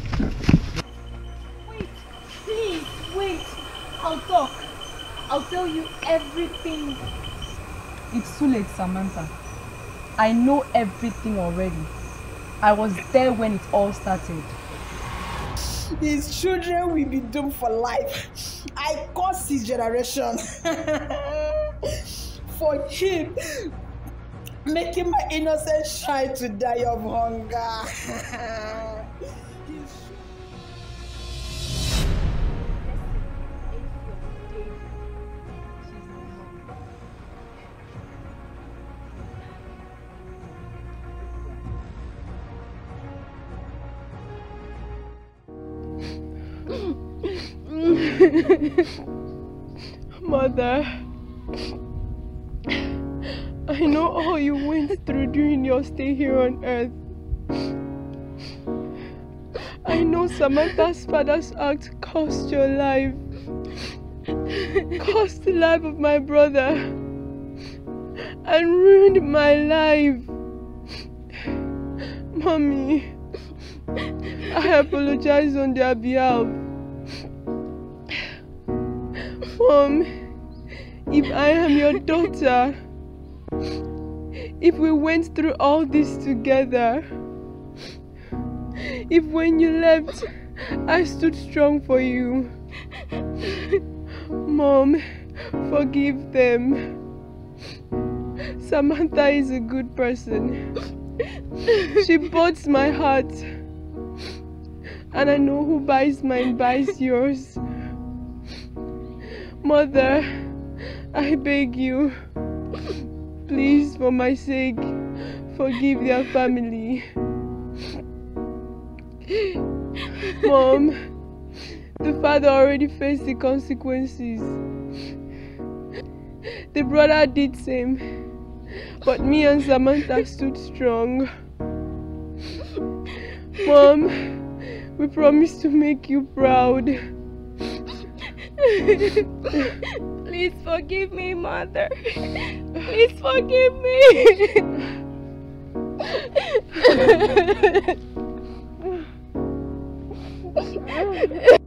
Speaker 61: Wait! Please, wait! I'll talk. I'll tell you everything.
Speaker 23: It's too late, Samantha. I know everything already. I was there when it all started.
Speaker 48: His children will be doomed for life. I curse his generation. for him making my innocent child to die of hunger.
Speaker 60: you went through during your stay here on earth. I know Samantha's father's act cost your life, cost the life of my brother, and ruined my life. Mommy, I apologize on their behalf. Mom, if I am your daughter, if we went through all this together, if when you left, I stood strong for you, Mom, forgive them. Samantha is a good person. She bought my heart. And I know who buys mine buys yours. Mother, I beg you, please, for my sake, forgive their family. Mom, the father already faced the consequences. The brother did same, but me and Samantha stood strong. Mom, we promise to make you proud. Please forgive me, Mother. Please forgive me.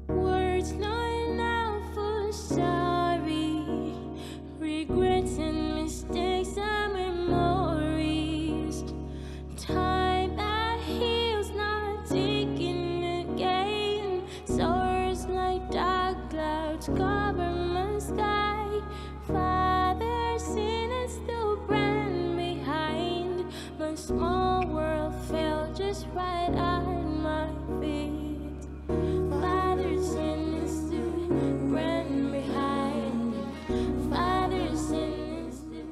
Speaker 6: small world fell just right at my feet. Father, sin is still brand behind. Father, sin is still.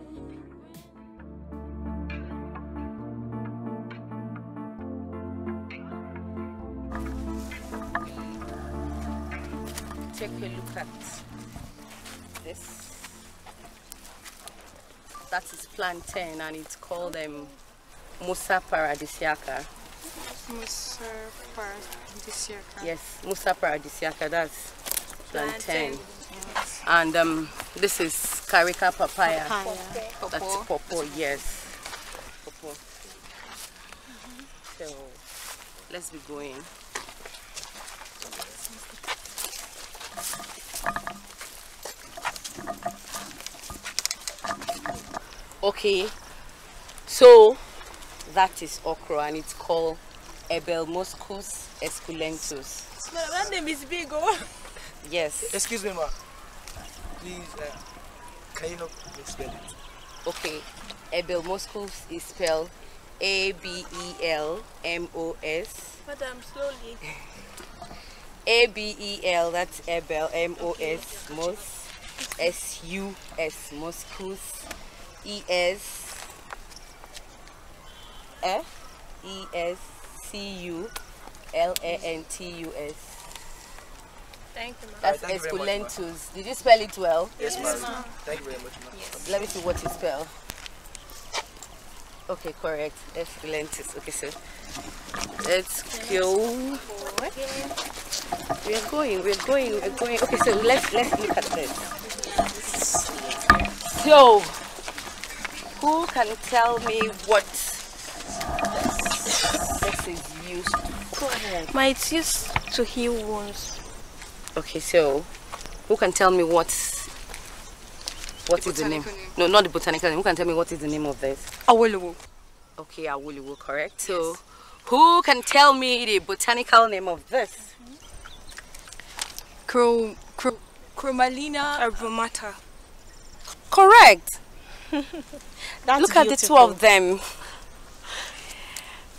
Speaker 17: Take a look at this. That is plantain and it's called um, Musa paradisiaca.
Speaker 60: Musa paradisiaca.
Speaker 17: Yes, Musa paradisiaca, that's plantain.
Speaker 60: Plantain, yes.
Speaker 17: And um, this is Carica papaya.
Speaker 60: Papaya.
Speaker 17: That's
Speaker 60: Pawpaw.
Speaker 17: pawpaw, yes. Pawpaw. So, let's be going. Okay, so that is okra and it's called Ebel Muscus esculentus.
Speaker 22: Madam, that name is big, oh.
Speaker 17: Yes.
Speaker 47: Excuse me, ma. Please, uh, can you help me spell it?
Speaker 17: Okay, Ebel Muscus is spelled A B E L M O S.
Speaker 22: Madam, slowly.
Speaker 17: A B E L, that's Ebel, M O S, Mos, S U S, Moscus, E S, F, E S C U, L A N T U S.
Speaker 22: Thank you, ma'am.
Speaker 17: That's
Speaker 47: Thank you very much.
Speaker 17: Esculentus. Did you spell it well?
Speaker 47: Yes, ma'am. Thank you very much, ma'am. Yes.
Speaker 17: Let me see what you spell. Okay, correct. Esculentus. Okay, so let's go. We are going, we are going, we are going. Okay, so let's let's look at this. So, who can tell me what this is used? Go ahead.
Speaker 22: Ma, it's used to heal wounds.
Speaker 17: Okay, so who can tell me what what is the name? No, not the botanical name. Who can tell me what is the name of this?
Speaker 22: Awolowo.
Speaker 17: Okay, Awolowo, correct. So, who can tell me the botanical name of this?
Speaker 3: Cro, cro, chromolaena
Speaker 12: abromata.
Speaker 3: Correct.
Speaker 12: That's
Speaker 3: look at the two of them.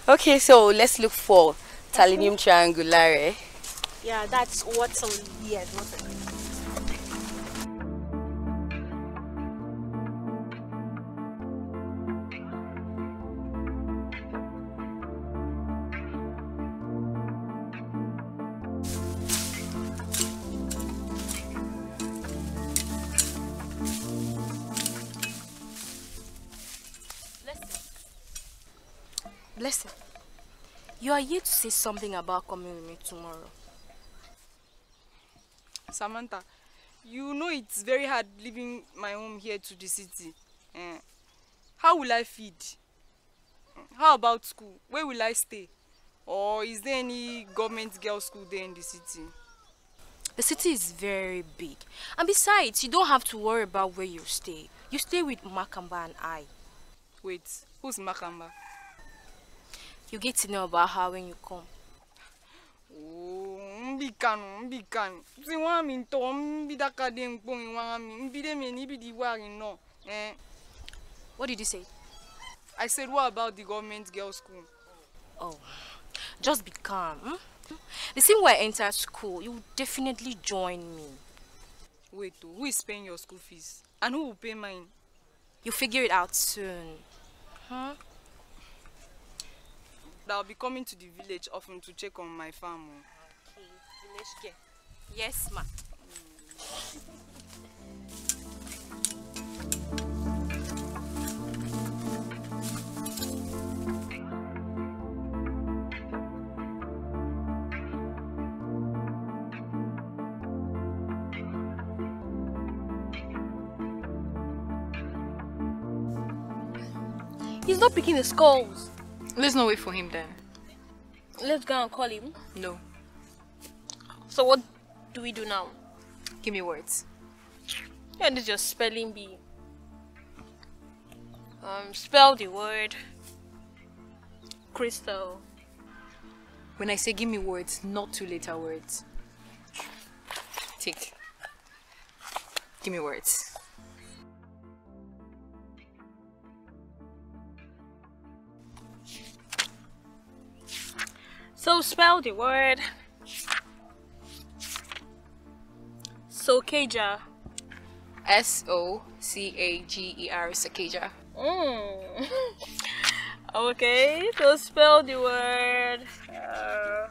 Speaker 3: Okay, so let's look for Talinum triangulare.
Speaker 12: Yeah, that's what's on here. What's on
Speaker 1: Blessing, you are here to say something about coming with me tomorrow.
Speaker 60: Samantha, you know it's very hard leaving my home here to the city. Eh. How will I feed? How about school? Where will I stay? Or is there any government girls' school there in the city?
Speaker 1: The city is very big. And besides, you don't have to worry about where you stay. You stay with Makamba and I.
Speaker 60: Wait, who's Makamba?
Speaker 1: You get to know about her when you come.
Speaker 60: Oh, mbikano, mbikano. Si wami nto, mbidaka de mpongi wami, mbide me ni wari no. Eh.
Speaker 1: What did you say?
Speaker 60: I said, what about the government girls' school?
Speaker 1: Oh, just be calm. Hmm? The same way I enter school, you will definitely join me.
Speaker 60: Wait, oh, who is paying your school fees? And who will pay mine?
Speaker 1: You'll figure it out soon. Huh?
Speaker 60: I'll be coming to the village often to check on my farm. oh.
Speaker 1: Okay, village girl. Yes, ma.
Speaker 22: He's not picking the calls.
Speaker 3: Let's not wait for him then.
Speaker 22: Let's go and call him.
Speaker 3: No.
Speaker 22: So what do we do now?
Speaker 3: Give me words.
Speaker 22: And it's just spelling bee. Um, spell the word crystal.
Speaker 3: When I say give me words, not two letter words. Take. Give me words.
Speaker 22: So spell the word Sokeja.
Speaker 3: S O C A G E R Sakeja.
Speaker 22: Mm. okay, so spell the word. Uh,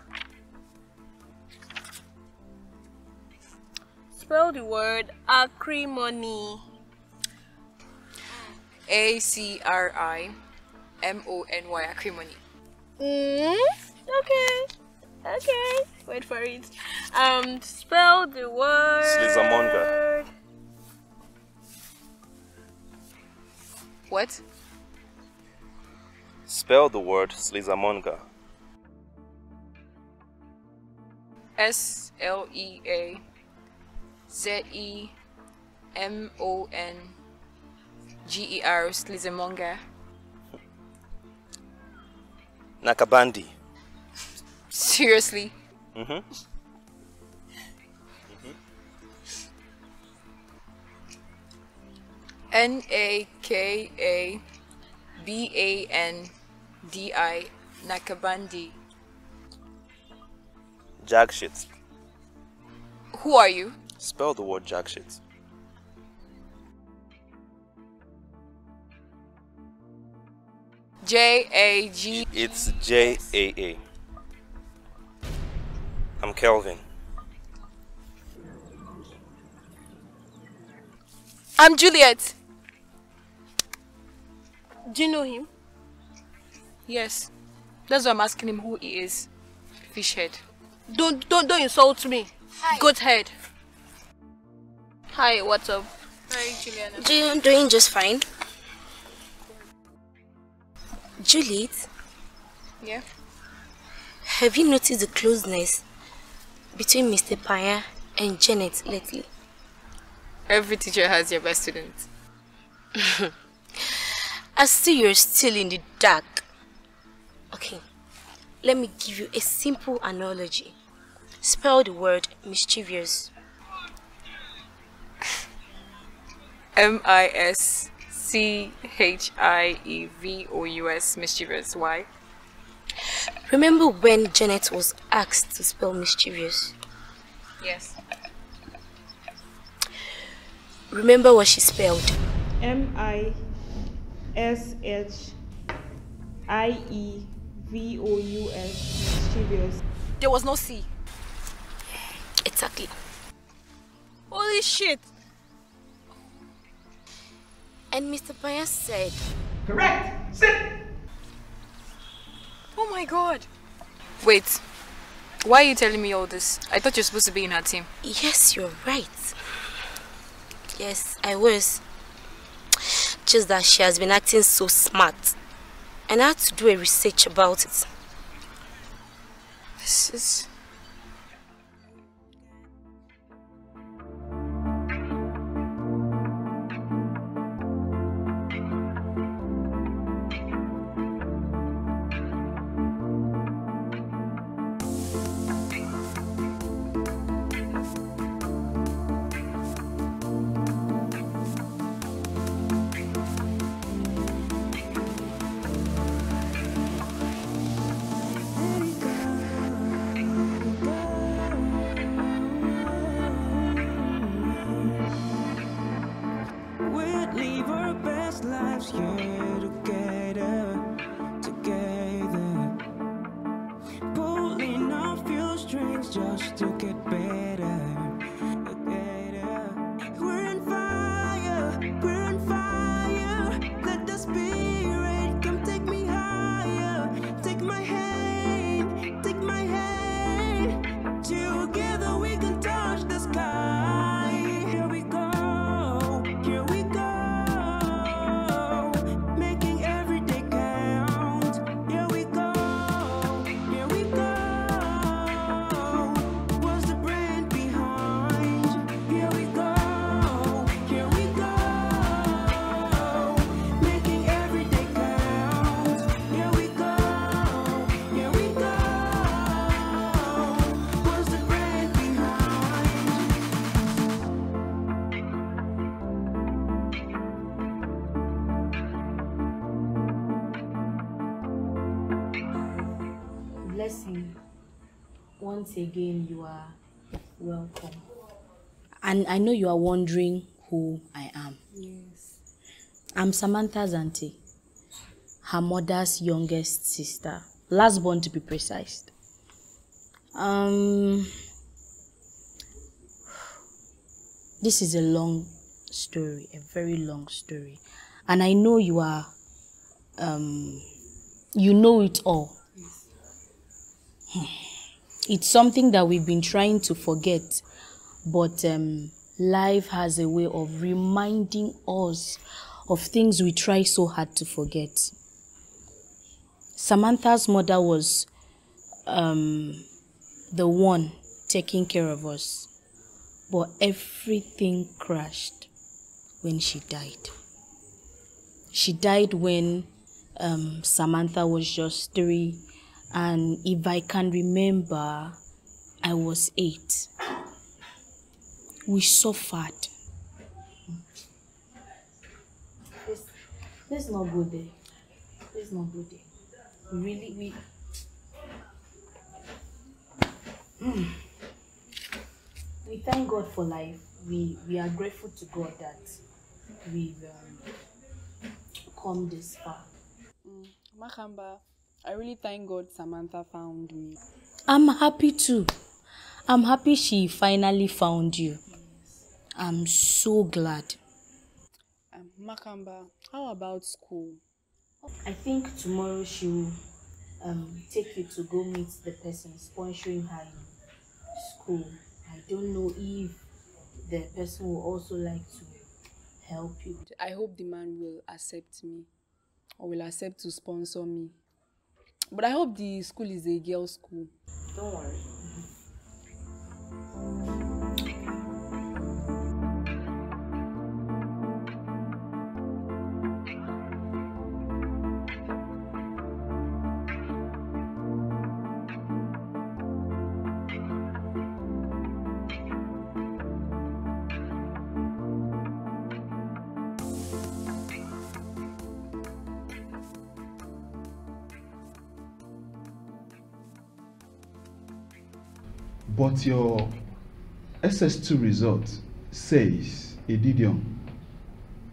Speaker 22: spell the word acrimony.
Speaker 3: A C R I M O N Y acrimony.
Speaker 22: Mm, okay, okay. Wait for it. Um, spell the word.
Speaker 62: Sleazemonger.
Speaker 3: What?
Speaker 62: Spell the word Sleazemonger.
Speaker 3: S L E A Z E M O N G E R Sleazemonger.
Speaker 62: Nakabandi.
Speaker 3: Seriously?
Speaker 62: Mm-hmm.
Speaker 3: N A K A B A N D I Nakabandi.
Speaker 62: Jaagsiekte.
Speaker 3: Who are you?
Speaker 62: Spell the word Jaagsiekte.
Speaker 3: J A G.
Speaker 62: It's J A A. I'm Kelvin.
Speaker 3: I'm Juliet.
Speaker 22: Do you know him?
Speaker 3: Yes. That's why I'm asking him who he is. Fishhead.
Speaker 22: Don't don't don't insult me.
Speaker 3: Hi.
Speaker 22: Goat head. Hi, what's up?
Speaker 3: Hi, Juliana.
Speaker 1: Do doing just fine. Juliet,
Speaker 3: Yeah.
Speaker 1: have you noticed the closeness between Mr. Paya and Janet lately?
Speaker 3: Every teacher has their best student.
Speaker 1: I see you're still in the dark. Okay, let me give you a simple analogy. Spell the word mischievous.
Speaker 8: M-I-S-C-H-I-E-V-O-U-S, mischievous. Why?
Speaker 63: Remember when Janet was asked to spell mischievous?
Speaker 8: Yes.
Speaker 63: Remember what she spelled?
Speaker 21: M I S H I E V O U S. Mischievous.
Speaker 3: There was no C.
Speaker 63: Exactly.
Speaker 3: Holy shit!
Speaker 63: And Mr. Paya said,
Speaker 3: Correct! Sit! Oh my god!
Speaker 8: Wait. Why are you telling me all this? I thought you're supposed to be in her team.
Speaker 63: Yes, you're right. Yes, I was. Just that she has been acting so smart. And I had to do a research about it.
Speaker 8: This is.
Speaker 14: Once again you are welcome. And I know you are wondering who I am.
Speaker 3: Yes.
Speaker 14: I'm Samantha's auntie, her mother's youngest sister, last born to be precise. Um, this is a long story, a very long story, and I know you are, um, you know it all. It's something that we've been trying to forget, but um, life has a way of reminding us of things we try so hard to forget. Samantha's mother was um, the one taking care of us, but everything crashed when she died. She died when um, Samantha was just three, and if I can remember, I was eight. We suffered. Let's, let's not go there. Let's not good. Day. Really, we. Hmm. We thank God for life. We we are grateful to God that we've um, come this far.
Speaker 64: Mm, Makamba, I really thank God Samantha found me.
Speaker 14: I'm happy too. I'm happy she finally found you. I'm so glad.
Speaker 64: Um, Makamba, how about school?
Speaker 14: I think tomorrow she'll um, take you to go meet the person sponsoring her in school. I don't know if the person will also like to help you.
Speaker 64: I hope the man will accept me or will accept to sponsor me. But I hope the school is a girls' school.
Speaker 14: Don't worry.
Speaker 50: But your SS2 result says Edidiong,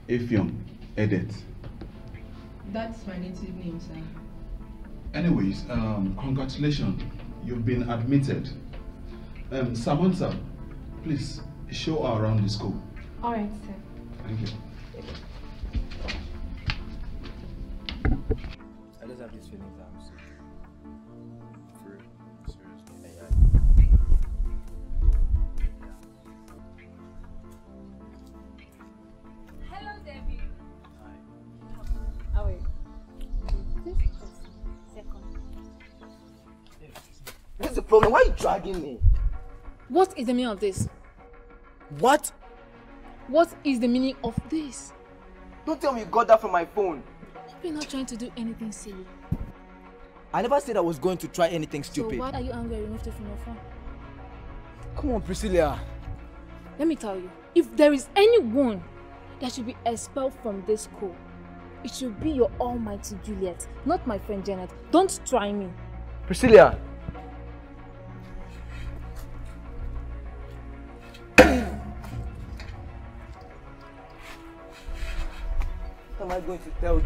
Speaker 50: Effiong, Edet.
Speaker 3: That's my native name, sir.
Speaker 50: Anyways, um, congratulations. You've been admitted. Um, Samantha, please show her around the school.
Speaker 3: Alright, sir.
Speaker 50: Thank you.
Speaker 65: I just have these feelings that
Speaker 15: dragging me?
Speaker 3: What is the meaning of this?
Speaker 15: What?
Speaker 3: What is the meaning of this?
Speaker 15: Don't tell me you got that from my phone.
Speaker 3: Hope you're not trying to do anything silly.
Speaker 15: I never said I was going to try anything stupid.
Speaker 3: So
Speaker 15: stupid.
Speaker 3: why are you angry I removed it from your phone?
Speaker 15: Come on, Priscilla.
Speaker 3: Let me tell you, if there is anyone that should be expelled from this school, it should be your almighty Juliet, not my friend Janet. Don't try me.
Speaker 15: Priscilla. What am I going to tell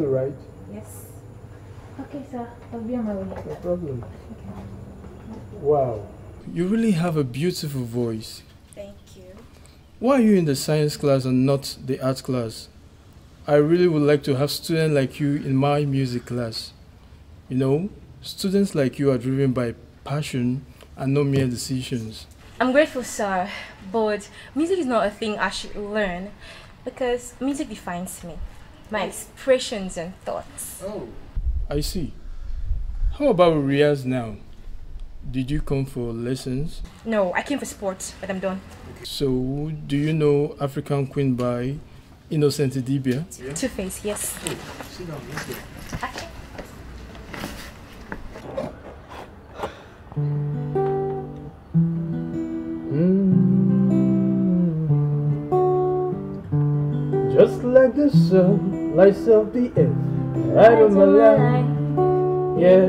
Speaker 66: Samantha, right?
Speaker 1: Yes. Okay, sir. I'll be on my way.
Speaker 66: No problem. Wow. You really have a beautiful voice.
Speaker 1: Thank you.
Speaker 66: Why are you in the science class and not the art class? I really would like to have students like you in my music class. You know, students like you are driven by passion and not mere decisions.
Speaker 1: I'm grateful, sir, but music is not a thing I should learn because music defines me, my oh. expressions and thoughts.
Speaker 66: Oh. I see. How about Riaz now? Did you come for lessons?
Speaker 1: No, I came for sports, but I'm done. Okay.
Speaker 66: So, do you know African Queen by Innocent Idibia?
Speaker 1: Two Face, yes.
Speaker 66: Oh, sit down, let's go. Just like the sun lights up the earth, out of my life. Yeah,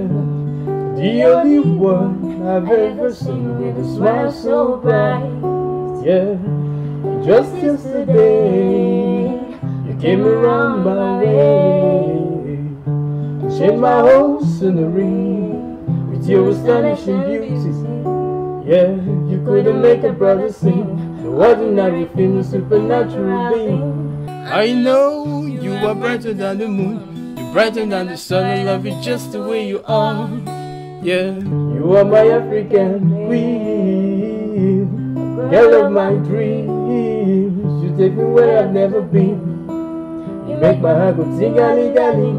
Speaker 66: the only one I've ever seen with a smile so bright. Yeah, just yesterday you came around my way, changed my whole scenery with your astonishing beauty. Yeah, you couldn't make a brother sing. No ordinary feeling, supernatural being. I know you are brighter than the moon. You're brighter than the sun. I love you just the way you are. Yeah, you are my African queen. Girl of my dreams. You take me where I've never been. You make my heart go tingali gali.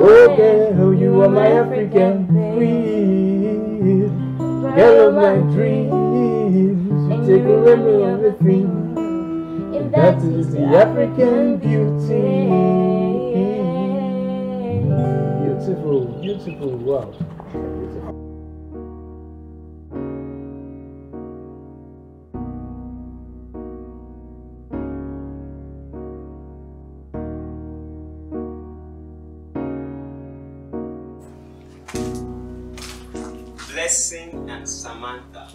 Speaker 66: Oh girl, you are my African queen. Girl of my dreams. You take away me everything. And that is the African beauty. Beautiful, beautiful, wow. Beautiful.
Speaker 53: Blessing and Samantha.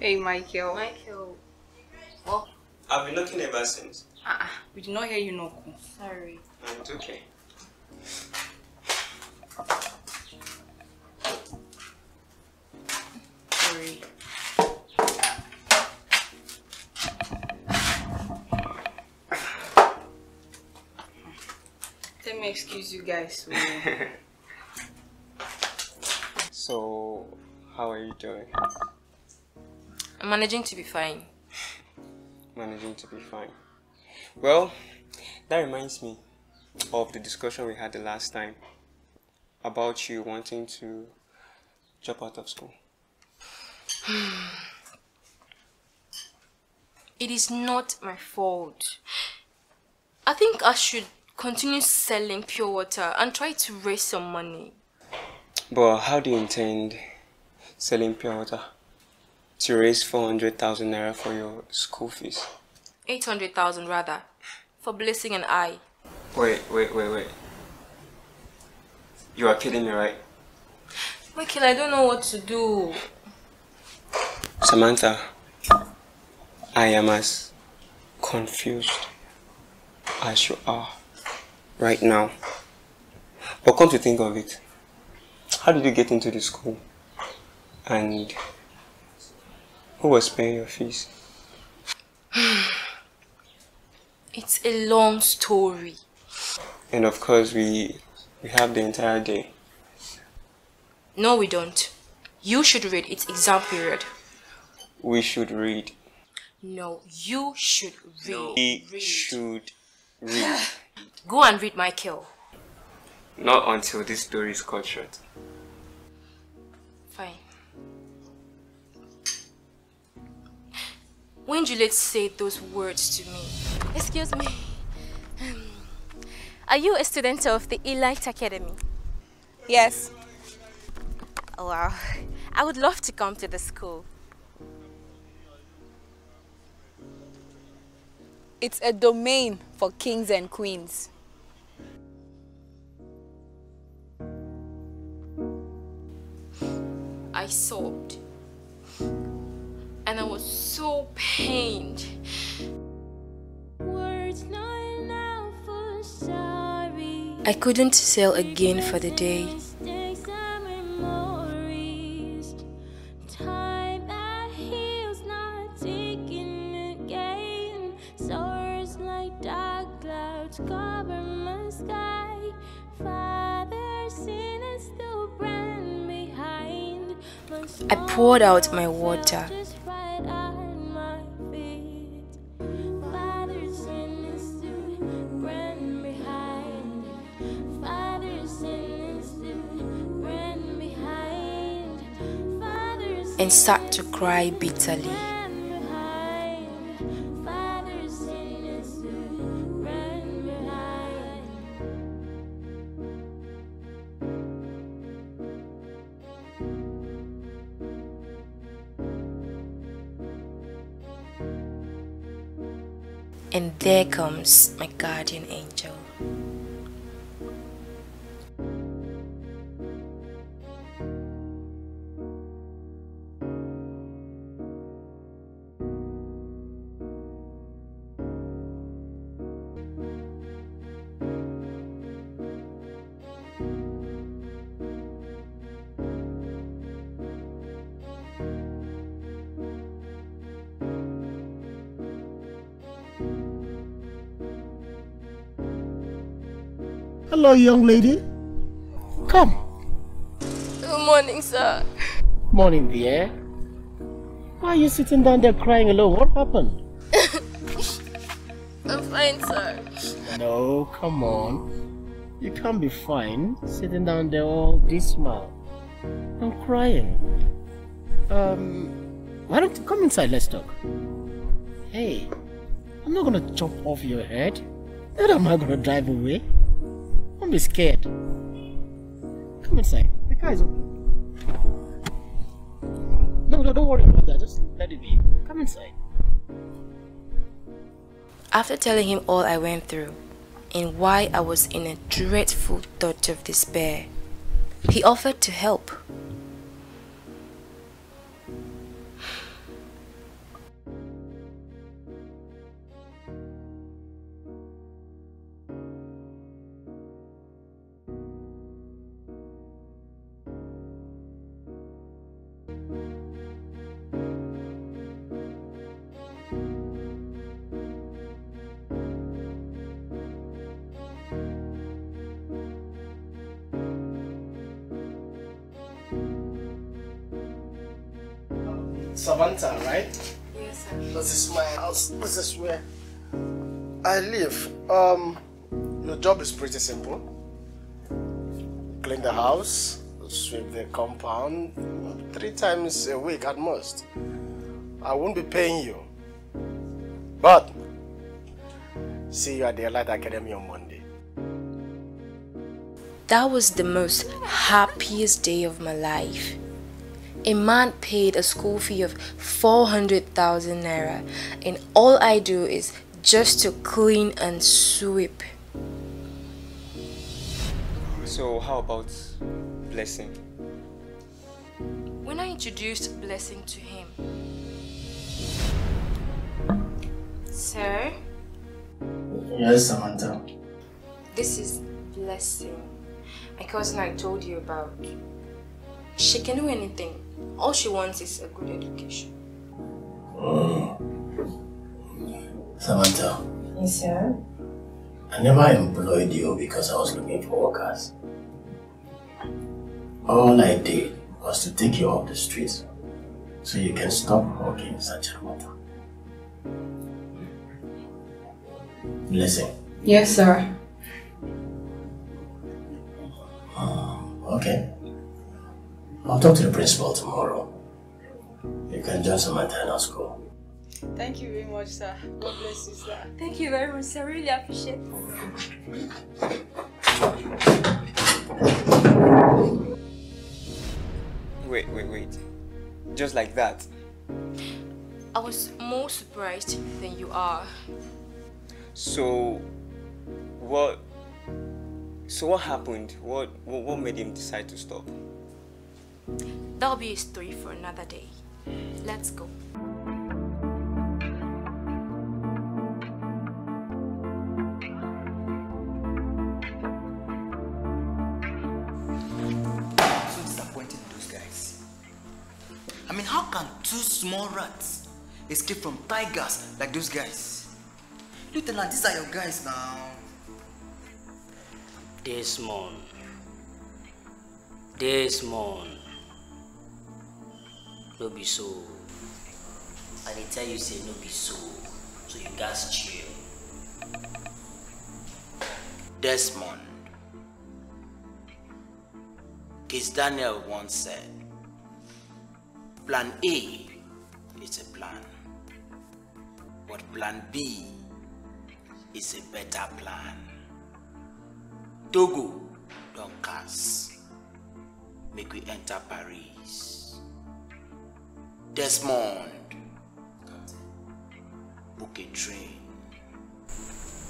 Speaker 67: Hey, Michael.
Speaker 68: Michael.
Speaker 53: I've been looking ever since.
Speaker 67: uh-uh. we did not hear you knock.
Speaker 68: Sorry.
Speaker 53: And it's okay.
Speaker 67: Sorry. Let me excuse you guys.
Speaker 53: so, how are you doing?
Speaker 1: I'm managing to be fine.
Speaker 53: Managing to be fine. Well, That reminds me of the discussion we had the last time about you wanting to drop out of school.
Speaker 1: It is not my fault. I think I should continue selling pure water and try to raise some money.
Speaker 53: But how do you intend selling pure water to raise 400,000 naira for your school fees?
Speaker 1: 800,000 rather, for Blessing and I.
Speaker 53: Wait, wait, wait, wait. You are kidding me, right?
Speaker 1: Michael, I don't know what to do.
Speaker 53: Samantha, I am as confused as you are right now. But come to think of it, how did you get into the school? And who was paying your fees?
Speaker 1: It's a long story.
Speaker 53: And of course, we we have the entire day.
Speaker 1: No, we don't. You should read. It's exam period.
Speaker 53: We should read.
Speaker 1: No, you should read.
Speaker 53: We should read.
Speaker 1: Go and read, Michael.
Speaker 53: Not until this story is cut short.
Speaker 1: When Juliet said those words to me,
Speaker 69: Excuse me. Um, Are you a student of the Elite Academy?
Speaker 3: Yes.
Speaker 69: Oh, wow. I would love to come to the school.
Speaker 3: It's a domain for kings and queens.
Speaker 1: I sobbed. And I was so pained. I couldn't sail again for the day. I poured out my
Speaker 6: taking
Speaker 1: and start to cry bitterly. And there comes my guardian angel.
Speaker 70: Hello, young lady. Come.
Speaker 1: Good morning, sir.
Speaker 70: Morning, dear. Why are you sitting down there crying alone? What happened?
Speaker 1: I'm fine, sir.
Speaker 70: No, come on. You can't be fine sitting down there all dismal. I'm crying. Um, why don't you come inside? Let's talk. Hey, I'm not gonna chop off your head. Then am I gonna drive away? Be scared. Come inside. The car is open. No, no, don't worry about that. Just let it be. Come inside.
Speaker 1: After telling him all I went through and why I was in a dreadful thought of despair, he offered to help.
Speaker 70: Samantha, right?
Speaker 1: Yes, sir.
Speaker 70: This is my house. This is where
Speaker 71: I live. Um, your job is pretty simple. Clean the house, sweep the compound, three times a week at most. I won't be paying you. But, see you at the Elite Academy on Monday.
Speaker 1: That was the most happiest day of my life. A man paid a school fee of 400,000 naira, and all I do is just to clean and sweep.
Speaker 72: So how about blessing?
Speaker 1: When I introduced Blessing to him, Sir,
Speaker 73: Yes, Samantha.
Speaker 1: this is Blessing. My cousin I told you about. She can do anything. All she wants is a good education.
Speaker 73: Mm. Samantha,
Speaker 1: Yes, sir.
Speaker 73: I never employed you because I was looking for workers. All I did was to take you off the streets so you can stop hawking such a water. Listen.
Speaker 74: Yes, sir.
Speaker 73: Okay. I'll talk to the principal tomorrow. You can join Samantha in our school.
Speaker 75: Thank you very much, sir. God bless you, sir.
Speaker 1: Thank you very much. I really appreciate it.
Speaker 72: Wait, wait, wait. Just like that.
Speaker 1: I was more surprised than you are.
Speaker 72: So, what? So what happened? What, what what made him decide to stop?
Speaker 1: That'll be a story for another day. Let's go.
Speaker 70: so disappointed in those guys. I mean, how can two small rats escape from tigers like those guys? Lieutenant, these are your guys now.
Speaker 76: Desmond. Desmond. No be so. I dey tell you say no be so. So you guys chill.
Speaker 70: Desmond. Case Daniel once said, Plan A is a plan, but Plan B is a better plan. Togo don cast. Make we enter Paris. Desmond. Book a train.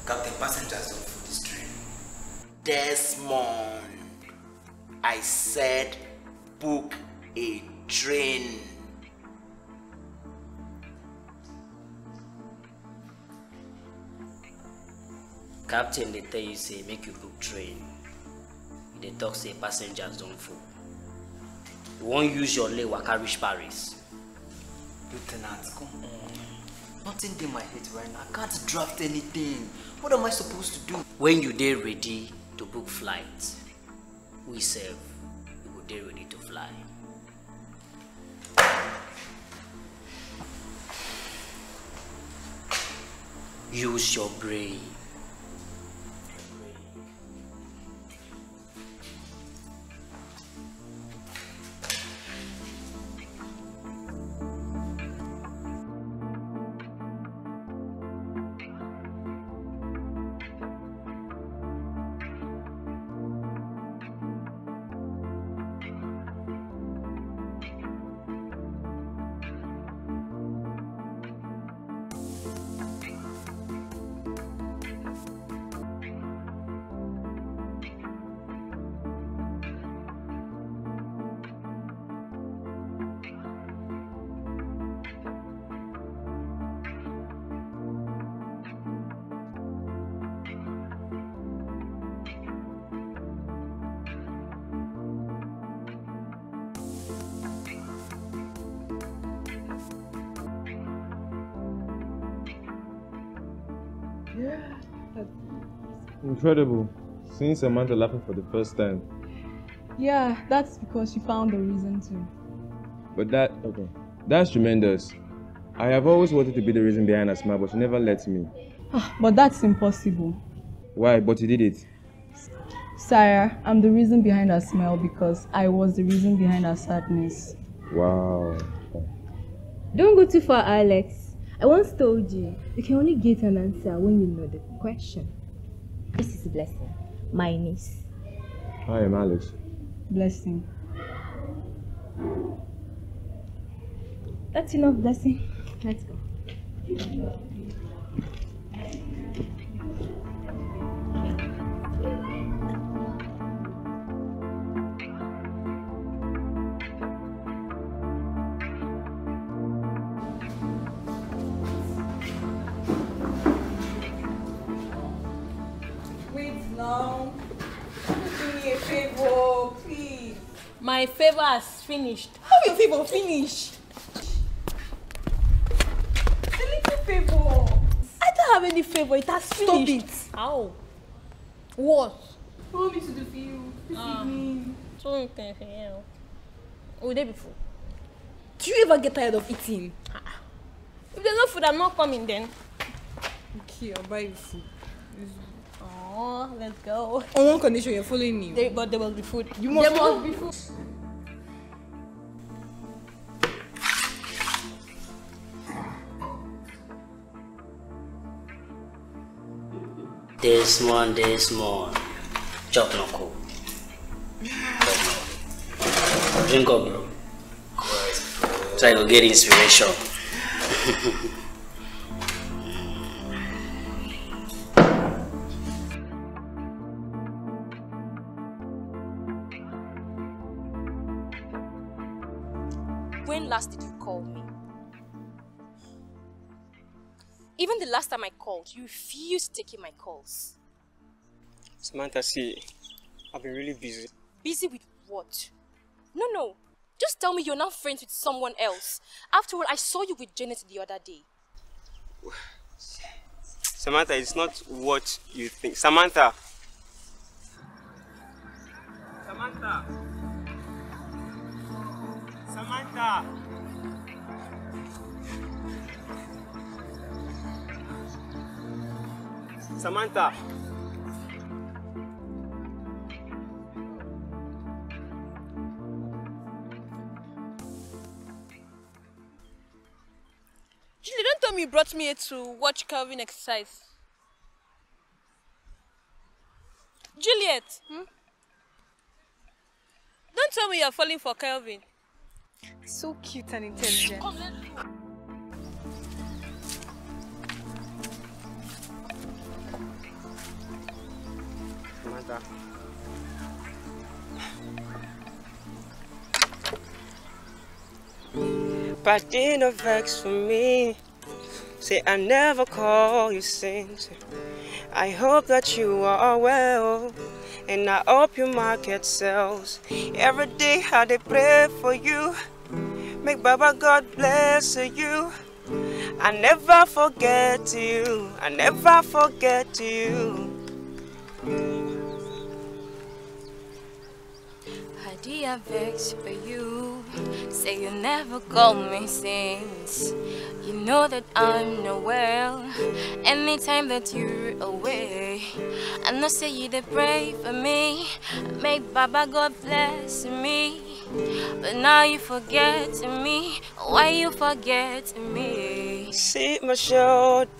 Speaker 70: Captain, passengers don't for this train. Desmond. I said book a train.
Speaker 76: Captain dey tell you say make you book train. Dey talk say passengers don full. You wan use your leg waka reach Paris.
Speaker 70: Lieutenant, come on. Nothing in my head right now. I can't draft anything. What am I supposed to do?
Speaker 76: When you dey ready to book flight, we sef we go dey ready to fly. Use your brain.
Speaker 10: Incredible. Seeing Samantha laughing for the first time.
Speaker 77: Yeah, that's because she found a reason to.
Speaker 10: But that, okay, that's tremendous. I have always wanted to be the reason behind her smile, but she never lets me.
Speaker 78: Ah, but that's impossible.
Speaker 79: Why? But you did it.
Speaker 78: Sarah, I'm the reason behind her smile because I was the reason behind her sadness.
Speaker 79: Wow.
Speaker 38: Don't go too far, Alex. I once told you, you can only get an answer when you know the question. This is Blessing, my niece.
Speaker 79: Hi, I'm Alex.
Speaker 78: Blessing.
Speaker 38: That's enough, Blessing. Let's go.
Speaker 22: My favor has finished.
Speaker 60: How your favor finish? A little favor.
Speaker 22: I don't have any favor. It has
Speaker 60: Stop
Speaker 22: finished.
Speaker 60: it.
Speaker 22: How? What?
Speaker 60: Want me to for you this evening?
Speaker 22: So you can hear. Oh, day before.
Speaker 60: Do you ever get tired of eating?
Speaker 22: If there's no food, I'm not coming then.
Speaker 60: Okay, I'll buy you food.
Speaker 22: Oh, let's go.
Speaker 60: On one condition, you're following me.
Speaker 22: There, but there must be food.
Speaker 60: You must
Speaker 22: there
Speaker 60: follow-
Speaker 22: must be food.
Speaker 76: This one, this one. Chop no cool. Drink up, bro. Try to get inspiration.
Speaker 1: last did you call me? Even the last time I called, you refused taking my calls.
Speaker 53: Samantha, see, I've been really busy.
Speaker 1: Busy with what? No, no. Just tell me you're now friends with someone else. After all, I saw you with Janet the other day.
Speaker 53: Samantha, it's not what you think. Samantha! Samantha! Samantha! Samantha!
Speaker 22: Julie, don't tell me you brought me here to watch Calvin exercise. Juliet! Hmm? Don't tell me you're falling for Calvin.
Speaker 60: So cute and intelligent.
Speaker 53: But didn't vex for me. Say I never call you since. I hope that you are well. And I hope your market sells. Every day how they pray for you. Make Baba God bless you. I never forget you. I never forget you.
Speaker 1: Vex for you. Say you never called me since. You know that I'm not well. Anytime that you're away, I know say you dey pray for me. Make Baba God bless me. But now you forget me. Why you forget me?
Speaker 53: Sit my shoulders,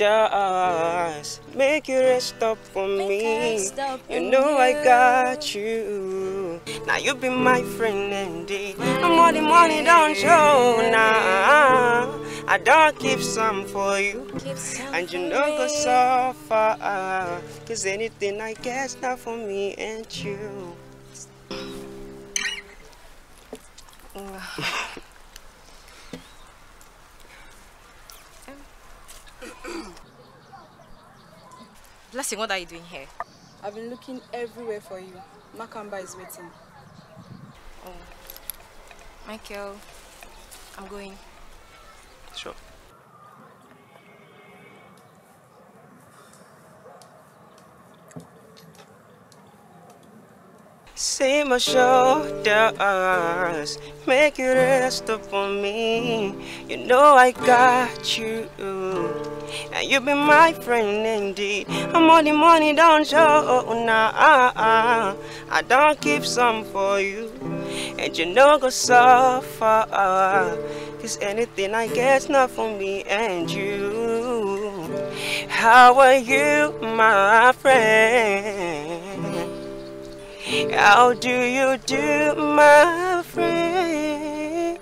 Speaker 53: make you rest up on me. You know I got you. Now you be my friend indeed. No more the money don't show now. I don't keep some for you, and you know go suffer. Cause anything I guess not for me and you.
Speaker 1: Blessing, what are you doing here?
Speaker 60: I've been looking everywhere for you. Makamba is waiting.
Speaker 1: Oh, Michael, I'm going.
Speaker 53: Sure. See my shoulders, make you rest up upon me. You know I got you, and you be my friend indeed. I'm on the money, don't show now. I don't keep some for you, and you know go suffer. Cause anything I get's not for me and you. How are you, my friend? How do you do, my friend?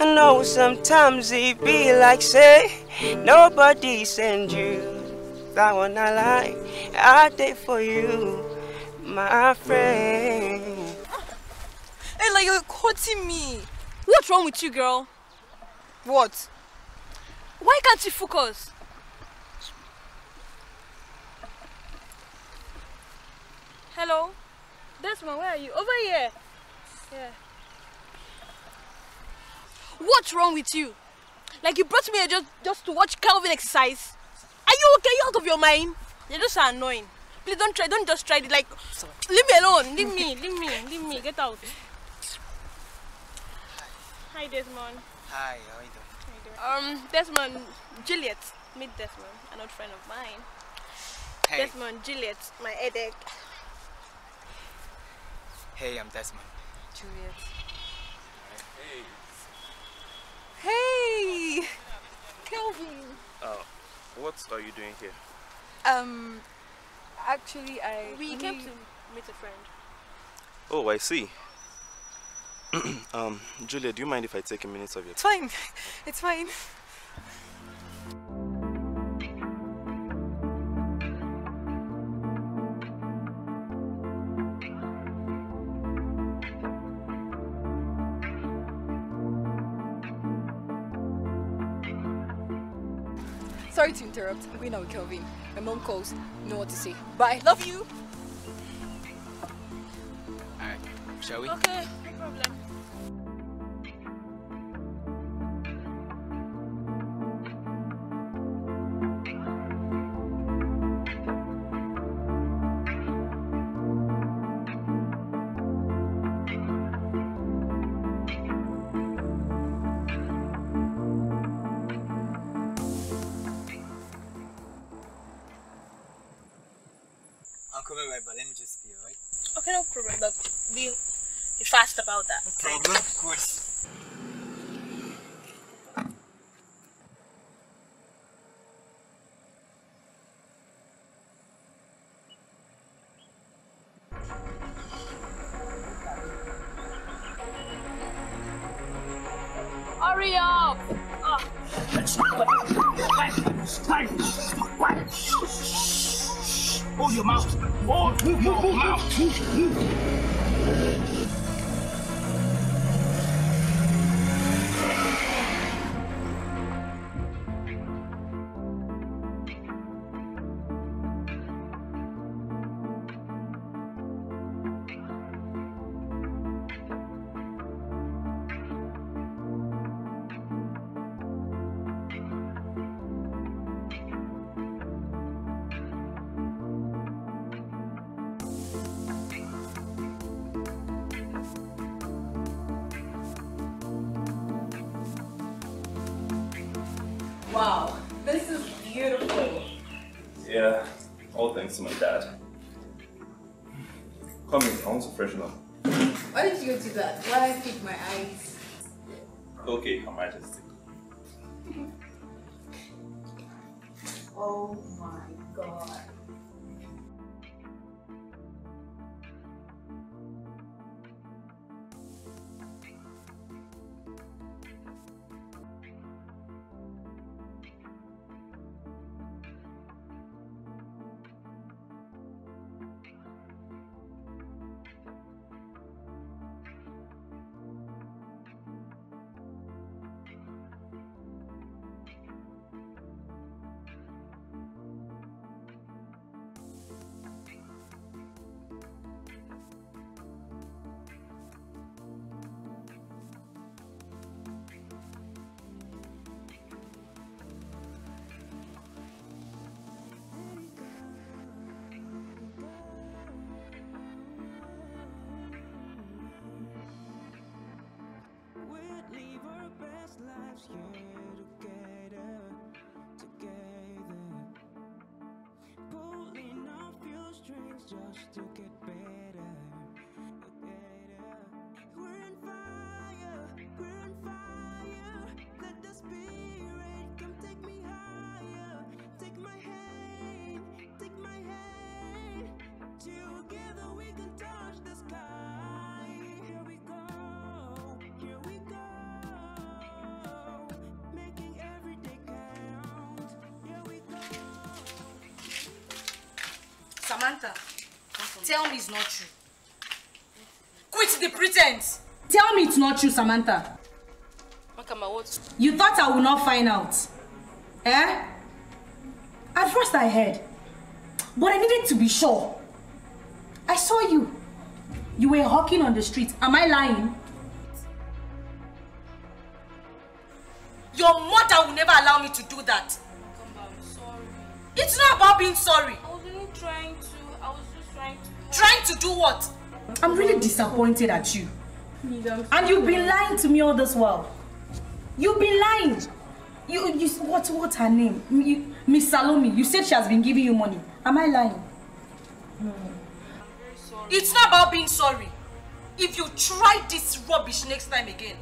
Speaker 53: I know sometimes it be like say nobody send you. That one I like, I did for you, my friend.
Speaker 3: Hey, like you're quoting me.
Speaker 12: What's wrong with you, girl?
Speaker 3: What?
Speaker 12: Why can't you focus? Hello? Desmond, where are you? Over here. Yeah. What's wrong with you? Like you brought me here just, just to watch Calvin exercise? Are you okay? You out of your mind? You're just annoying. Please don't try, don't just try it. Like, leave me alone. Leave me, leave me, leave me. Get out. Hi, Desmond.
Speaker 80: Hi, how are you doing?
Speaker 12: Um, Desmond, Juliet. Meet Desmond, an old friend of mine.
Speaker 80: Hey.
Speaker 12: Desmond, Juliet, my headache.
Speaker 80: Hey, I'm Desmond.
Speaker 3: Juliet.
Speaker 80: Hey.
Speaker 3: Hey! Kelvin.
Speaker 62: Oh, what are you doing here?
Speaker 3: Um, actually, I.
Speaker 12: We came to meet a friend.
Speaker 62: Oh, I see. um, Julia, do you mind if I take a minute of your time?
Speaker 3: It's fine. It's fine. Sorry to interrupt. I'm going out with Kelvin. My mom calls. Know what to say. Bye. Love you.
Speaker 80: Alright, shall we?
Speaker 12: Okay, no problem.
Speaker 80: Just
Speaker 62: to
Speaker 8: get better, better. We're on fire, we're on fire. Let the spirit come take me higher. Take my hand, take my hand. Together we can touch the sky. Here we go, here we go. Making every day count. Here we go.
Speaker 2: Samantha, tell me it's not true. Quit the pretense. Tell me it's not true, Samantha.
Speaker 1: Makama, what?
Speaker 2: You thought I would not find out. Eh? At first I heard. But I needed to be sure. I saw you. You were hawking on the street. Am I lying? Your mother will never allow me to do that.
Speaker 1: I'm sorry.
Speaker 2: It's not about being sorry.
Speaker 1: I was only trying to. To.
Speaker 2: Do what? I'm really disappointed at you. And you've been lying to me all this while. You've been lying. You, you, what, what's her name? You, Miss Salome. You said she has been giving you money. Am I lying? Hmm. It's not about being sorry. If you try this rubbish next time again,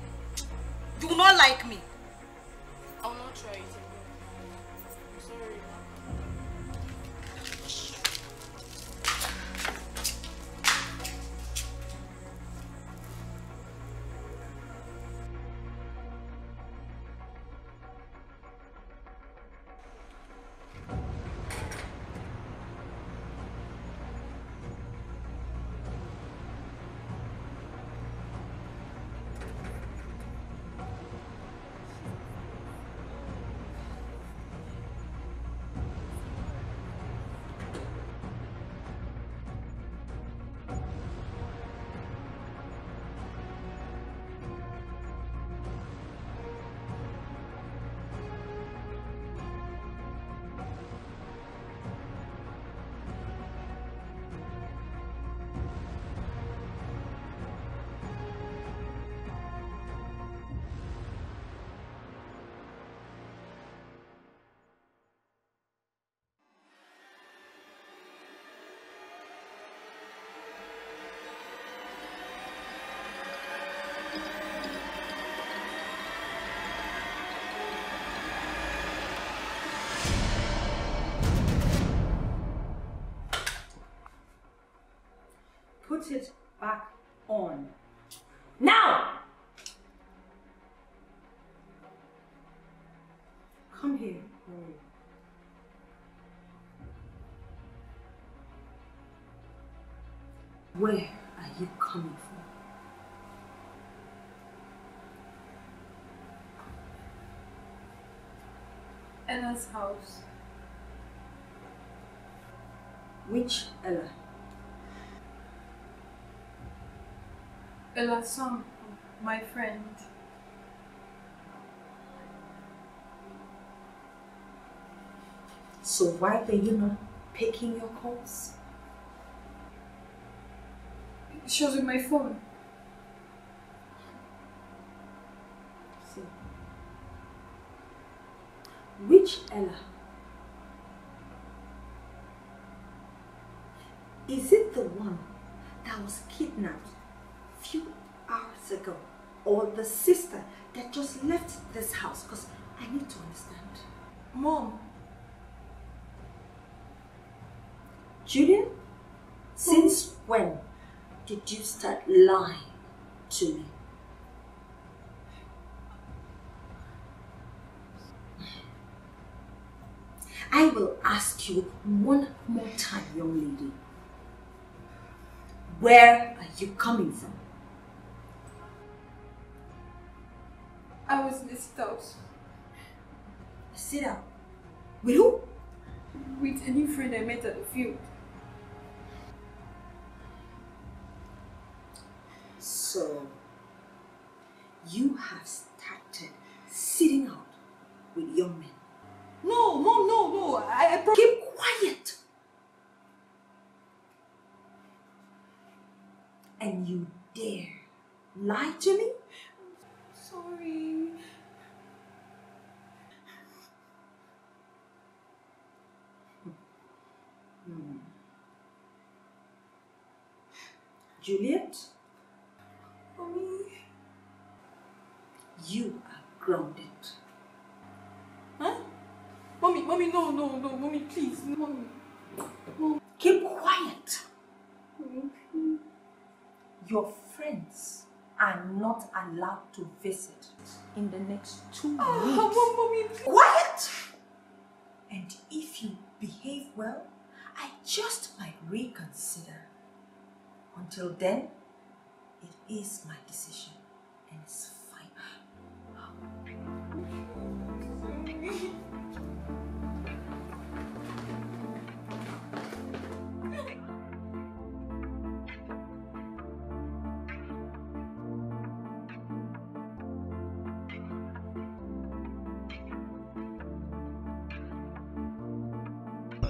Speaker 2: you will not like me.
Speaker 1: I'll not try it
Speaker 2: Put it back on. Now! Come here. Where are you coming from?
Speaker 30: Ella's house.
Speaker 2: Which Ella?
Speaker 30: Ella's son, my friend.
Speaker 2: So why were you not picking your calls?
Speaker 30: She was with my phone.
Speaker 2: See. Which Ella? Is it the one that was kidnapped ago? Or the sister that just left this house? Because I need to understand.
Speaker 30: Mom,
Speaker 2: Julian, since when did you start lying to me? I will ask you one more time, young lady. Where are you coming from?
Speaker 30: I was missed out.
Speaker 2: Sit down. With who?
Speaker 30: With a new friend I met at the field.
Speaker 2: So, you have started sitting out with young men.
Speaker 30: No, mom, no, no. I, I
Speaker 2: Keep quiet. And you dare lie to me?
Speaker 30: sorry.
Speaker 2: Juliet? Mommy? You are grounded.
Speaker 30: Huh? Mommy, mommy, no, no, no, mommy, please, mommy. mommy.
Speaker 2: Keep quiet. Your friends are not allowed to visit in the next two
Speaker 30: Ah,
Speaker 2: weeks.
Speaker 30: mom, mommy.
Speaker 2: Quiet! And if you behave well, I just might reconsider. Until then, it is my decision, and it's fine.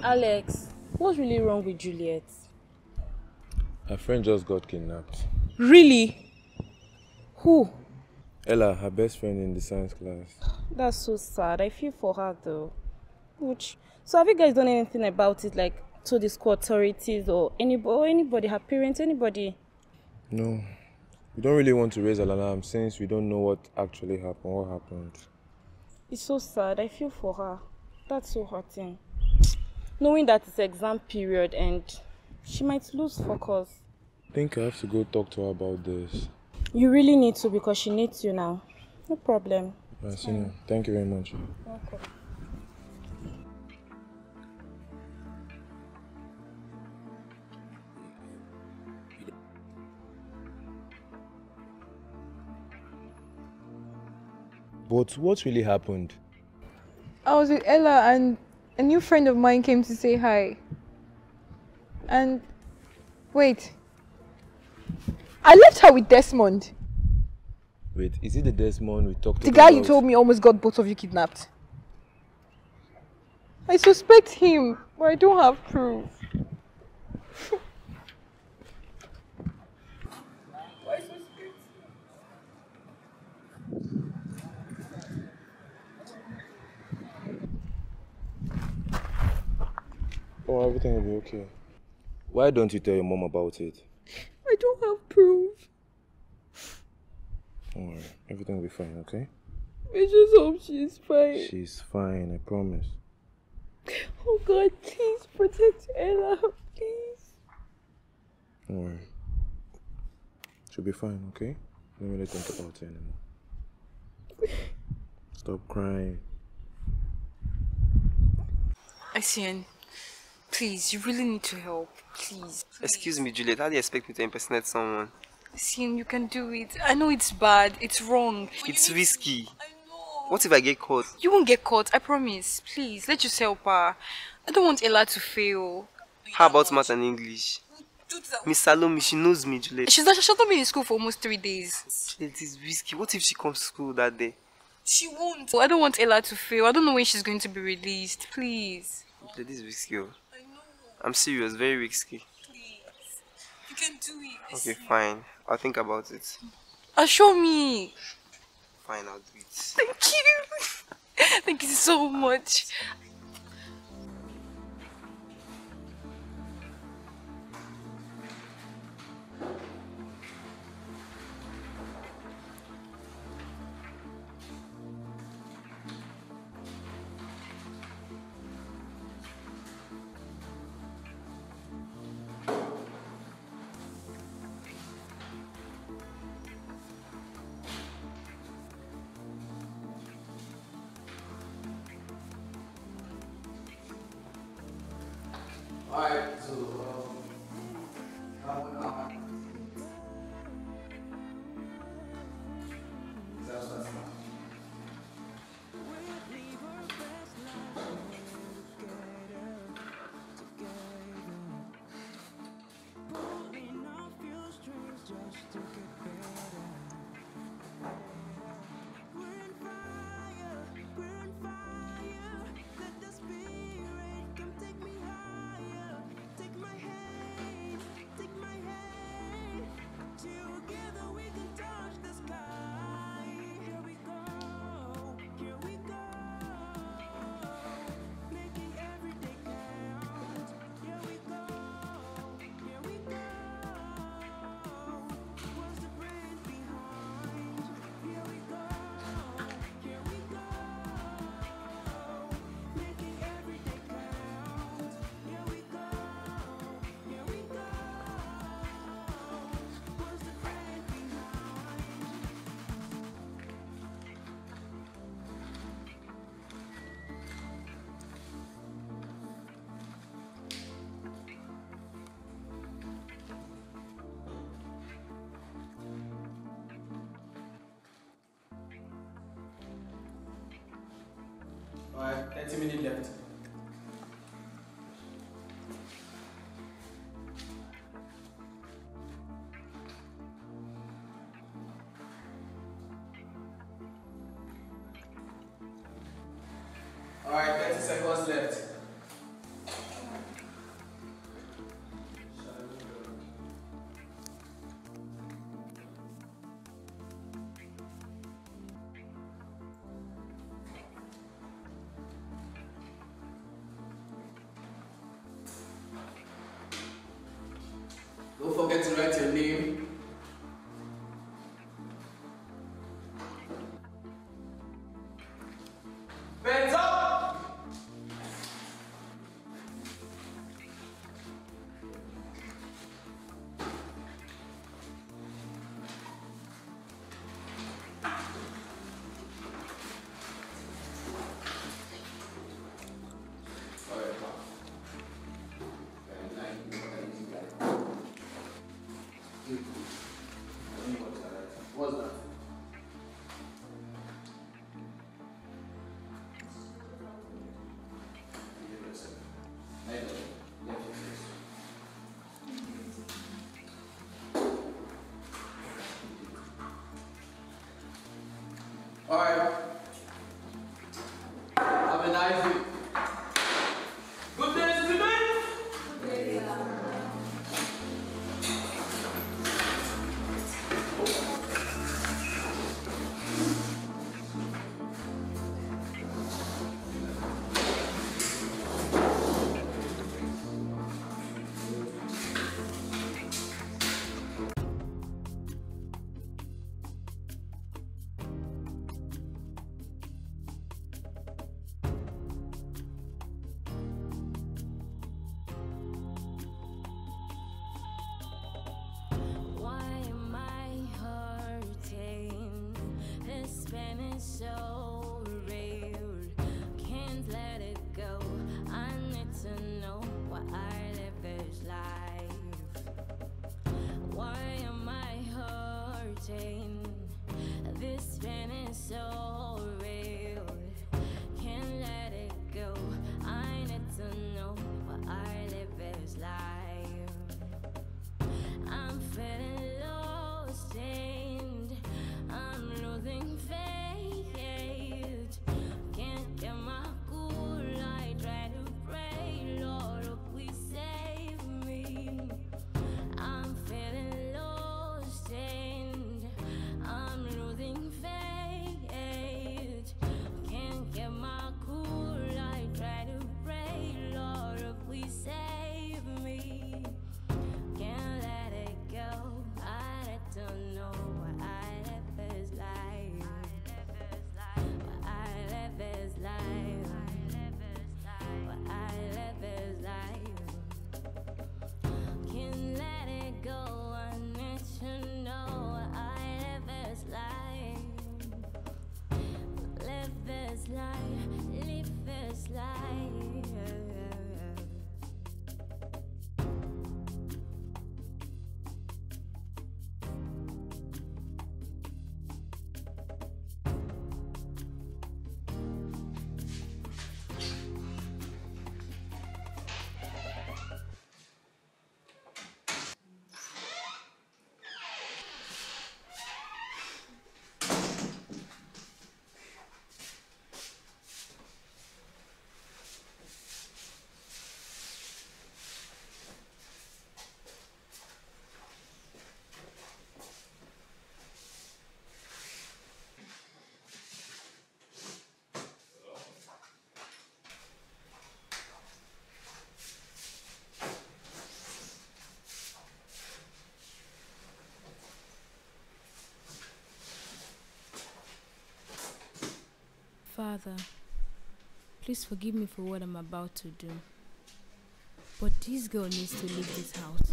Speaker 21: Alex, what's really wrong with Juliet?
Speaker 10: Her friend just got kidnapped.
Speaker 21: Really? Who?
Speaker 10: Ella, her best friend in the science class.
Speaker 21: That's so sad. I feel for her though. Which so have you guys done anything about it, like to the school authorities or anybody, or anybody, her parents, anybody?
Speaker 10: No, we don't really want to raise an alarm since we don't know what actually happened, what happened.
Speaker 21: It's so sad. I feel for her. That's so hurting. Knowing that it's exam period and she might lose focus.
Speaker 10: I think I have to go talk to her about this.
Speaker 21: You really need to because she needs you now. No problem.
Speaker 10: Uh, senior, thank you very much.
Speaker 21: Welcome.
Speaker 10: But what really happened?
Speaker 30: I was with Ella and a new friend of mine came to say hi. And wait. I left her with Desmond.
Speaker 10: Wait, is it the Desmond we talked
Speaker 30: The
Speaker 10: about?
Speaker 30: guy you told me almost got both of you kidnapped. I suspect him, but I don't have proof.
Speaker 10: Oh, everything will be okay. Why don't you tell your mom about it?
Speaker 30: I don't have proof.
Speaker 10: Don't worry, everything will be fine, okay?
Speaker 30: I just hope she's fine.
Speaker 10: She's fine, I promise.
Speaker 30: Oh God, please protect Ella, please.
Speaker 10: Don't worry. She'll be fine, okay? Don't really think about it anymore. Stop crying.
Speaker 3: Isian, please, you really need to help. Please.
Speaker 53: Excuse me, Juliet. How do you expect me to impersonate someone?
Speaker 3: Isian, you can do it. I know it's bad. It's wrong.
Speaker 53: It's risky. I know. What if I get caught?
Speaker 3: You won't get caught, I promise. Please, let yourself her. I don't want Ella to fail.
Speaker 53: How about math and English? Miss Salome, she knows me, Juliet.
Speaker 3: She's not, she's not been in school for almost three days.
Speaker 53: Juliet is risky. What if she comes to school that day?
Speaker 3: She won't. I don't want Ella to fail. I don't know when she's going to be released. Please.
Speaker 53: Juliet, this is risky. Oh. I'm serious, very risky. Please.
Speaker 3: You can do it.
Speaker 53: Okay, fine. I'll think about it.
Speaker 3: Ah, Assure me.
Speaker 53: Fine, I'll do it.
Speaker 3: Thank you. Thank you so much.
Speaker 8: to get better.
Speaker 6: Alright, 30 minutes left. Alright, 30 seconds left. forget to write your name.
Speaker 81: Father, please forgive me for what I'm about to do. But this girl needs to leave this house.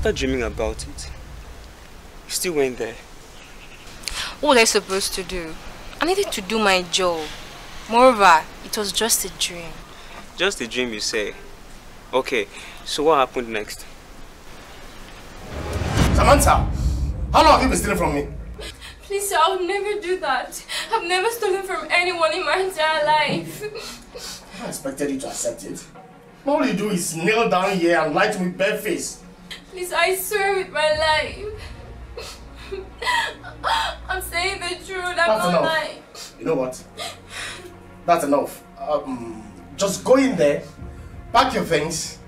Speaker 53: After dreaming about it, you still went there.
Speaker 1: What was I supposed to do? I needed to do my job. Moreover, it was just a dream.
Speaker 53: Just a dream, you say. Okay, so what happened next?
Speaker 70: Samantha, how long have you been stealing from me?
Speaker 38: Please, sir, I'll never do that. I've never stolen from anyone in my entire life.
Speaker 70: I expected you to accept it. All you do is kneel down here and lie to me barefaced.
Speaker 38: Please, I swear with my life. I'm saying the truth. I'm
Speaker 70: That's
Speaker 38: not
Speaker 70: enough.
Speaker 38: lying.
Speaker 70: You know what? That's enough. Um, just go in there, pack your things,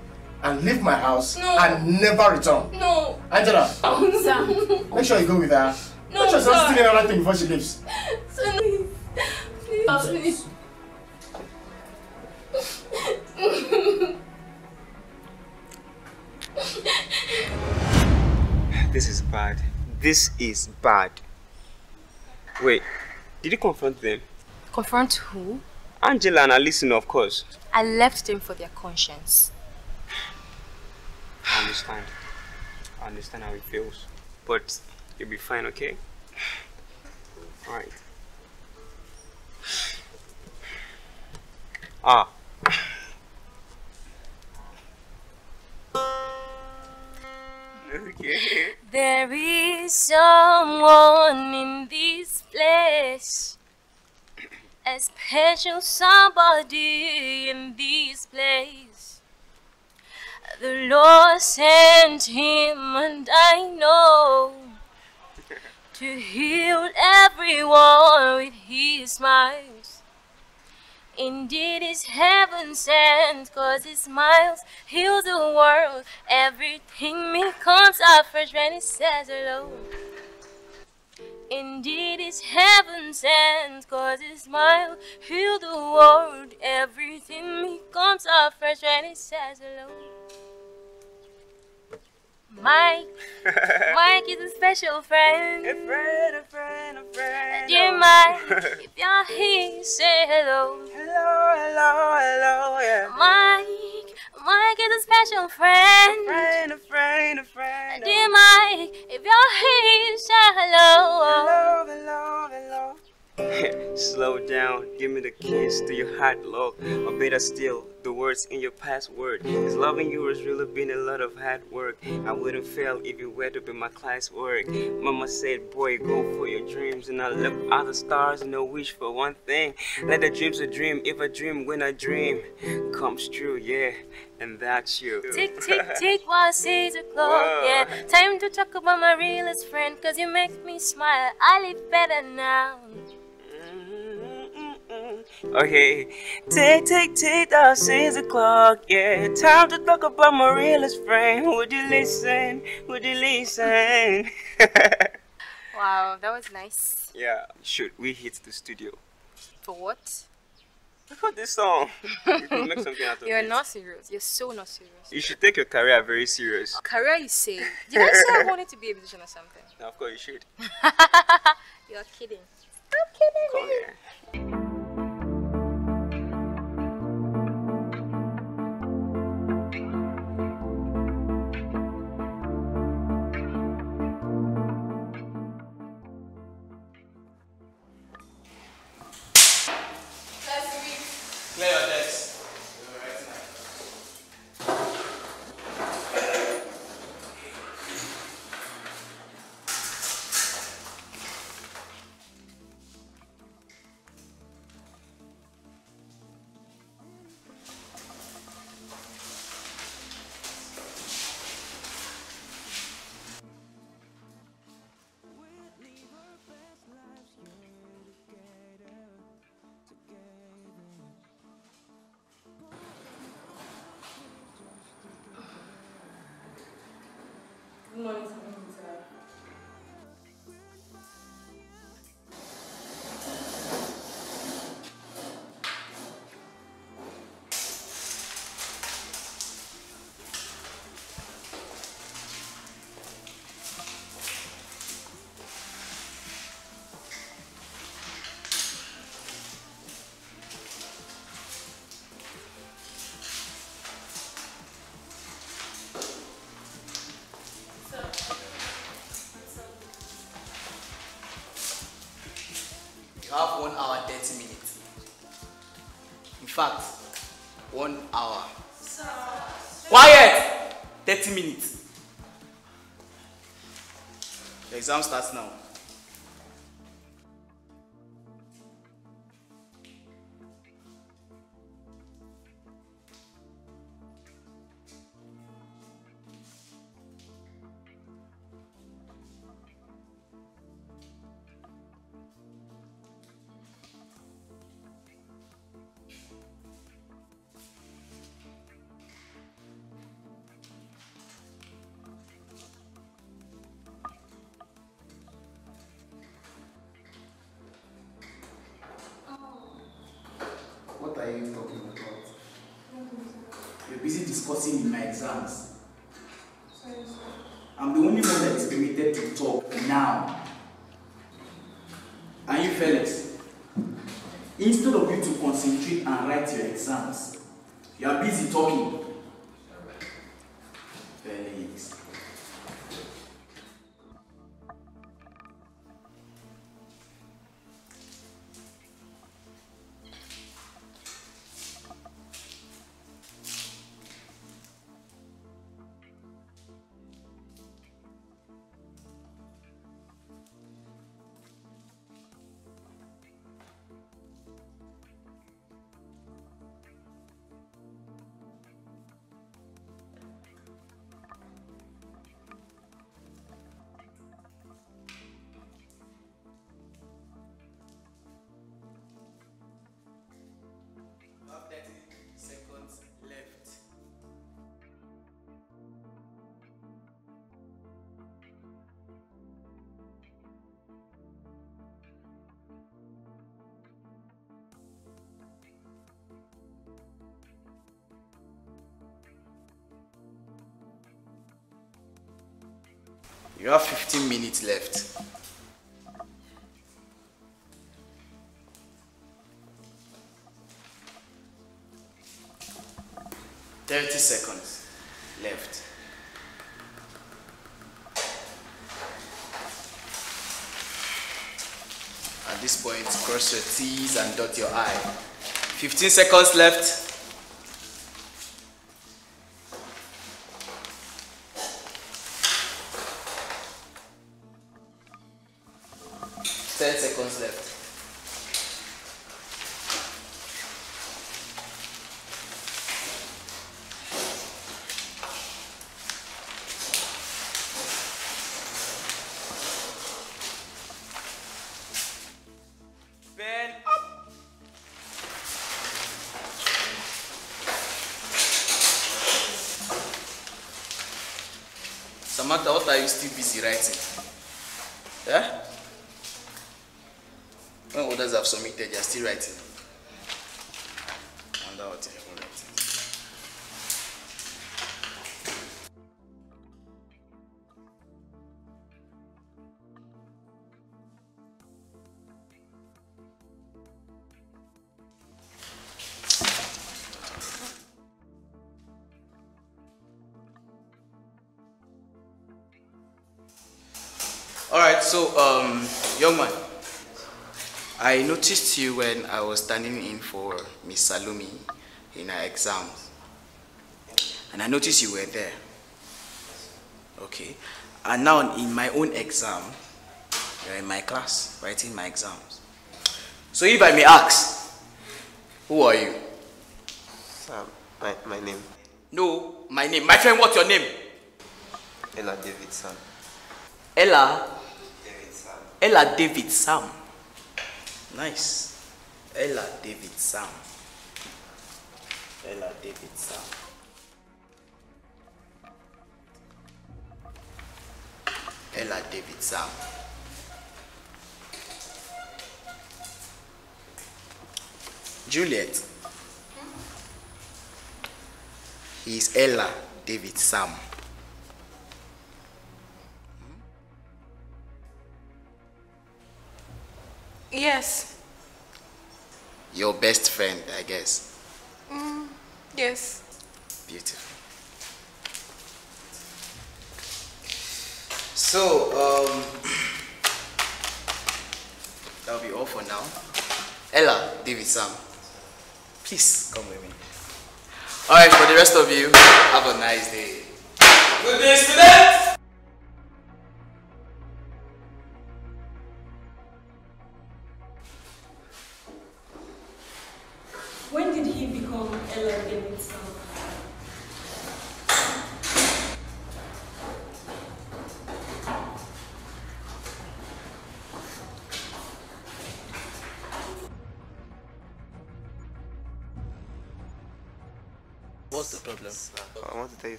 Speaker 70: and leave my house
Speaker 38: No.
Speaker 70: and never return.
Speaker 38: No.
Speaker 70: Angela,
Speaker 38: Oh, sir.
Speaker 70: make sure you go with her.
Speaker 38: No,
Speaker 70: make sure she's not
Speaker 38: sir.
Speaker 70: stealing anything before she leaves.
Speaker 38: Sir, please. Please. please.
Speaker 53: This is bad. Wait, did you confront them?
Speaker 1: Confront who?
Speaker 53: Angela and Alison, of course.
Speaker 1: I left them for their conscience.
Speaker 53: I understand. I understand how it feels. But you'll be fine, okay? Alright. Ah.
Speaker 6: There is someone in this place, a special somebody in this place. The Lord sent him, and I know to heal everyone with his smiles. Indeed, it's heaven sent, cause his smiles heal the world. Everything becomes afresh when he says hello. Indeed, it's heaven sent, cause his smile heal the world. Everything becomes afresh when he says hello. Mike, Mike is a special friend. A friend, a friend, a friend. Dear Mike, if you're here, say hello. Hello, hello, hello, yeah. Mike, Mike is a special friend. A friend, a friend, a friend. Dear Mike, if you're here, say hello. Hello, hello, hello.
Speaker 53: Slow down, give me the keys to your heart, love. Or better still, the words in your password. Cause loving you has really been a lot of hard work. I wouldn't fail if you were to be my classwork. Mama said, boy, go for your dreams. And I look at the stars and I wish for one thing. Let the dreams a dream, if a dream, when a dream comes true, yeah. And that's you.
Speaker 6: Tick, tick, tick, while six o'clock, yeah. Time to talk about my realest friend, cause you make me smile. I live better now.
Speaker 53: Okay, tick, tick, tick, that six o'clock, yeah. Time to talk about my realest friend. Would you listen? Would you listen?
Speaker 1: Wow, that was nice.
Speaker 53: yeah, should we hit the studio?
Speaker 1: For what?
Speaker 53: For this song. could make something out of
Speaker 1: You're
Speaker 53: it.
Speaker 1: not serious. You're so not serious.
Speaker 53: You should take your career very serious.
Speaker 1: Oh, career, you say? Did I say I wanted to be a musician or something?
Speaker 53: Now, of course, you should.
Speaker 1: You're kidding.
Speaker 38: I'm
Speaker 82: kidding. Come here. Hour. Quiet! 30 minutes. The exam starts now. You have 15 minutes left. Thirty seconds left. At this point, cross your T's and dot your I. 15 seconds left. You still busy writing? Yeah? When others have submitted, you are still writing. You when I was standing in for Miss Salome in her exams, and I noticed you were there. Okay, and now in my own exam, you're in my class writing my exams. So if I may ask, who are you?
Speaker 53: Sam, my, my name,
Speaker 82: No, my name. My friend, what's your name?
Speaker 53: Ella David Sam.
Speaker 82: Ella.
Speaker 53: David Sam.
Speaker 82: Ella David Sam. Nice. Ella David Sam. Ella David Sam. Ella David Sam. Juliet. Hmm? He's Ella David Sam.
Speaker 22: Yes.
Speaker 82: Your best friend, I guess.
Speaker 22: Mm, yes.
Speaker 82: Beautiful. So, um, that'll be all for now. Ella, David, Sam, please come with me. All right, for the rest of you, have a nice day. Good day, students.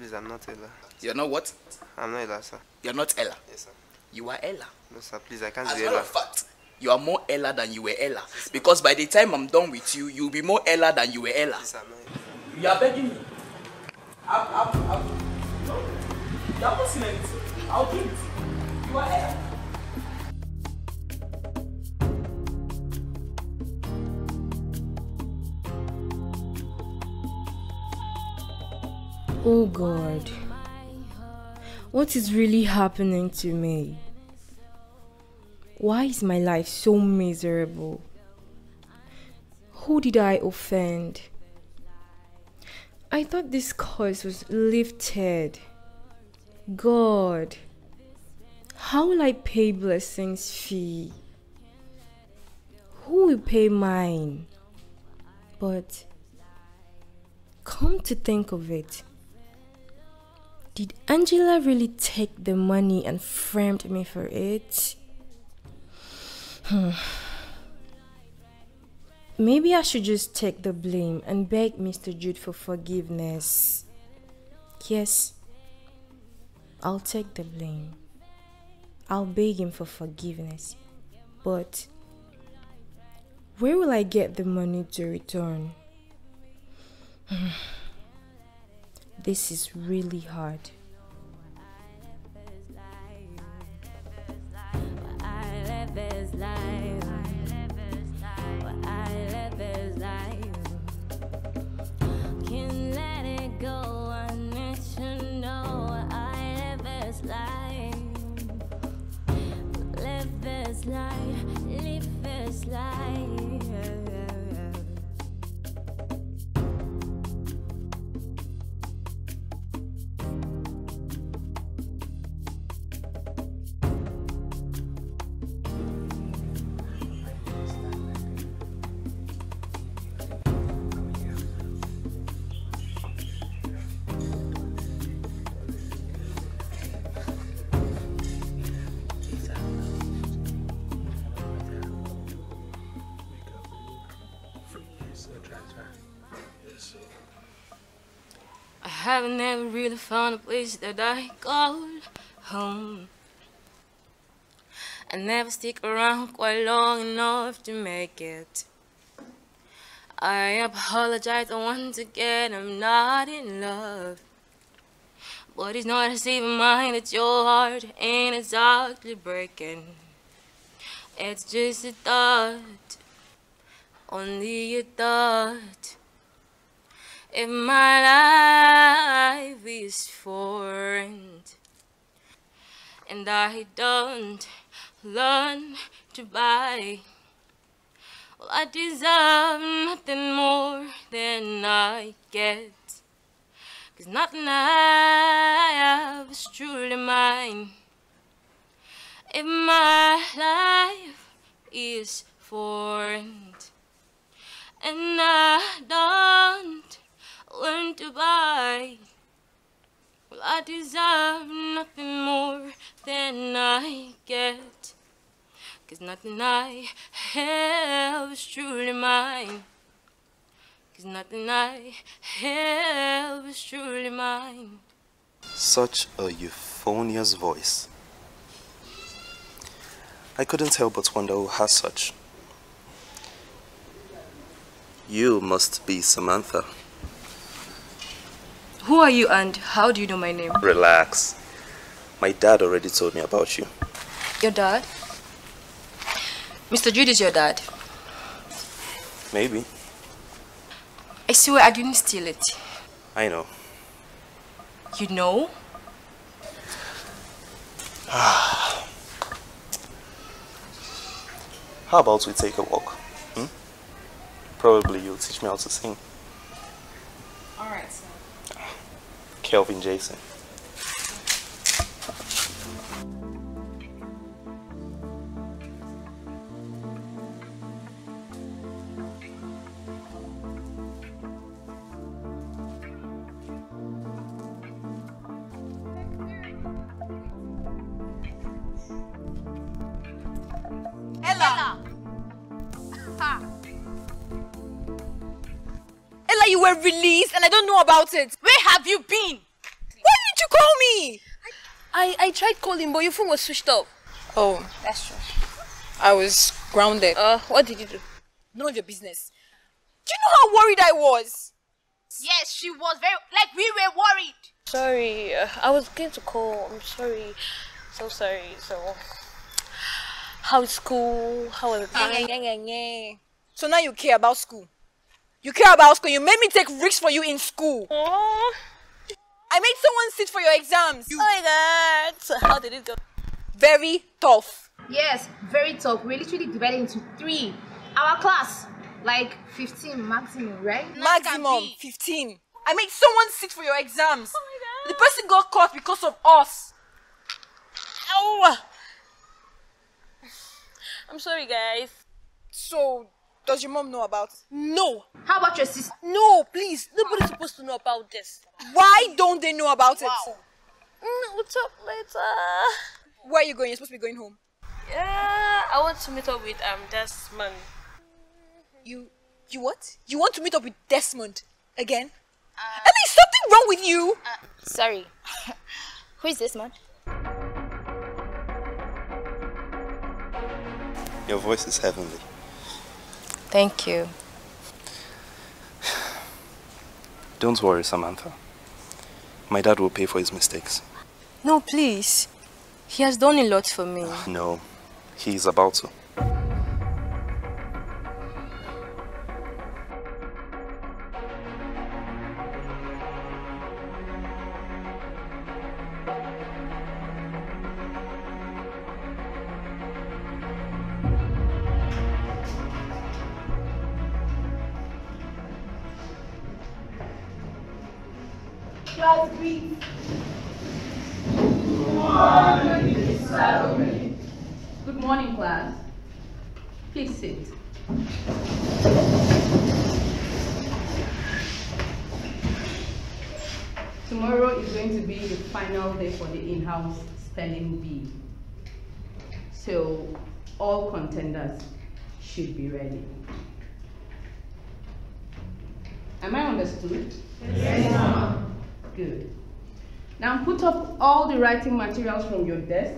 Speaker 83: Please, I'm not Ella.
Speaker 82: You're not what?
Speaker 83: I'm not Ella, sir.
Speaker 82: You're not Ella.
Speaker 83: Yes, sir.
Speaker 82: You are Ella.
Speaker 83: No, sir, please, I can't
Speaker 82: As
Speaker 83: be
Speaker 82: a
Speaker 83: Ella.
Speaker 82: matter of fact, you are more Ella than you were Ella. Because by the time I'm done with you, you'll be more Ella than you were Ella. You are begging me. I'm, I'm, I'm, no. You not saying anything. I'll give it. You are Ella.
Speaker 1: Oh God. What is really happening to me? Why is my life so miserable? Who did I offend? I thought this curse was lifted. God, how will I pay blessings fee? Who will pay mine? But come to think of it, did Angela really take the money and framed me for it? Hmm. Maybe I should just take the blame and beg Mr. Jude for forgiveness. Yes, I'll take the blame. I'll beg him for forgiveness. But where will I get the money to return? this is really hard.
Speaker 84: This life. Live is life.
Speaker 6: Haven't never really found a place that I call home. I never stick around quite long enough to make it. I apologize once again, I'm not in love. But it's not a safe mind that your heart ain't exactly breaking. It's just a thought, only a thought. If my life is foreign and I don't learn to buy, well, I deserve nothing more than I get. Cause nothing I have is truly mine. If my life is foreign and I don't learn to buy. Well, I deserve nothing more than I get. Cause nothing I have is truly mine. Cause nothing I have is truly mine.
Speaker 85: Such a euphonious voice. I couldn't help but wonder who has such. You must be Samantha.
Speaker 6: Who are you and how do you know my name?
Speaker 85: Relax. My dad already told me about you.
Speaker 6: Your dad? Mr. Jude is your dad.
Speaker 85: Maybe.
Speaker 6: I swear I didn't steal it.
Speaker 85: I know.
Speaker 6: You know?
Speaker 85: How about we take a walk? Hmm? Probably you'll teach me how to sing.
Speaker 21: Alright, sir.
Speaker 85: Kelvin Jason.
Speaker 3: Ella! Ha. Ella, you were released and I don't know about it. Where have you been? Why didn't you call me?
Speaker 12: I, I tried calling, but your phone was switched off.
Speaker 21: Oh,
Speaker 12: That's true.
Speaker 21: I was grounded.
Speaker 12: Uh, what did you do?
Speaker 3: None of your business. Do you know how worried I was?
Speaker 86: Yes, she was very like we were worried.
Speaker 12: Sorry, uh, I was going to call. I'm sorry. So sorry. So, how's school? How was the time?
Speaker 3: So now you care about school. You care about school. You made me take risks for you in school. I made someone sit for your exams.
Speaker 12: Oh my god. So how did it go?
Speaker 3: Very tough.
Speaker 87: Yes, very tough. We're literally divided into three. Our class, like 15 maximum, right?
Speaker 3: Maximum 15. I made someone sit for your exams. Oh Holy god. The person got caught because of us.
Speaker 12: Ow! I'm sorry, guys.
Speaker 3: So, does your mom know about?
Speaker 12: No.
Speaker 87: How about your sister?
Speaker 12: No, please. Nobody's supposed to know about this.
Speaker 3: Why don't they know about it?
Speaker 12: Mm, we'll talk later.
Speaker 3: Where are you going? You're supposed to be going home.
Speaker 12: Yeah, I want to meet up with um Desmond.
Speaker 3: You, you what? You want to meet up with Desmond again? I mean, something wrong with you?
Speaker 86: Sorry. Who is this man?
Speaker 85: Your voice is heavenly.
Speaker 1: Thank you.
Speaker 85: Don't worry, Samantha. My dad will pay for his mistakes.
Speaker 1: No, please. He has done a lot for me.
Speaker 85: No,
Speaker 17: he is about to. Contenders should be ready. Am I understood?
Speaker 87: Yes, ma'am.
Speaker 17: Good. Now put up all the writing materials from your desk.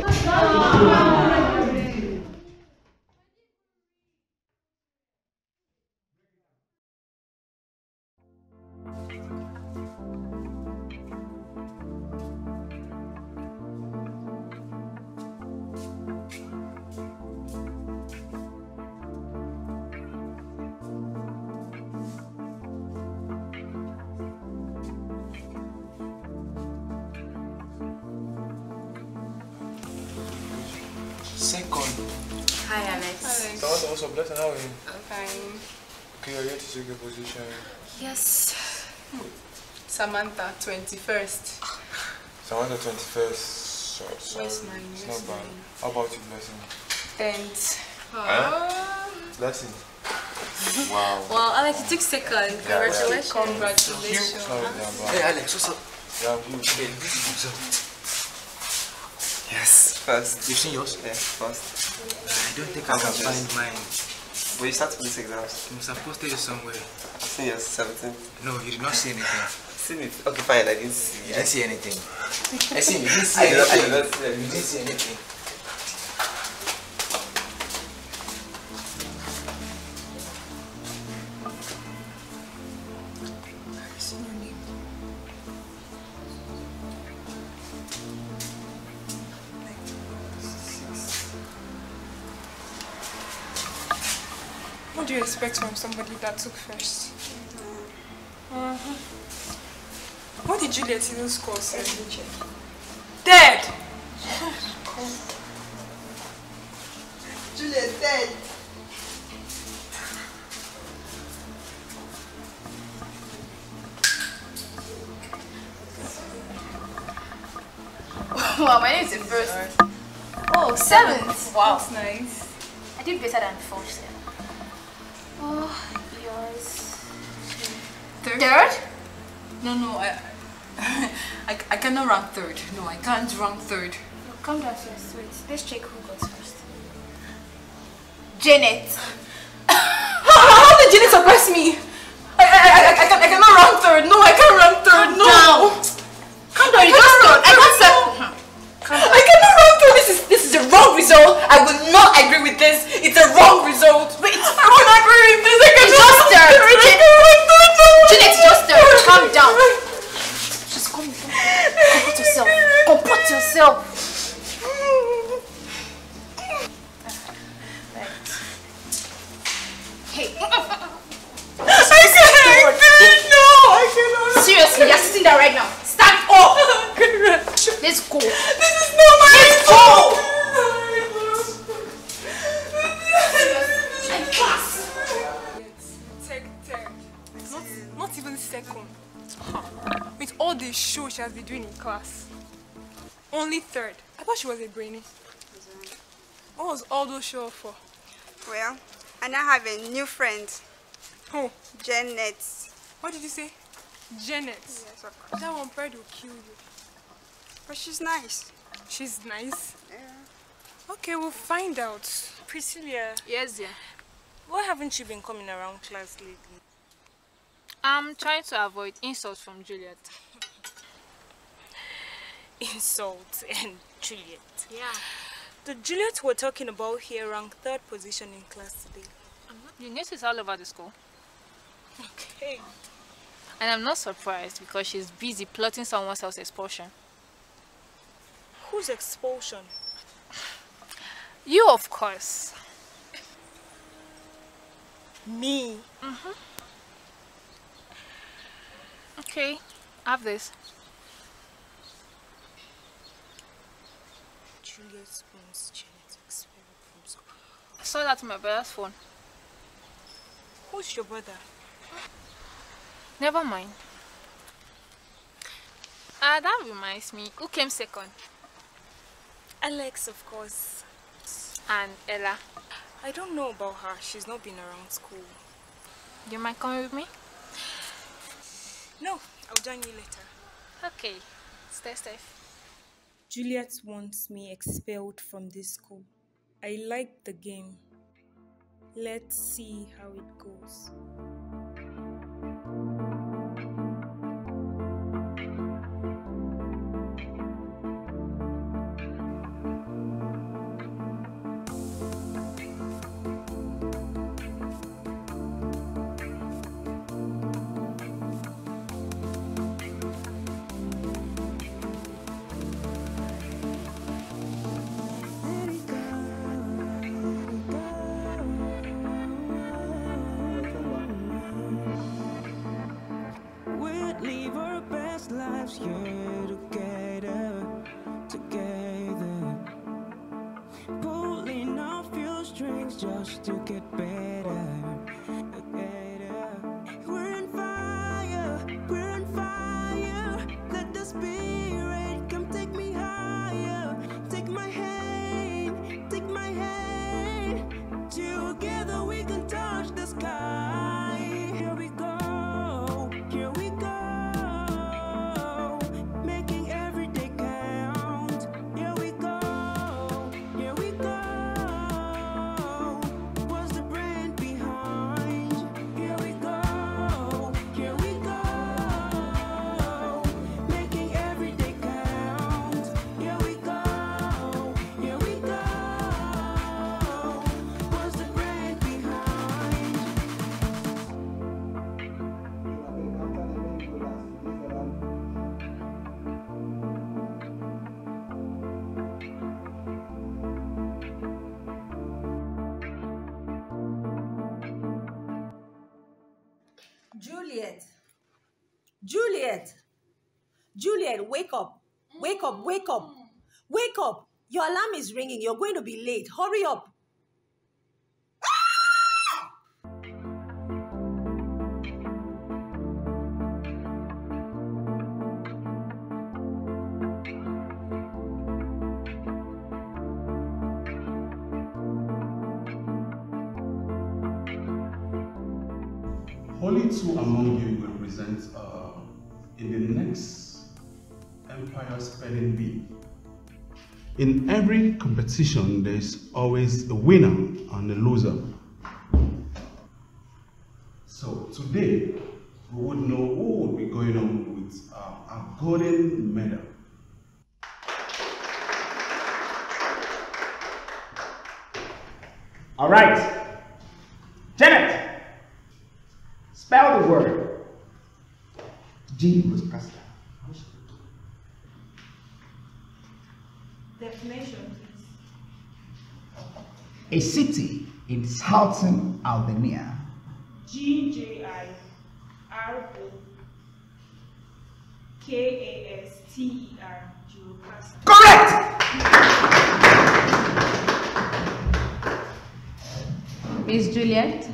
Speaker 30: Second.
Speaker 21: Samantha, 21st.
Speaker 30: Samantha 21st. So, sorry.
Speaker 21: Where's mine?
Speaker 30: It's not bad.
Speaker 21: mine?
Speaker 30: How about you, Blessing?
Speaker 21: 10th.
Speaker 30: Huh? Um, Blessing. Wow.
Speaker 21: Well, Alex, you took second.
Speaker 30: Yeah, yeah.
Speaker 21: Congratulations. Congratulations.
Speaker 30: Sorry, yeah, but-
Speaker 83: Hey, Alex, what's up?
Speaker 30: Yeah, I'm good.
Speaker 83: Okay, this is good result. Yes, first.
Speaker 30: You've seen yours?
Speaker 83: Yeah, first.
Speaker 30: I don't think I can find mine.
Speaker 83: But you start with this exams.
Speaker 30: You must have posted it somewhere.
Speaker 83: I've seen yours 17.
Speaker 30: No, you did not see anything.
Speaker 83: Seen it. Okay, fine, I didn't see
Speaker 30: You didn't see anything. I see you didn't see
Speaker 83: I did not- I
Speaker 30: anything.
Speaker 83: did not see
Speaker 30: You
Speaker 83: anything.
Speaker 30: didn't see anything.
Speaker 21: What do you expect from somebody that took first? Uh-huh. What did Juliet even score? Let me check. Dead!
Speaker 88: Juliet dead.
Speaker 30: wow, my name is in first. Oh, seventh. Wow.
Speaker 3: That's nice.
Speaker 30: I did better than fourth. Oh, yours.
Speaker 3: Third?
Speaker 30: Third?
Speaker 3: No, no, I. I, I cannot rank third. No, I can't rank third.
Speaker 30: No, calm down first. Wait, let's check who got first. Janet.
Speaker 3: How how did Jenny surprise me? I, I, I, I, can, I cannot rank third. No, I can't rank third.
Speaker 30: Calm
Speaker 3: no.
Speaker 30: down. Calm down. You just thought. I can't say.
Speaker 3: I cannot rank third. This is this is a wrong result. I will not agree with this. It's a wrong result. Wait, I won't agree with this. I cannot
Speaker 30: just third.
Speaker 3: I can't rank third. No.
Speaker 30: Janet, just third. Calm down. Just calm down. Comport yourself. Comport yourself. Hey.
Speaker 3: I cannot. No, I cannot.
Speaker 30: Seriously, you're sitting there right now. Stand up. Let's go.
Speaker 3: This is not my fault.
Speaker 21: All the show she has been doing in class. Only third. I thought she was a brainy. What was all those show for?
Speaker 88: Well, I now have a new friend.
Speaker 21: Who?
Speaker 88: Janet.
Speaker 21: What did you say? Janet.
Speaker 88: Yes, of course.
Speaker 21: That one bird will kill you.
Speaker 88: But she's nice.
Speaker 21: She's nice.
Speaker 88: Yeah.
Speaker 21: Okay, we'll find out.
Speaker 8: Priscilla,
Speaker 3: Yes, dear.
Speaker 8: why haven't you been coming around class lately?
Speaker 89: I'm trying to avoid insults from Juliet.
Speaker 8: Insult and Juliet.
Speaker 89: Yeah.
Speaker 8: The Juliet we're talking about here ranked third position in class today.
Speaker 89: The news is all over the school.
Speaker 8: Okay.
Speaker 89: And I'm not surprised because she's busy plotting someone else's expulsion.
Speaker 8: Whose expulsion?
Speaker 89: You, of course.
Speaker 8: Me?
Speaker 89: Mm-hmm. Okay, have this.
Speaker 8: Juliet wants Janet expelled from.
Speaker 89: I saw that on my brother's phone.
Speaker 8: Who's your brother?
Speaker 89: Never mind. Ah, that reminds me. Who came second?
Speaker 8: Alex, of course.
Speaker 89: And Ella.
Speaker 8: I don't know about her. She's not been around school.
Speaker 89: You mind coming with me?
Speaker 8: No, I'll join you later.
Speaker 89: Okay. Stay safe.
Speaker 8: Juliet wants me expelled from this school. I like the game. Let's see how it goes.
Speaker 90: Wake up. Wake up, wake up. Mm. Wake up. Your alarm is ringing. You're going to be late. Hurry up.
Speaker 50: Empire Spelling Bee. In every competition, there's always a winner and a loser. So today, we would know who would be going on with uh, a golden medal.
Speaker 9: All right. Janet, spell the word. Gjirokaster
Speaker 21: Definition, please.
Speaker 9: A city in southern Albania.
Speaker 21: G J I R O K A S T E R. Gjirokaster.
Speaker 9: Correct!
Speaker 17: Miss Juliet?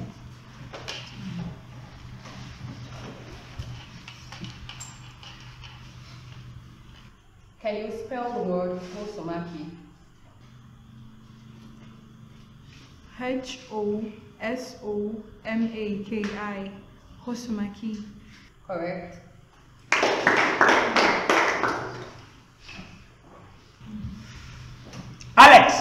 Speaker 17: Can you spell the word Hosomaki?
Speaker 30: H O S O M A K I. Hosomaki.
Speaker 17: Correct.
Speaker 9: Alex!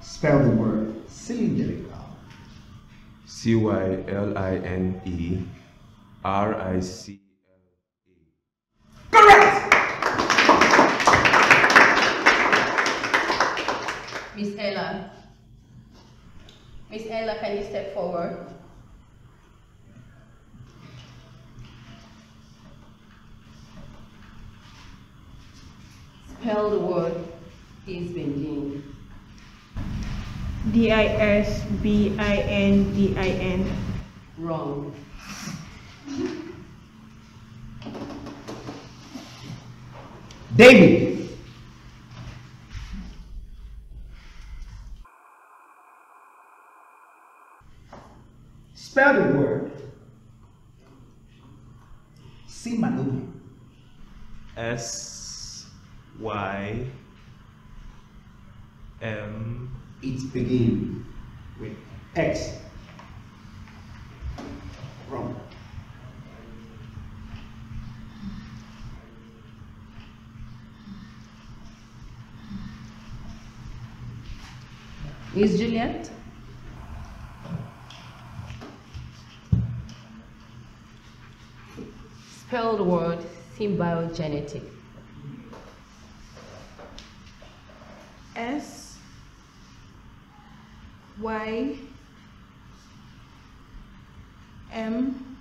Speaker 9: Spell the word cylindrical.
Speaker 10: C Y L I N E R I C.
Speaker 17: Miss Ella? Miss Ella, can you step forward? Spell the word Dysbindin.
Speaker 21: D I S B I N D I N.
Speaker 17: Wrong.
Speaker 9: David! Spell the word Simanumi.
Speaker 10: S Y M.
Speaker 9: It begins with X. Wrong.
Speaker 17: Miss Juliet? Spell the word symbiogenetic.
Speaker 30: S Y M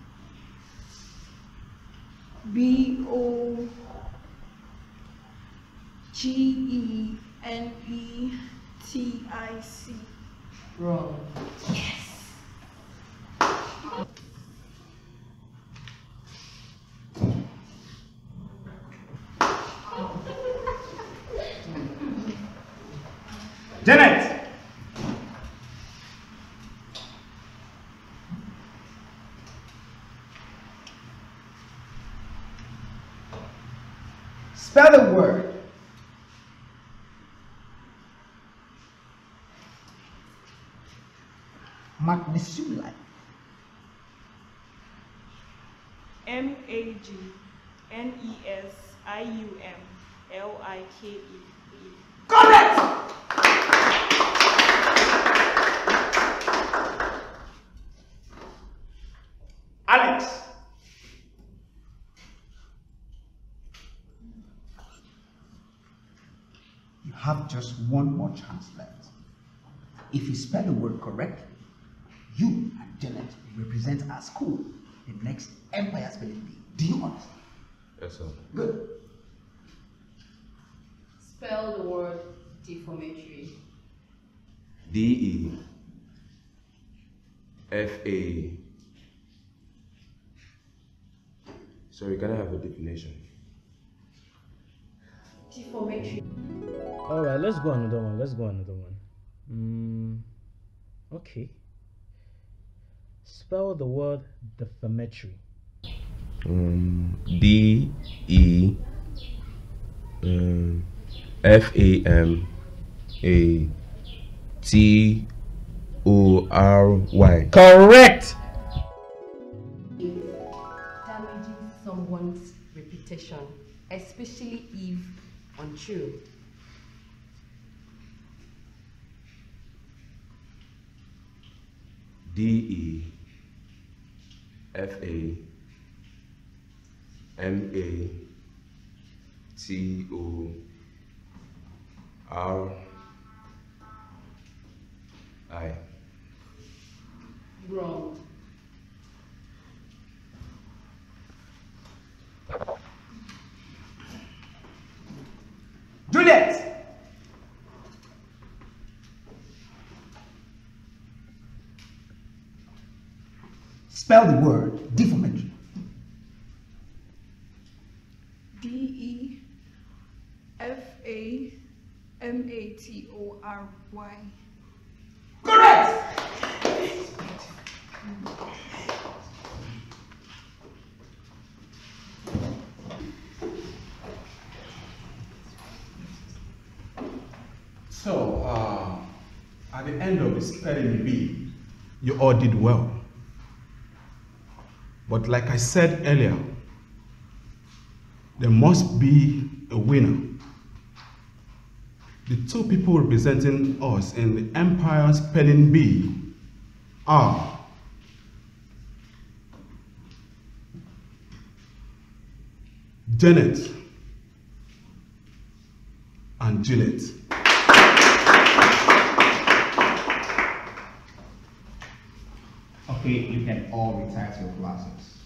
Speaker 30: B O G E N E T I C.
Speaker 17: Wrong.
Speaker 30: Yes.
Speaker 9: Janet! Spell the word magnesium
Speaker 21: M A G N E S I U M L I K E.
Speaker 9: Correct! Alex! You have just one more chance left. If you spell the word correctly, Janet will represent our school in the next Empire Spelling Bee. Do you understand?
Speaker 10: Yes, sir.
Speaker 9: Good.
Speaker 17: Spell the word deformatory.
Speaker 10: D E F A. Sorry, can I have a definition?
Speaker 17: Deformatory.
Speaker 91: All right, let's go another one. Let's go another one. Mm, okay. Spell the word defamatory.
Speaker 10: Um, D E um, F A M A T O R Y. Correct.
Speaker 17: Damaging someone's reputation, especially if untrue.
Speaker 10: D E F A M A T O R I.
Speaker 17: Wrong.
Speaker 9: Juliet! Spell the word defamatory.
Speaker 92: D E F A M A T O R Y.
Speaker 9: Correct!
Speaker 50: So, uh, at the end of the spelling bee, you all did well. But like I said earlier, there must be a winner. The two people representing us in the Empire Spelling Bee are Janet and Juliet.
Speaker 9: Okay, you can all retire to your classes.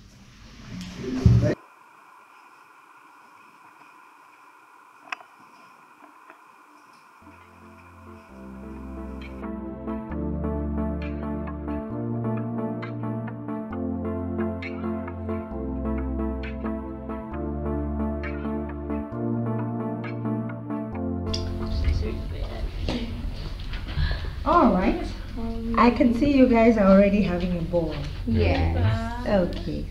Speaker 25: All right. I can see you guys are already having a ball.
Speaker 92: Yes.
Speaker 25: Okay.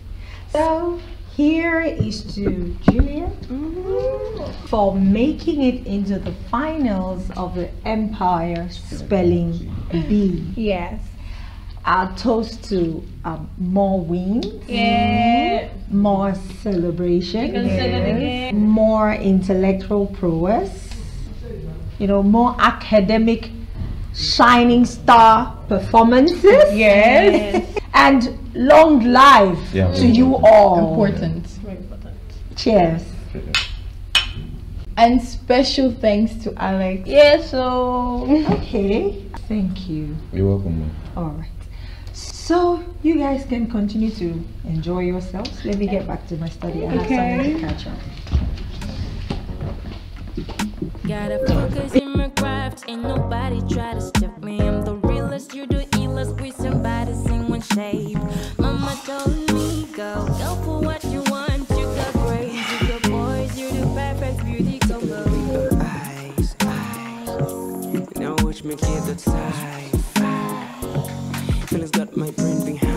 Speaker 25: So here is to Juliet for making it into the finals of the Empire Spelling Bee.
Speaker 92: Yes.
Speaker 25: Our toast to um, more wins,
Speaker 92: Yeah.
Speaker 25: more celebration,
Speaker 92: You can say that again.
Speaker 25: more intellectual prowess, you know, more academic shining star performances.
Speaker 92: Yes.
Speaker 25: And long life
Speaker 92: Yeah,
Speaker 25: to
Speaker 92: very
Speaker 25: you all.
Speaker 92: Important.
Speaker 93: Very important.
Speaker 25: Cheers.
Speaker 92: And special thanks to Alex.
Speaker 25: Yes, so okay. Thank you.
Speaker 10: You're welcome, man.
Speaker 25: All right. So you guys can continue to enjoy yourselves. Let me get back to my study. I have something to catch up.
Speaker 6: Gotta focus in my craft, ain't nobody try to stop me. I'm the realest, you the illest, with somebody sing shape. Mama told me, go, go for what you want. You got brains, you got boys, you're the perfect beauty Go couple.
Speaker 8: eyes, eyes. Now watch me get the time. Feelings got my brain behind.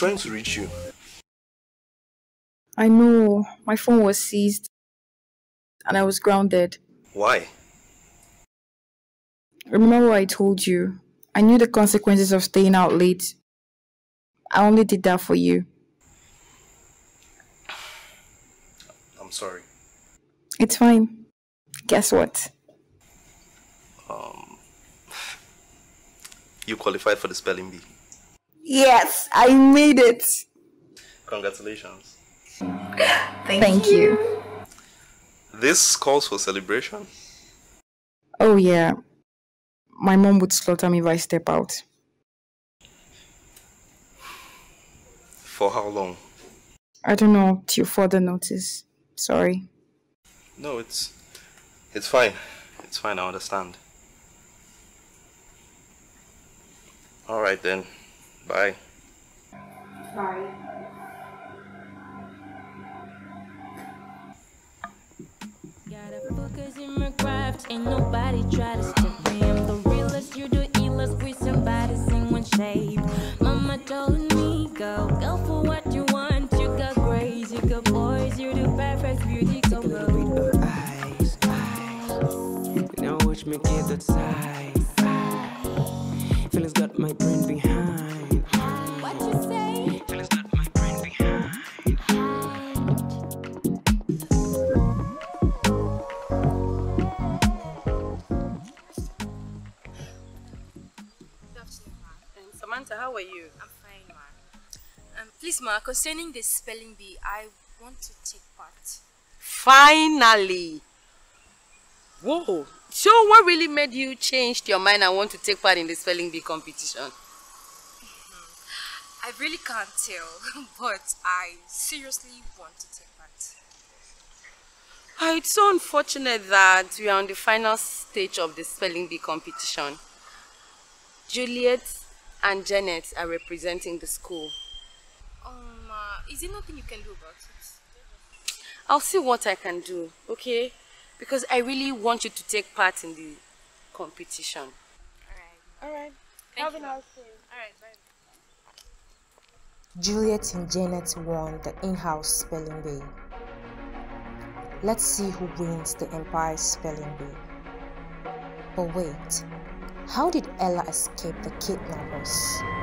Speaker 85: Trying to reach you.
Speaker 92: I know. My phone was seized and I was grounded.
Speaker 85: Why?
Speaker 92: Remember what I told you? I knew the consequences of staying out late. I only did that for you.
Speaker 85: I'm sorry.
Speaker 92: It's fine. Guess what?
Speaker 85: Um, you qualified for the spelling bee.
Speaker 92: Yes, I made it.
Speaker 85: Congratulations.
Speaker 92: Thank, you.
Speaker 85: This calls for celebration.
Speaker 92: Oh, yeah. My mom would slaughter me if I step out.
Speaker 85: For how long?
Speaker 92: I don't know, till further notice. Sorry.
Speaker 85: No, it's it's fine. It's fine. I understand. All right then. Bye.
Speaker 92: Bye.
Speaker 94: Focus in my craft, ain't nobody try to stop me. I'm the realest, you the illest, with somebody sing one shape. Mama told me, go, go for what you want. You got grace, you got boys, you the perfect beauty couple.
Speaker 8: Eyes, eyes. Now watch me get that side. Feelings got my brain behind.
Speaker 17: How are you?
Speaker 1: I'm fine, ma. Um, please, ma, concerning the spelling bee, I want to take part.
Speaker 17: Finally! Whoa! So, what really made you change your mind and want to take part in the spelling bee competition?
Speaker 1: I really can't tell, but I seriously want to take part.
Speaker 17: Ah, it's so unfortunate that we are on the final stage of the spelling bee competition. Juliet and Janet are representing the school.
Speaker 1: Um, uh, is there nothing you can do about it?
Speaker 17: I'll see what I can do, okay? Because I really want you to take part in the competition.
Speaker 1: Alright.
Speaker 17: Alright.
Speaker 1: Have a nice day. Alright, bye.
Speaker 6: Juliet and Janet won the in-house spelling bee. Let's see who wins the Empire spelling bee. But wait, how did Ella escape the kidnappers?